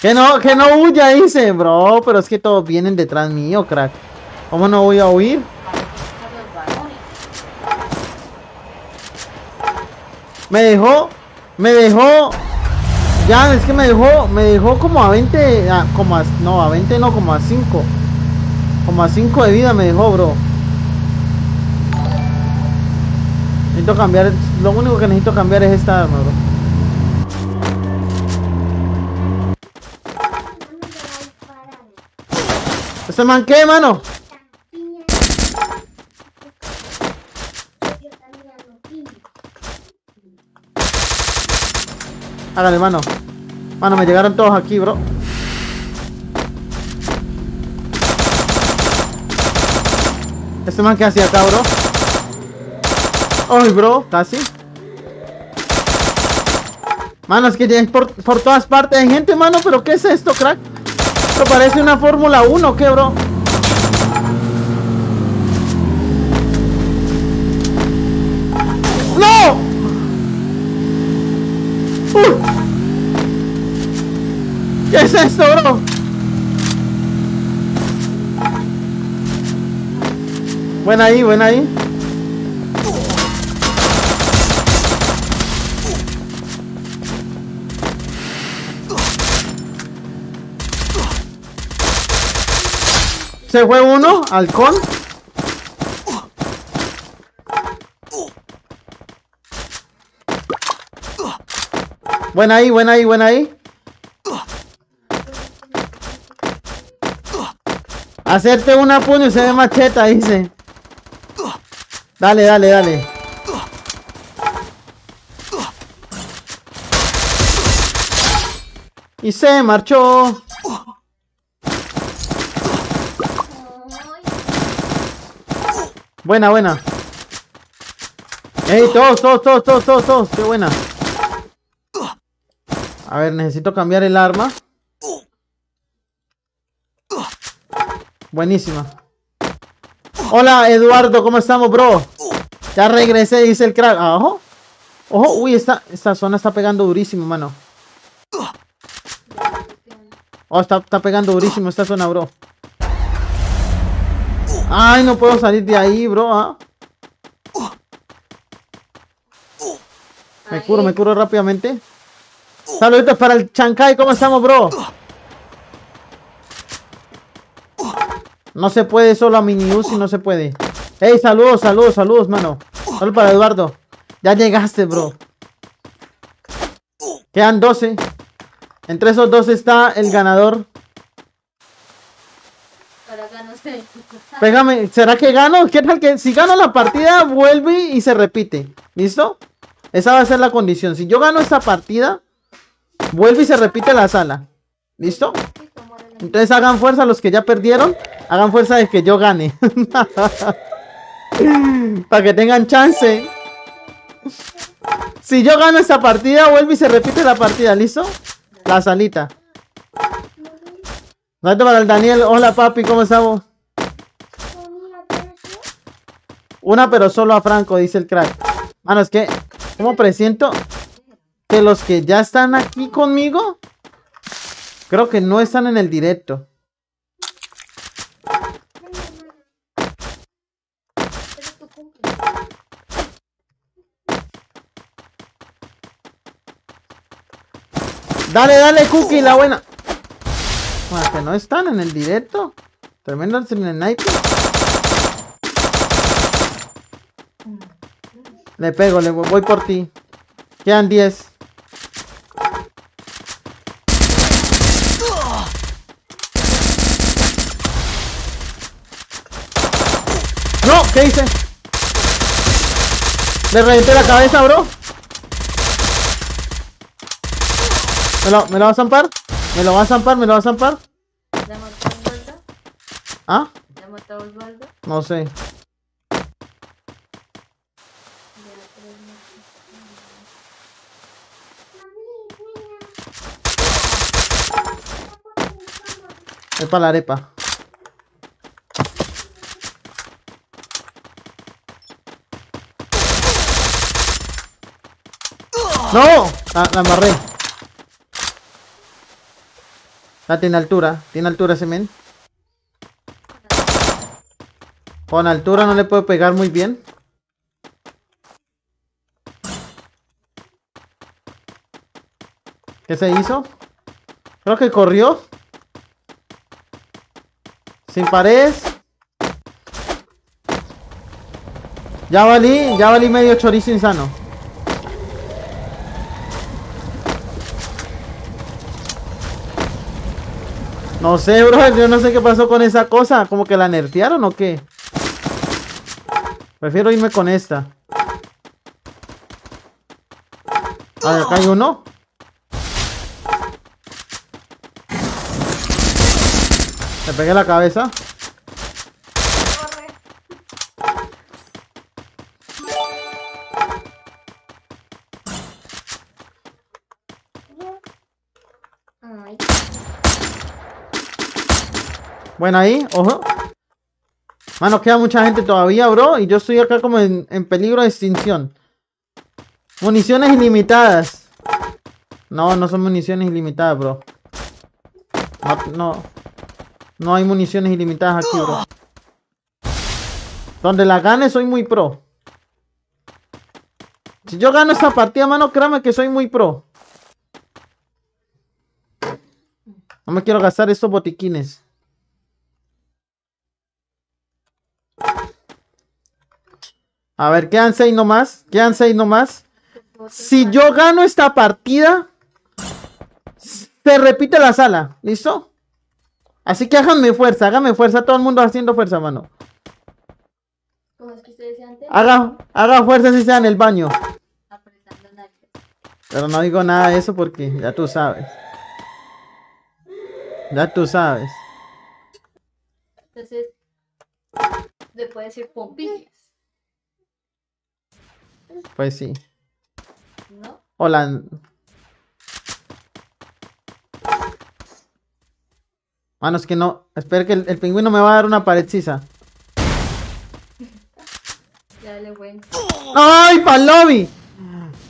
Que no, que no huya, dice, bro. Pero es que todos vienen detrás mío, crack. ¿Cómo no voy a huir? Me dejó, me dejó. Ya, es que me dejó, me dejó como a 20, a- como a, no, a 20 no, como a 5. Como a 5 de vida me dejó, bro. Necesito cambiar, lo único que necesito cambiar es esta arma, bro. ¿Este man qué, mano? Hágale, mano. Mano, me llegaron todos aquí, bro. ¿Este man qué hacía acá, bro? Ay, bro, casi. Mano, es que ya por, por todas partes hay gente, mano. ¿Pero qué es esto, crack? Esto parece una Fórmula 1, ¿qué, bro? ¡No! ¿Qué es esto, bro? Buena ahí, buena ahí. Se fue uno, halcón. Buena ahí, buena ahí, buena ahí. Hacerte una puño se ve macheta, dice. Dale, dale, dale. Y se marchó. Buena, buena. Ey, todos, todos, todos, todos, todos, todos. Qué buena. A ver, necesito cambiar el arma. Buenísima. Hola, Eduardo, ¿cómo estamos, bro? Ya regresé, dice el crack. Ah, Ojo. Uy, esta, esta zona está pegando durísimo, mano. Oh, está, está pegando durísimo esta zona, bro. Ay, no puedo salir de ahí, bro. ah. Me curo, me curo rápidamente. Saluditos para el Chancay, ¿cómo estamos, bro? No se puede solo a mini Uzi, no se puede. Ey, saludos, saludos, saludos, mano. Saludos para Eduardo. Ya llegaste, bro. Quedan 12. Entre esos dos está el ganador. Pégame, ¿será que gano? ¿Qué tal que si gano la partida vuelve y se repite? ¿Listo? Esa va a ser la condición. Si yo gano esta partida, vuelve y se repite la sala. ¿Listo? Entonces hagan fuerza los que ya perdieron. Hagan fuerza de que yo gane. (laughs) Para que tengan chance. Si yo gano esta partida, vuelve y se repite la partida, ¿listo? La salita. Para el Daniel. Hola papi, ¿cómo estamos? Una pero solo a Franco, dice el crack. Mano, es que, ¿cómo presiento que los que ya están aquí conmigo, creo que no están en el directo? Dale, dale, Cookie, la buena. Bueno, que no están en el directo. Tremendo el sniper. Le pego, le voy por ti. Quedan 10. No, ¿qué hice? Le reventé la cabeza, bro. ¿Me lo, ¿Me lo va a zampar? ¿Me lo va a zampar? ¿Me lo va a zampar? ¿Ya mató Osvaldo? ¿Ah? ¿Ya mató Osvaldo? No sé. Es para la arepa. ¡No! La, la amarré. La tiene altura. Tiene altura ese men. Con altura no le puedo pegar muy bien. ¿Qué se hizo? Creo que corrió. Sin paredes. Ya valí, ya valí medio chorizo insano. No sé, bro, yo no sé qué pasó con esa cosa. Como que la nerfearon o qué. Prefiero irme con esta. A acá hay uno. Le pegué la cabeza. Bueno, ahí, ojo. Mano, queda mucha gente todavía, bro. Y yo estoy acá como en, en peligro de extinción. Municiones ilimitadas. No, no son municiones ilimitadas, bro. No. No hay municiones ilimitadas aquí, bro. Donde la gane soy muy pro. Si yo gano esta partida, mano, créame que soy muy pro. No me quiero gastar estos botiquines. A ver, quedan seis nomás. Quedan seis nomás. Si yo gano esta partida, se repite la sala. ¿Listo? Así que háganme fuerza, háganme fuerza. Todo el mundo haciendo fuerza, mano. ¿Cómo es que usted decía antes? Haga, haga fuerza si sea en el baño. Apretando. Pero no digo nada de eso porque ya tú sabes. Ya tú sabes. Entonces, le puede decir pompillas, Pues sí. ¿no? Hola. Mano, es que no. Espera que el, el pingüino me va a dar una pared sisa. Ya le voy. ¡Ay, pa'l lobby!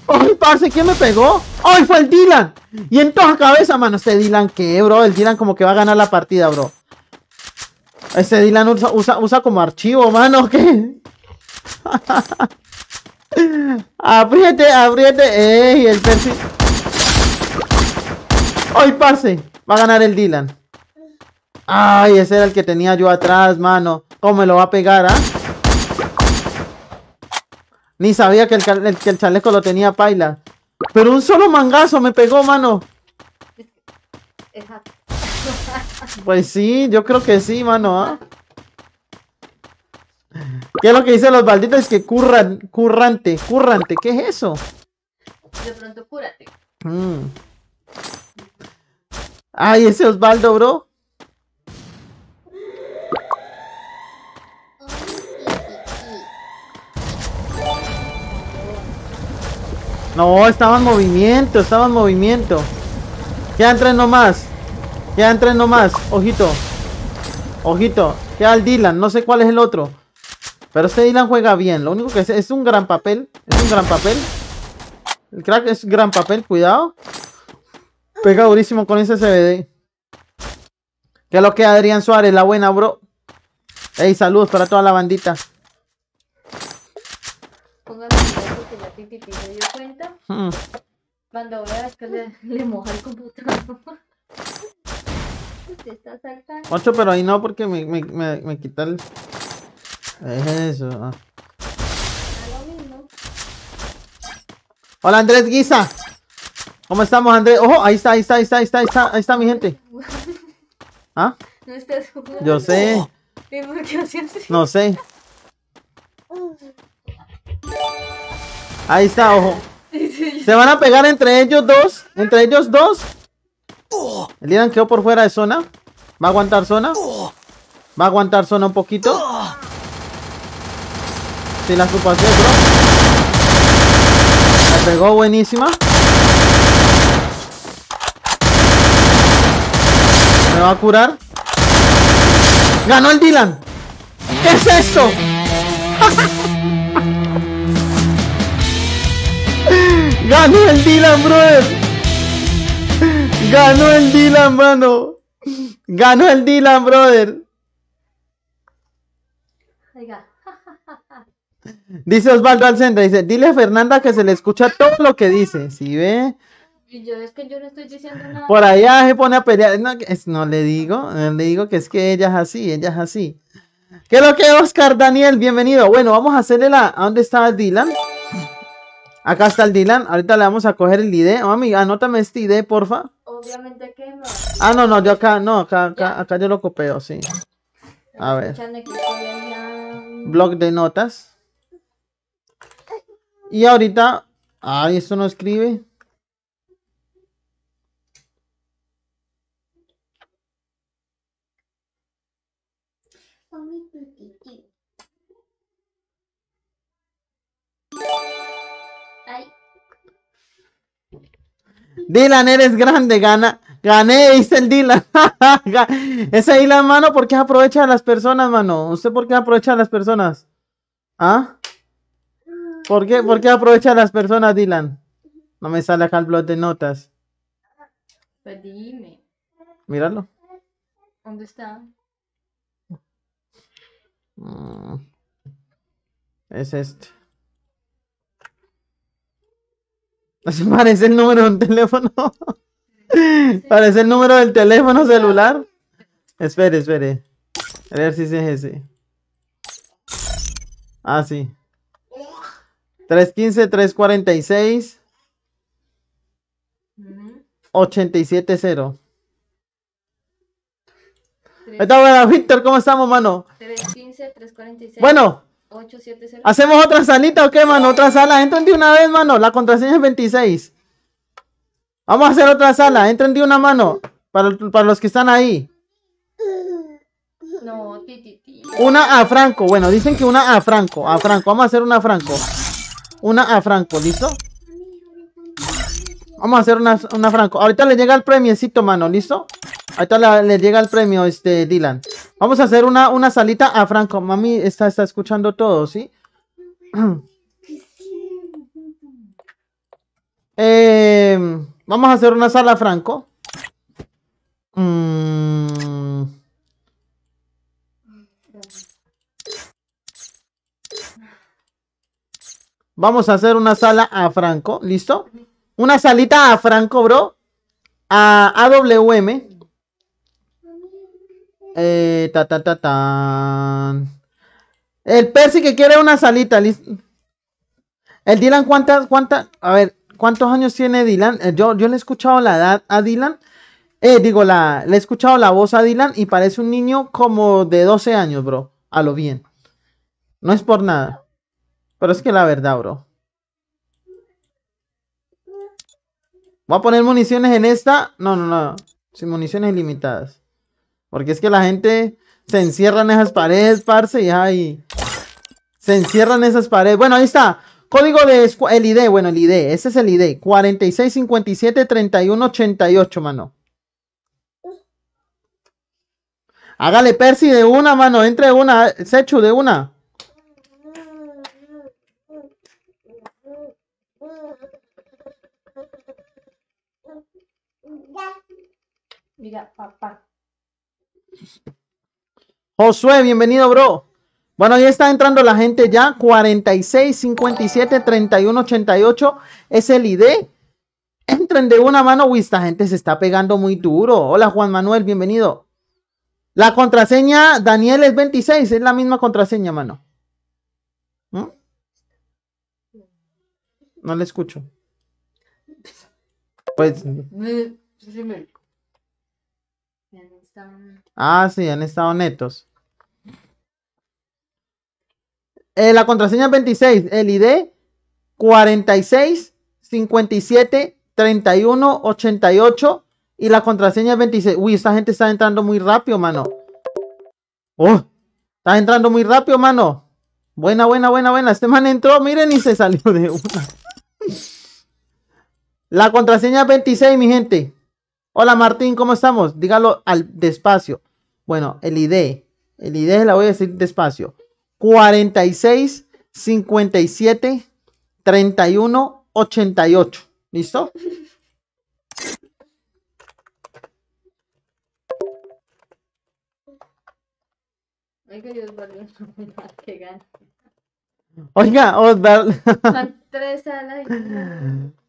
¡Ay, parce! ¿Quién me pegó? ¡Ay, fue el Dylan! Y en toda cabeza, mano. Este Dylan, ¿qué, bro? El Dylan como que va a ganar la partida, bro. Este Dylan usa, usa, usa como archivo, mano. ¿Qué? (laughs) apriete, apriete. ¡Ey! El perfil. ¡Ay, parce! Va a ganar el Dylan. ¡Ay! Ese era el que tenía yo atrás, mano. ¿Cómo me lo va a pegar, ah? Ni sabía que el, el- que el chaleco lo tenía paila. Pero un solo mangazo me pegó, mano. Exacto. Pues sí, yo creo que sí, mano. ¿ah? ¿Qué es lo que dicen los balditos? Es que curran, currante, currante. ¿Qué es eso? De pronto cúrate. Mm. Ay, ese Osvaldo, bro. No, estaba en movimiento, estaba en movimiento. Quedan tres nomás. Quedan tres nomás. Ojito. Ojito. Queda el Dylan. No sé cuál es el otro. Pero este Dylan juega bien. Lo único que es, es un gran papel. Es un gran papel. El crack es gran papel. Cuidado. Pega durísimo con ese CBD. ¿Qué es lo que Adrián Suárez? La buena, bro. Ey, saludos para toda la bandita. Cuidado porque ya Cuando veas (laughs) que le, le moja el computador. (laughs) Se está saltando. Ocho, pero ahí no, porque me, me, me, me quita el. Es eso. ah. Hola Andrés Guisa. ¿Cómo estamos, Andrés? Ojo, ahí está, ahí está, ahí está, ahí está, ahí está, ahí está mi gente. (laughs) ¿Ah? No estás jugando. Yo sé, ¿Y por qué hacías así? no sé. Ahí está, ojo. (laughs) Se van a pegar entre ellos dos. Entre ellos dos. El quedó por fuera de zona. Va a aguantar zona. Va a aguantar zona un poquito. Sí, la supo hacer, bro. La pegó buenísima. Me va a curar. Ganó el Dylan. ¿Qué es esto? (laughs) Ganó el Dylan, brother. Ganó el Dylan, mano. Ganó el Dylan, brother. Oiga, Dice Osvaldo Alcendra, dice, dile a Fernanda que se le escucha todo lo que dice. Si ve, y yo es que yo no estoy diciendo nada. por allá se pone a pelear. No, que es- no le digo, no le digo que es que ella es así, ella es así. ¿Qué es lo que Oscar Daniel? Bienvenido. Bueno, vamos a hacerle la. ¿A dónde está el Dylan? Acá está el Dylan. Ahorita le vamos a coger el ID. Mami, anótame este ID, porfa. Obviamente que no. Ah, no, no, yo acá, no, acá, acá, acá yo lo copio, sí. A ver. Blog de notas. Y ahorita, ay, esto no escribe. Dylan, eres grande, gana. Gané, dice el Dylan. (laughs) Ese Dylan, mano, ¿por qué aprovecha a las personas, mano? ¿Usted por qué aprovecha a las personas? ¿Ah? ¿Por qué, por qué aprovecha a las personas, Dylan? No me sale acá el blog de notas. pues dime. Míralo. ¿Dónde está? Mm. Es este. ¿Se (laughs) parece el número de un teléfono? ¿Parece el número del teléfono celular? Espere, espere. A ver si es ese. Ah, sí. 315-346 Ujú. 870. Tres- Ahí está, bueno, Víctor, ¿cómo estamos, mano? 315, 346. Bueno, 870. ¿Hacemos otra salita o qué, mano? Otra sala. Entren de una vez, mano. La contraseña es 26. Vamos a hacer otra sala. Entren de una mano. Para, para los que están ahí. No, titi, titi. Una a Franco. Bueno, dicen que una a Franco. A Franco. Vamos a hacer una a Franco. Una a Franco. ¿Listo? Vamos a hacer una, una Franco. Ahorita le llega el premiecito, mano. ¿Listo? Ahorita le llega el premio, este, Dylan. Vamos a hacer una, una salita a Franco. Mami está, está escuchando todo, ¿sí? Eh, (clears throat) vamos a hacer una sala Franco. Mm. Vamos a hacer una sala a Franco, ¿listo? Una salita a Franco, bro. A AWM. Eh, ta, ta, ta. El Percy que quiere una salita. El Dylan, ¿cuántas, cuántas? A ver, ¿cuántos años tiene Dylan? Eh, yo, yo le he escuchado la edad a Dylan. Eh, digo, la, le he escuchado la voz a Dylan y parece un niño como de 12 años, bro. A lo bien. No es por nada. Pero es que la verdad, bro. Voy a poner municiones en esta. No, no, no. Sin municiones ilimitadas. Porque es que la gente se encierra en esas paredes, parce, y ay. Se encierran en esas paredes. Bueno, ahí está. Código de el ID, bueno, el ID, ese es el ID. 46 57 31 88, mano. Hágale Percy de una, mano. Entre una, Sechu de una. Mira, papá. Josué, bienvenido, bro. Bueno, ya está entrando la gente ya. 46 57 31 88 es el ID. Entren de una mano. Uy, esta gente se está pegando muy duro. Hola, Juan Manuel, bienvenido. La contraseña, Daniel, es 26. Es la misma contraseña, mano. ¿Mm? No le escucho. Pues, Sí, no están- ah, sí, han estado netos. Eh, la contraseña es 26, el ID 46 57 31 88 y la contraseña es 26. Uy, esta gente está entrando muy rápido, mano. Oh, está entrando muy rápido, mano. Buena, buena, buena, buena. Este man entró, miren, y se salió de una. La contraseña es 26, mi gente. Hola Martín, ¿cómo estamos? Dígalo al despacio. Bueno, el ID. El ID la voy a decir despacio. 46 57 31 88. ¿Listo? Oiga, Osvaldo tres alas y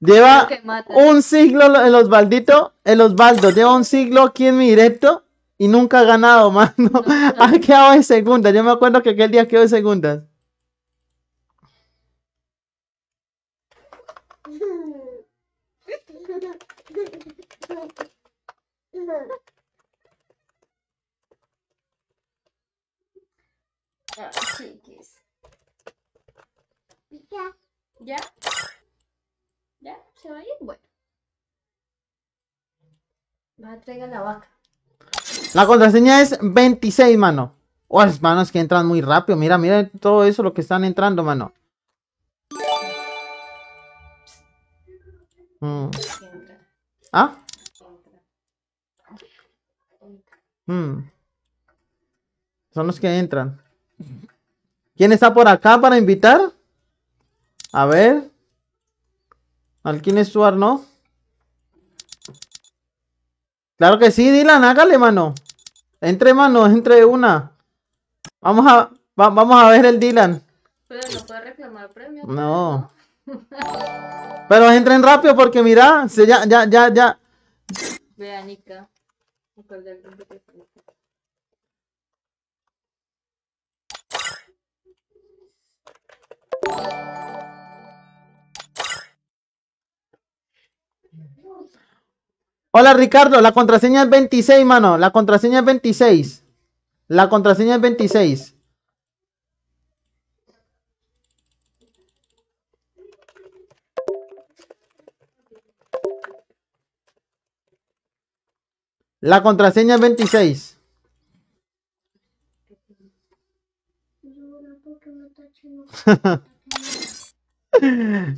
(laughs) lleva un siglo el Osvaldito, el Osvaldo lleva un siglo aquí en mi directo y nunca ha ganado, (laughs) mano. Ha quedado en segunda. Yo me acuerdo que aquel día quedó en. Ah, chiquis. ¿Ya? ¿Ya? ¿Se va a ir? Bueno. Va a traer la vaca. La contraseña es 26, mano. Oh, las manos que entran muy rápido. Mira, mira todo eso lo que están entrando, mano. Mm. ¿Ah? Mm. Son los que entran. ¿Quién está por acá para invitar? A ver. Alquín Stuart, ¿no? Claro que sí, Dylan, hágale, mano. Entre, mano, entre una. Vamos a, va- vamos a ver el Dylan. Pero no puede reclamar premio. No. Pero entren rápido porque mira, se ya, ya, ya, ya. Vea, Nika. Me Hola Ricardo, la contraseña es 26, mano. La contraseña es 26. La contraseña es 26. La contraseña es 26. (laughs)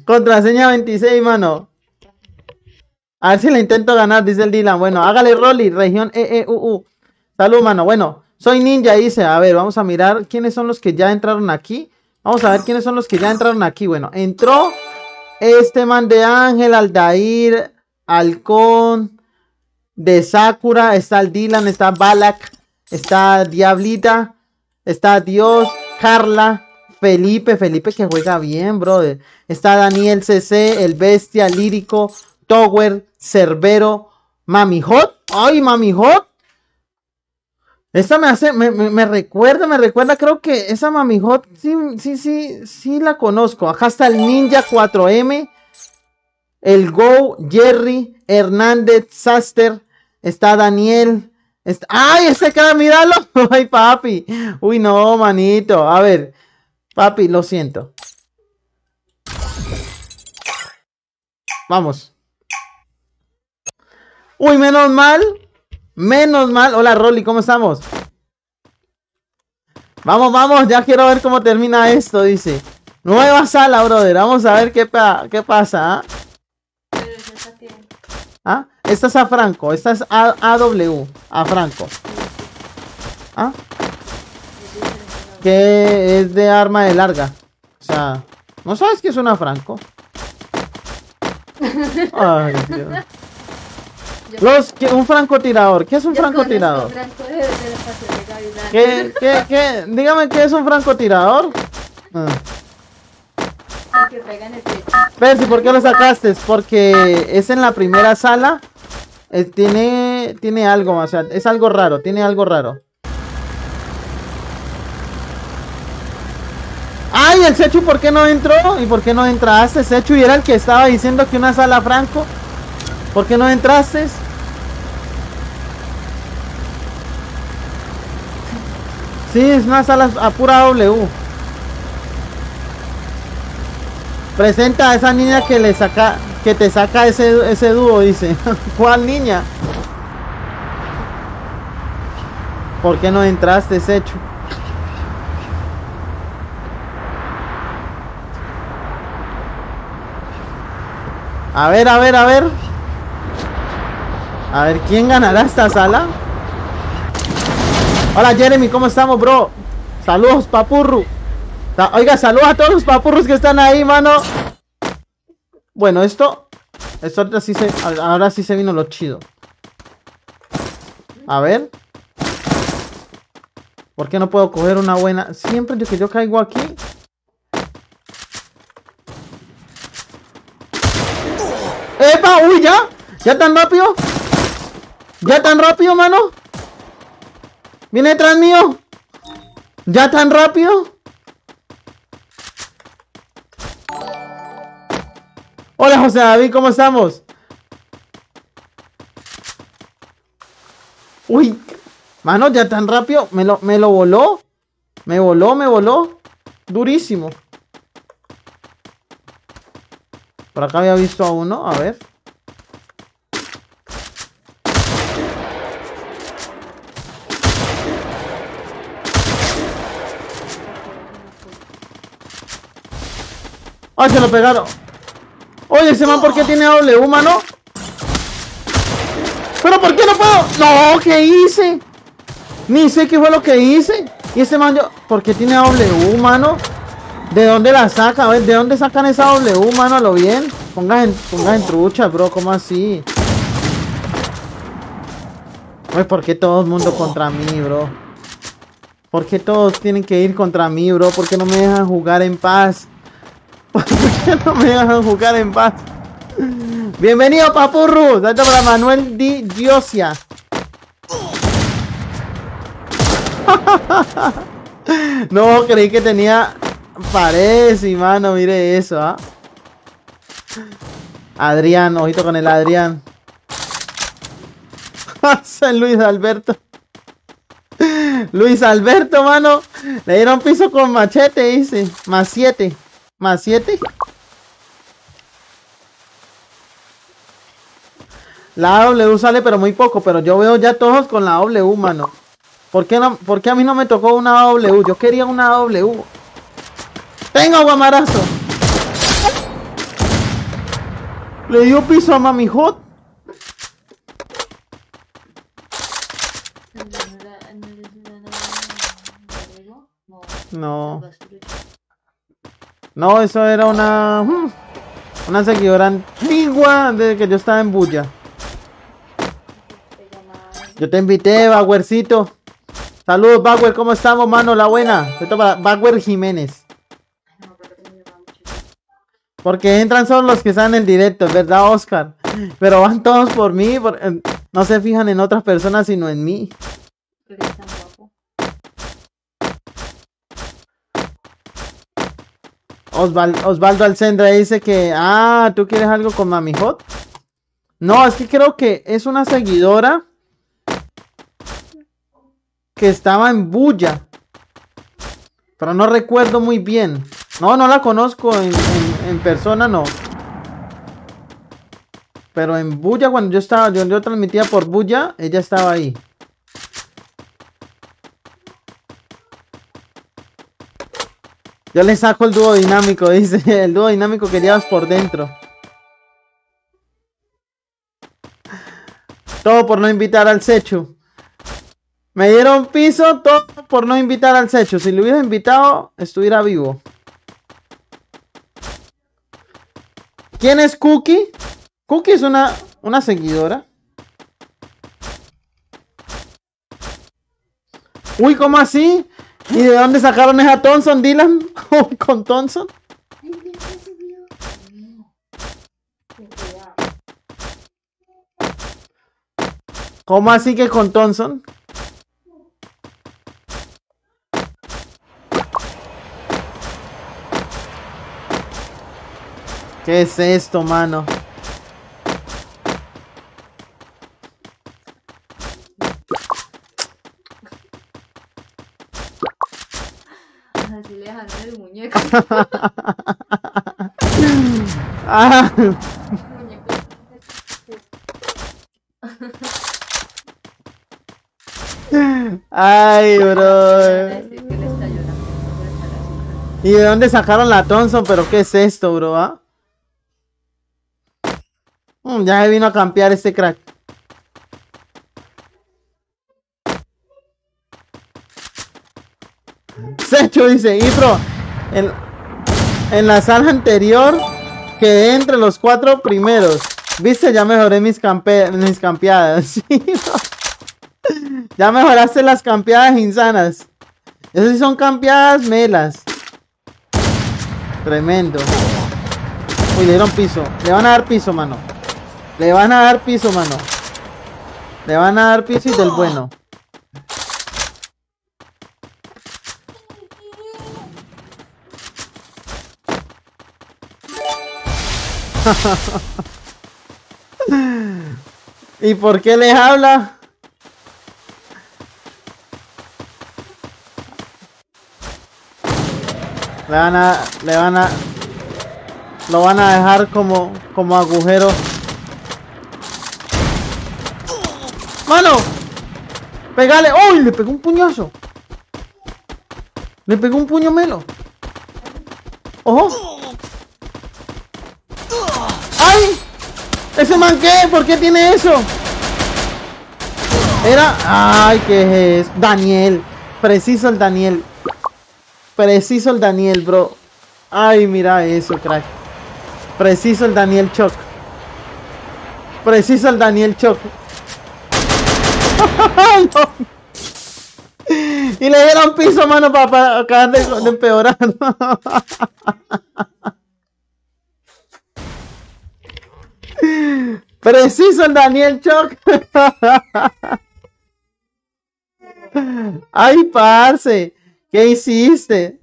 Contraseña 26, mano. A ver si le intento ganar, dice el Dylan. Bueno, hágale Rolly, región EEUU. Salud, mano. Bueno, soy ninja, dice. A ver, vamos a mirar quiénes son los que ya entraron aquí. Vamos a ver quiénes son los que ya entraron aquí. Bueno, entró este man de Ángel, Aldair, Halcón, de Sakura. Está el Dylan, está Balak, está Diablita, está Dios, Carla, Felipe, Felipe que juega bien, brother. Está Daniel CC, el Bestia, Lírico, Tower, Cerbero, Mami Hot. ¡Ay, Mami Hot! Esa me hace, me, me- me recuerda, me recuerda, creo que esa Mami Hot, sí, sí, sí, sí la conozco. Acá está el Ninja 4M, el Go, Jerry, Hernández, Saster, está Daniel. está- ¡Ay, ese cara, míralo! (laughs) ¡Ay, papi! Uy, no, manito. A ver, papi, lo siento. Vamos. Uy, menos mal. Menos mal. Hola, Rolly, ¿cómo estamos? Vamos, vamos, ya quiero ver cómo termina esto, dice. Nueva sala, brother. Vamos a ver qué, pa- qué pasa. ¿ah? ¿Ah? Esta es a Franco. Esta es a AW. A Franco. ¿Ah? Que es de arma de larga. O sea, ¿no sabes qué es una Franco? (laughs) Ay, Dios. Los, ¿qué- un francotirador. ¿Qué es un francotirador? ¿Qué, qué, qué? Dígame qué es un francotirador. Ah. El que pega en el pecho. Percy, ¿por qué lo sacaste? Porque es en la primera sala. eh, tiene, tiene algo, o sea, es algo raro, tiene algo raro. ¡Ay, el Sechu, ¿por qué no entró? ¿Y por qué no entraste? Sechu, y era el que estaba diciendo que una sala franco. ¿Por qué no entraste? Sí, es una sala a pura W. Presenta a esa niña que le saca, que te saca ese, ese dúo, dice. (laughs) ¿Cuál niña? ¿Por qué no entraste, Sechu? A ver, a ver, a ver. A ver, ¿quién ganará esta sala? Hola Jeremy, ¿cómo estamos, bro? Saludos, papurru. Oiga, saludos a todos los papurros que están ahí, mano. Bueno, esto. Esto ahorita sí se. Ahora sí se vino lo chido. A ver. ¿Por qué no puedo coger una buena? Siempre que yo caigo aquí. ¡Epa! ¡Uy, ya! ¿Ya tan rápido? ¿Ya tan rápido, mano? ¿Viene detrás mío? ¿Ya tan rápido? Hola José David, ¿cómo estamos? Uy, mano, ya tan rápido. Me lo, me lo voló. Me voló, me voló. Durísimo. Por acá había visto a uno, a ver. ¡Ay, se lo pegaron! Oye, ese man, ¿por qué tiene W, mano? ¿Pero por qué no puedo? No, ¿qué hice? Ni sé qué fue lo que hice. Y ese man, yo... ¿Por qué tiene W, mano? ¿De dónde la saca? ¿de dónde sacan esa W, mano? A lo bien. Pongas en, pongas trucha, bro. ¿Cómo así? Pues, ¿por qué todo el mundo contra mí, bro? ¿Por qué todos tienen que ir contra mí, bro? ¿Por qué no me dejan jugar en paz? (laughs) ¿Por qué no me dejan jugar en paz? Bienvenido, papurru. Salta para Manuel Di Diosia. (laughs) no, creí que tenía paredes y mano, mire eso, ¿ah? Adrián, ojito con el Adrián. (laughs) San Luis Alberto. Luis Alberto, mano. Le dieron piso con machete, dice. Más siete. Más siete. La W sale, pero muy poco. Pero yo veo ya todos con la W, mano. ¿Por qué, no, ¿Por a mí no me tocó una W? Yo quería una W. ¡Tengo guamarazo! Le dio piso a Mami Hot. No. No, eso era una. hmm, Una seguidora antigua de que yo estaba en Bulla. Yo te invité, Bagüercito. Saludos, Bagüer, ¿cómo estamos, mano? La buena. Esto para Bagüer Jiménez. Porque entran solo los que están en directo, ¿verdad, Oscar? Pero van todos por mí. eh, no se fijan en otras personas, sino en mí. Porque es tan guapo. Osval- Osvaldo Alcendra dice que, ah, ¿tú quieres algo con Mami Hot? No, es que creo que es una seguidora que estaba en Bulla. Pero no recuerdo muy bien. No, no la conozco en persona, no. Pero en Bulla, cuando yo estaba, yo, yo transmitía por Bulla, ella estaba ahí. Yo le saco el dúo dinámico, dice. (laughs) El dúo dinámico que llevas por dentro. Todo por no invitar al Sechu. Me dieron piso, todo por no invitar al Sechu. Si lo hubiera invitado, estuviera vivo. ¿Quién es Cookie? Cookie es una, una seguidora. Uy, ¿cómo así? ¿Y de dónde sacaron esa Thompson, Dylan? (laughs) ¿Con Thompson? ¿Cómo así que con Thompson? ¿Qué es esto, mano? Por echar azúcar. ¿Y de dónde sacaron la Thompson? ¿Pero qué es esto, bro? ah? Mm, ya se vino a campear este crack. Secho dice, y bro, en, la sala anterior quedé entre los cuatro primeros. Viste, ya mejoré mis, campe mis campeadas. (laughs) Ya mejoraste las campeadas insanas. Esas sí son campeadas melas. Tremendo. Uy, le dieron piso. Le van a dar piso, mano. Le van a dar piso, mano. Le van a dar piso y del bueno. (laughs) ¿Y por qué les habla? Le van a, le van a, lo van a dejar como, como agujero. ¡Mano! ¡Pégale! ¡Uy! Le pegó un puñazo. Le pegó un puño melo. ¡Ojo! ¡Ay! ¿Ese man qué? ¿Por qué tiene eso? Era... ¡Ay! ¿Qué es? Daniel. Preciso el Daniel. Preciso el Daniel, bro. Ay, mira eso, crack. Preciso el Daniel Choc. Preciso el Daniel Choc. (laughs) Y le dieron piso, mano, para, acabar de, de empeorar. (laughs) Preciso el Daniel Choc. Ay, parce. ¿Qué hiciste?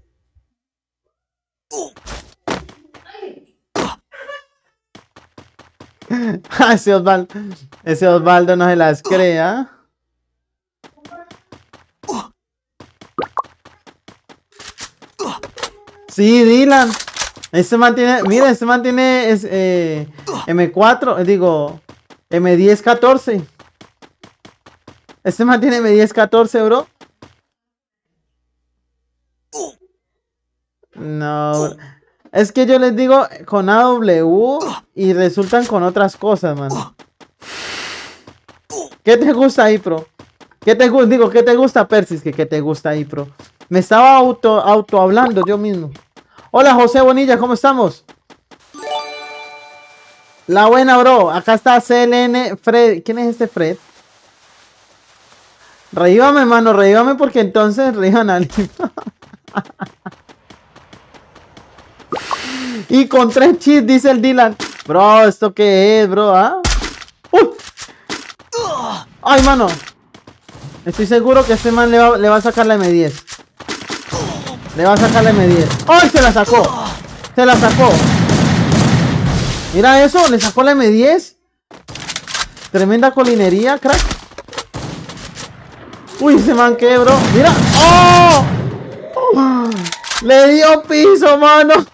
(laughs) Ah, ese Osvaldo, no se las crea. Sí, Dylan. Este man tiene, mira, este man tiene es, eh, M4, eh, digo, M1014. Este man tiene M1014, bro. No, es que yo les digo con AW y resultan con otras cosas, man. ¿Qué te gusta ahí, pro? ¿Qué te gusta? Digo, ¿qué te gusta, Persis? ¿Qué, qué te gusta ahí, pro? Me estaba auto, auto hablando yo mismo. Hola, José Bonilla, ¿cómo estamos? La buena, bro. Acá está CLN Fred. ¿Quién es este Fred? Reívame, mano, reívame porque entonces reíban a (laughs) Y con tres chips, dice el Dylan. Bro, ¿esto qué es, bro? ¿Ah? ¡Uy! ¡Ay, mano! Estoy seguro que este man le va, le va a sacar la M10. Le va a sacar la M10. ¡Ay, se la sacó! Se la sacó. Mira eso, le sacó la M10. Tremenda colinería, crack. Uy, ese man qué, bro. Mira. ¡Oh! Le dio piso, mano.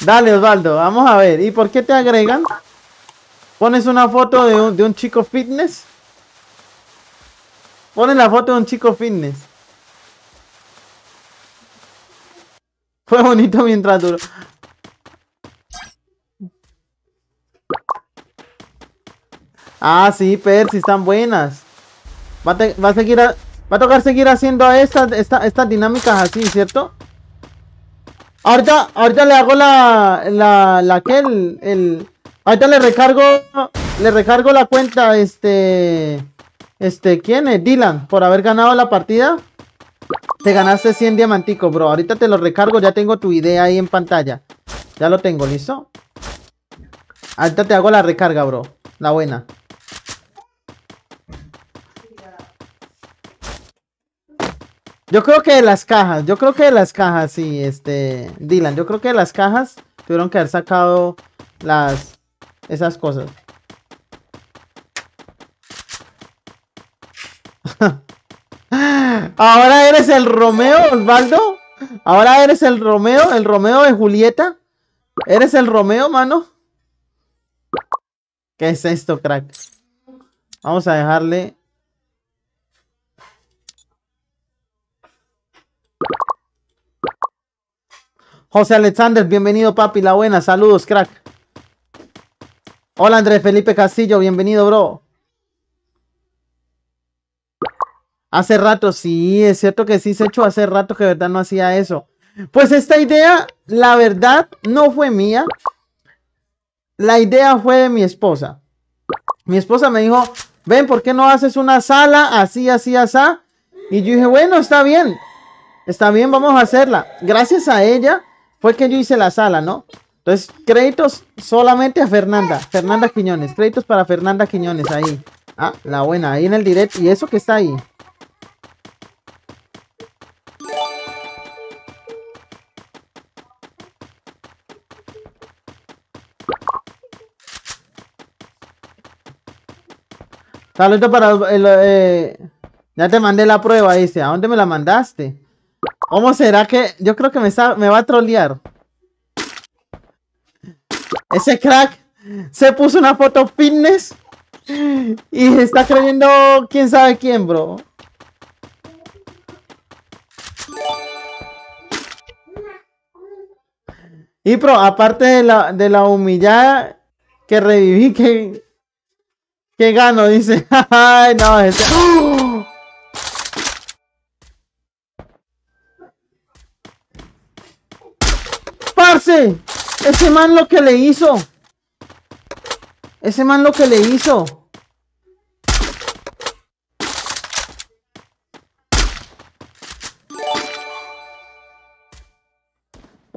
Dale, Osvaldo, vamos a ver. ¿Y por qué te agregan? ¿Pones una foto de un, de un chico fitness? Pone la foto de un chico fitness. Fue bonito mientras duró. Ah, sí, Percy, están buenas. Va a, seguir va a tocar seguir haciendo estas esta- estas dinámicas así, ¿cierto? Ahorita, ahorita le hago la, la, la que el, el, ahorita le recargo, le recargo la cuenta, este, este, ¿quién es? Dylan, por haber ganado la partida. Te ganaste 100 diamanticos, bro. Ahorita te lo recargo, ya tengo tu idea ahí en pantalla. Ya lo tengo, ¿listo? Ahorita te hago la recarga, bro. La buena. Yo creo que de las cajas, yo creo que de las cajas, sí, este, Dylan, yo creo que de las cajas tuvieron que haber sacado las, esas cosas. (laughs) Ahora eres el Romeo, Osvaldo. Ahora eres el Romeo, el Romeo de Julieta. ¿Eres el Romeo, mano? ¿Qué es esto, crack? Vamos a dejarle José Alexander, bienvenido papi, la buena, saludos crack. Hola Andrés Felipe Castillo, bienvenido bro. Hace rato, sí, es cierto que sí se echó hace rato que de verdad no hacía eso. Pues esta idea, la verdad, no fue mía. La idea fue de mi esposa. Mi esposa me dijo, ven, ¿por qué no haces una sala así, así, así? Y yo dije, bueno, está bien. Está bien, vamos a hacerla. Gracias a ella fue que yo hice la sala, ¿no? Entonces, créditos solamente a Fernanda. Fernanda Quiñones. Créditos para Fernanda Quiñones ahí. Ah, la buena, ahí en el direct. Y eso que está ahí. Saludos para el, eh, ya te mandé la prueba, dice. ¿A dónde me la mandaste? ¿Cómo será que? Yo creo que me, me va a trolear. Ese crack se puso una foto fitness y está creyendo quién sabe quién, bro. Y pro, aparte de la, de la humillada que reviví, que, que gano, dice. (laughs) Ay, no, ¡Oh! ¡Parce! Ese man lo que le hizo. Ese man lo que le hizo.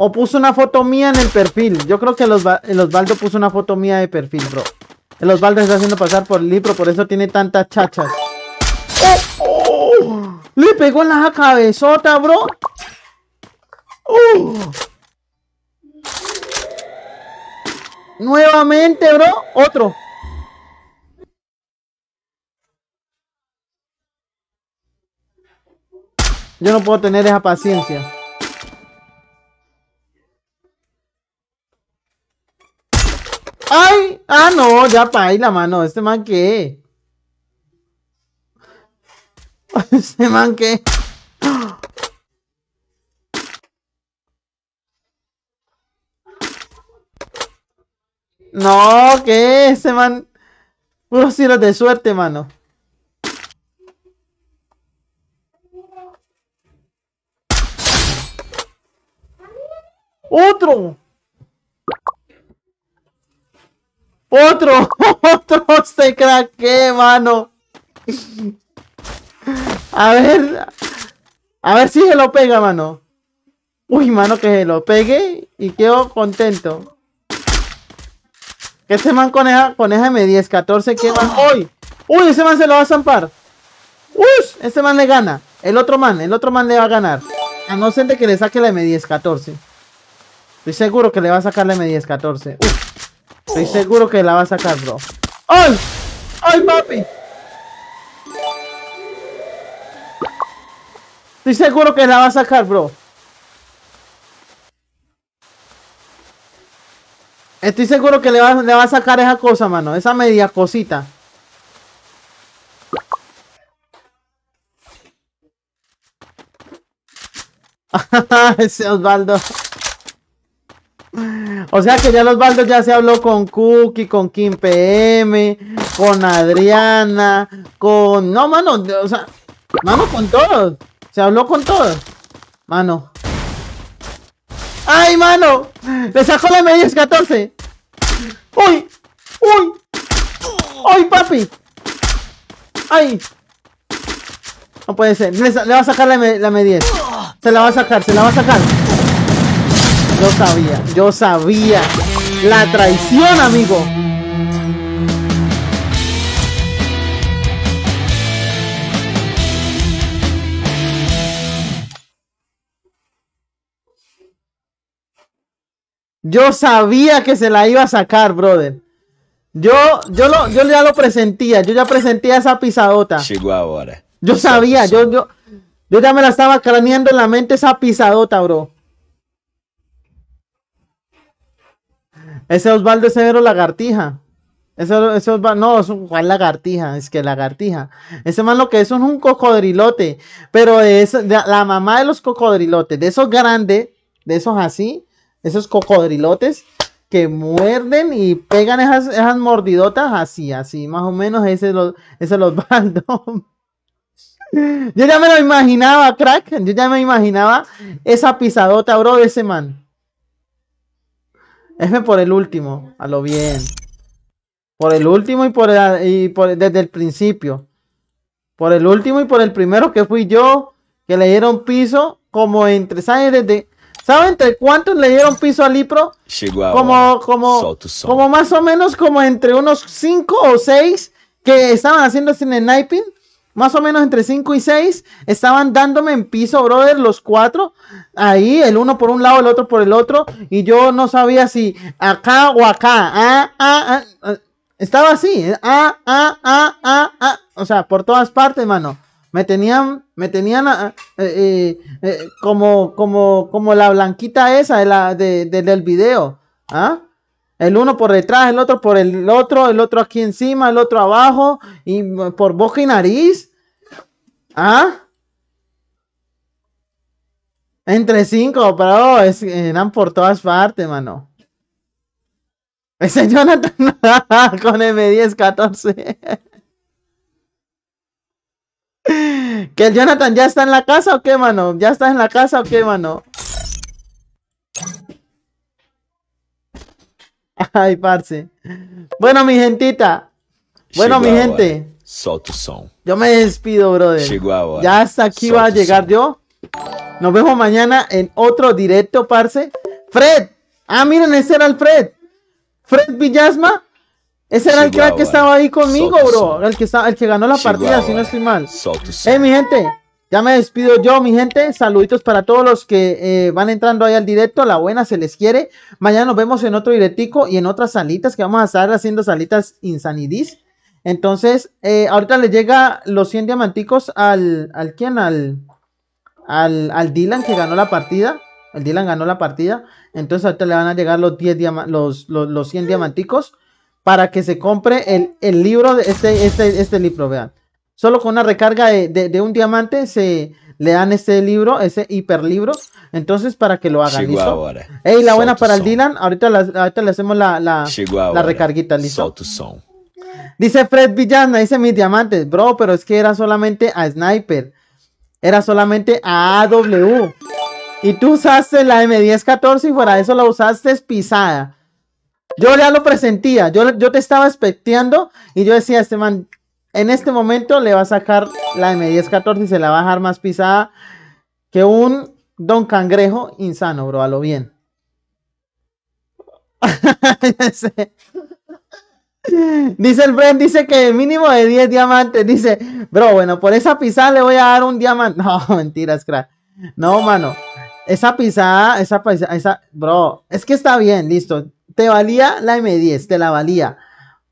O puso una foto mía en el perfil. Yo creo que el Osvaldo puso una foto mía de perfil, bro. El Osvaldo está haciendo pasar por Lipro, por eso tiene tantas chachas. ¡Oh! Le pegó en la cabezota, bro. ¡Oh! Nuevamente, bro. Otro. Yo no puedo tener esa paciencia. ¡Ay! Ah, no, ya paila, mano. ¿Este man qué? (laughs) ¿Este man qué? No, ¿qué? Ese man. Puros tiros de suerte, mano. ¡Otro! ¡Otro! (laughs) ¡Otro! Se craqué, mano. A ver. A ver si se lo pega, mano. Uy, mano, que se lo pegue y quedo contento. Que ese man con esa, con esa M10, 14, ¿qué man? ¡Uy! ¡Uy! Ese man se lo va a zampar. ¡Uy! Ese man le gana. El otro man, el otro man le va a ganar. A no ser de que le saque la M10, 14. Estoy seguro que le va a sacar la M10, 14. Uf. Estoy oh. seguro que la va a sacar, bro. ¡Ay! ¡Ay, papi! Estoy seguro que la va a sacar, bro. Estoy seguro que le va, le va a sacar esa cosa, mano. Esa media cosita. (laughs) Ese Osvaldo. O sea que ya el Osvaldo ya se habló con Cookie, con Kim PM, con Adriana, con. No, mano, o sea, mano, con todos. Se habló con todos. Mano. ¡Ay, mano! Le sacó la M10 14. ¡Uy! ¡Uy! ¡Uy, papi! ¡Ay! No puede ser. Le, va a sacar la, la M10. Se la va a sacar, se la va a sacar. Yo sabía, yo sabía. La traición, amigo. Yo sabía que se la iba a sacar, brother. Yo, yo, lo, yo ya lo presentía, yo ya presentía esa pisadota. Chegou a hora. Yo sabía, yo, yo, yo ya me la estaba craneando en la mente esa pisadota, bro. Ese Osvaldo es severo lagartija. Ese, ese Osvaldo, no, es un ¿cuál lagartija, es que lagartija. Ese man lo que es es un cocodrilote, pero es de- la mamá de los cocodrilotes, de esos grandes, de esos así, esos cocodrilotes que muerden y pegan esas, esas mordidotas así, así, más o menos ese es lo- ese es el Osvaldo. (laughs) Yo ya me lo imaginaba, crack. Yo ya me imaginaba esa pisadota, bro, de ese man. F por el último, a lo bien. Por el último y por, el- y por desde el principio. Por el último y por el primero que fui yo, que le dieron piso como entre, ¿saben? Desde, ¿saben entre cuántos le dieron piso al a como, como, como más o menos como entre unos 5 o 6 que estaban haciendo sin sniping. Más o menos entre 5 y 6 estaban dándome en piso, brother, los cuatro. Ahí, el uno por un lado, el otro por el otro. Y yo no sabía si acá o acá. Ah, ah, ah. Estaba así. eh, Ah, ah, ah, ah, ah. O sea, por todas partes, mano. Me tenían, me tenían eh, eh, como, como, como la blanquita esa de la, de, de- del video. ¿Ah? El uno por detrás, el otro por el otro, el otro aquí encima, el otro abajo, y mm, por boca y nariz. ¿Ah? Entre cinco, pero es- eran por todas partes, mano. Ese (laughs) Jonathan (laughs) con M10, 14. (laughs) ¿Que el Jonathan ya está en la casa o qué, mano? ¿Ya está en la casa o qué, mano? Ay, parce. Bueno, mi gentita. Bueno, mi gente. Solta o som. Yo me despido, brother. Hora. Ya hasta aquí va a llegar yo. Nos vemos mañana en otro directo, parce. Fred. Ah, miren, ese era el Fred. Fred Villasma. Ese era el Llegó crack que ahora. estaba ahí conmigo, bro. El que, está, el que ganó la partida, si no estoy mal. Eh, mi gente, ya me despido yo, mi gente. Saluditos para todos los que eh, van entrando ahí al directo. La buena se les quiere. Mañana nos vemos en otro directico y en otras salitas que vamos a estar haciendo salitas insanidis. Entonces, eh, ahorita le llega los 100 diamanticos al, al quién, al, al, al Dylan que ganó la partida. El Dylan ganó la partida. Entonces ahorita le van a llegar los 10 diama- los, los, los 100 diamanticos para que se compre el, el libro de este, este, este libro, vean. Solo con una recarga de, de- de un diamante se le dan este libro, ese hiperlibro. Entonces, para que lo hagan, ¿listo? Ey, la buena para el. Dylan. Ahorita, la- ahorita le hacemos la, la, la recarguita, ¿listo? Dice Fred Villana, dice mis diamantes, bro, pero es que era solamente a Sniper. Era solamente a AW. Y tú usaste la M1014 y fuera de eso la usaste pisada. Yo ya lo presentía, yo, yo te estaba expecteando y yo decía, este man, en este momento le va a sacar la M1014 y se la va a dejar más pisada que un Don Cangrejo insano, bro, a lo bien. (laughs) Dice el Bren, dice que mínimo de 10 diamantes. Dice, bro, bueno, por esa pisada le voy a dar un diamante. (laughs) No, mentiras, crack. No, mano. Esa pisada, esa pisada, esa, bro, es que está bien, listo. Te valía la M10, te la valía.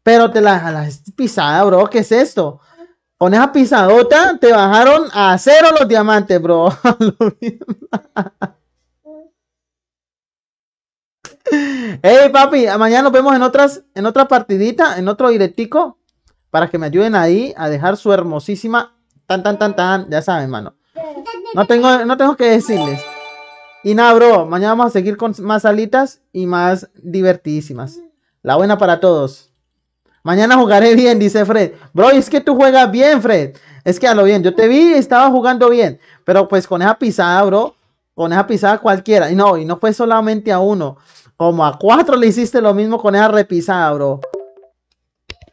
Pero te la, la pisada, bro, ¿qué es esto? Con esa pisadota te bajaron a cero los diamantes, bro. (laughs) Hey, papi, mañana nos vemos en otras, en otra partidita, en otro directico, para que me ayuden ahí a dejar su hermosísima tan tan tan tan, ya saben, mano. No tengo, no tengo que decirles. Y nada, bro, mañana vamos a seguir con más alitas y más divertidísimas. La buena para todos. Mañana jugaré bien, dice Fred. Bro, es que tú juegas bien, Fred. Es que a lo bien, yo te vi estaba jugando bien. Pero pues con esa pisada, bro, con esa pisada cualquiera. Y no, y no fue solamente a uno. Como a cuatro le hiciste lo mismo con esa repisada, bro.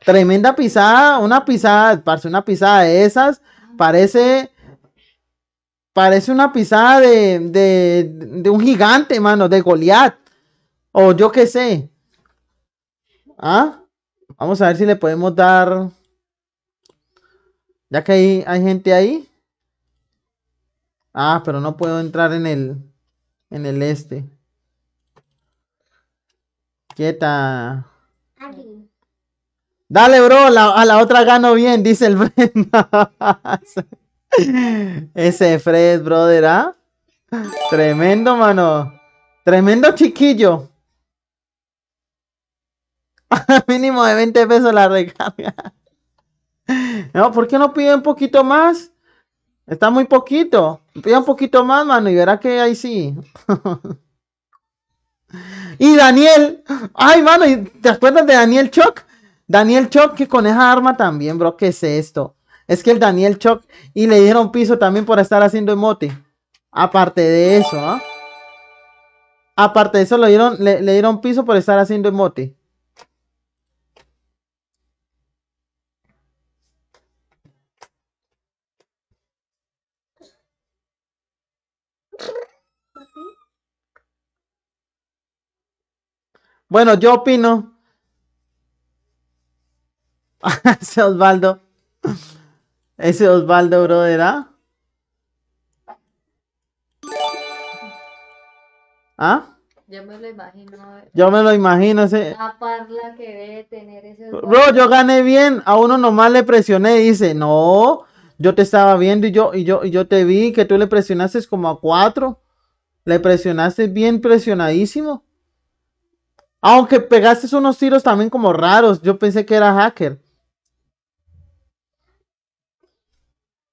Tremenda pisada, una pisada, parece una pisada de esas. Parece Parece una pisada de, de, de un gigante, mano, de Goliat. O yo qué sé. ¿Ah? Vamos a ver si le podemos dar. Ya que hay, hay gente ahí. Ah, pero no puedo entrar en el. En el este. Quieta. Aquí. Dale, bro, la- a la otra gano bien, dice el Brenda. (laughs) Ese Fred, brother, ¿ah? Tremendo, mano. Tremendo chiquillo. (laughs) Mínimo de 20 pesos la recarga. No, ¿por qué no pide un poquito más? Está muy poquito. Pide un poquito más, mano, y verá que ahí sí. (laughs) Y Daniel, ay, mano, ¿y ¿te acuerdas de Daniel Choc? Daniel Choc que con esa arma también, bro, ¿qué es esto? Es que el Daniel Choc y le dieron piso también por estar haciendo emote. Aparte de eso, ¿ah? Aparte de eso, le dieron, le, le dieron piso por estar haciendo emote. Bueno, yo opino. (laughs) Ese Osvaldo. Ese Osvaldo, brother, ¿ah? ¿Ah? Yo me lo imagino. Yo me lo imagino. Ese... La parla que debe tener ese. Bro, yo gané bien. A uno nomás le presioné y dice, no, yo te estaba viendo y yo, y yo, y yo te vi que tú le presionaste como a cuatro. Le presionaste bien presionadísimo. Aunque pegaste unos tiros también como raros. Yo pensé que era hacker.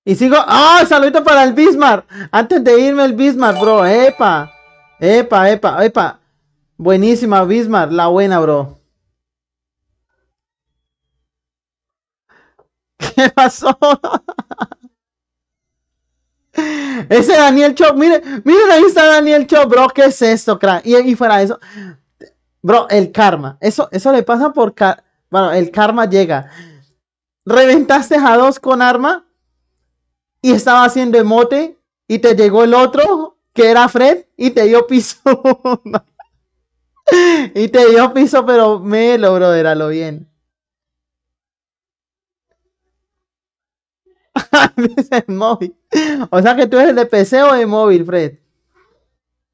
Y sigo. ¡Ah! saludito para el Bismarck. Antes de irme el Bismarck, bro. Epa. Epa, epa, epa. Buenísima, Bismarck. La buena, bro. (laughs) ¿Qué pasó? (laughs) Ese Daniel Chop, mire, miren ahí está Daniel Chop, bro, ¿qué es esto, crack? Y, y fuera de eso, bro, el karma, eso, eso le pasa por, bueno, el karma llega. Reventaste a dos con arma y estaba haciendo emote y te llegó el otro, que era Fred, y te dio piso. (laughs) y te dio piso, pero melo, brother, a lo bien. (laughs) O sea que tú eres de PC o de móvil, Fred.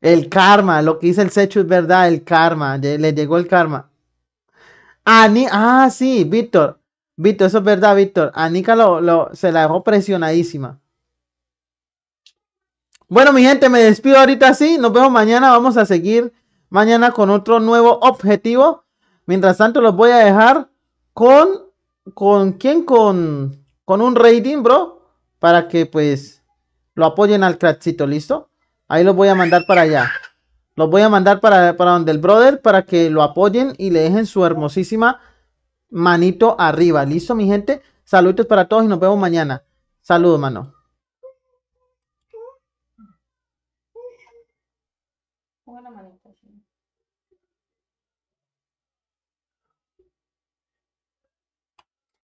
El karma, lo que dice el Sechu es verdad, el karma. Le llegó el karma. Ah, ni- ah, sí, Víctor. Víctor, eso es verdad, Víctor. A Nika lo, lo- se la dejó presionadísima. Bueno, mi gente, me despido ahorita sí. Nos vemos mañana. Vamos a seguir mañana con otro nuevo objetivo. Mientras tanto, los voy a dejar con. ¿Con quién? Con, con un rating, bro. Para que pues lo apoyen al crackcito, ¿listo? Ahí los voy a mandar para allá. Los voy a mandar para, para donde el brother para que lo apoyen y le dejen su hermosísima manito arriba. ¿Listo, mi gente? Saludos para todos y nos vemos mañana. Saludos, mano.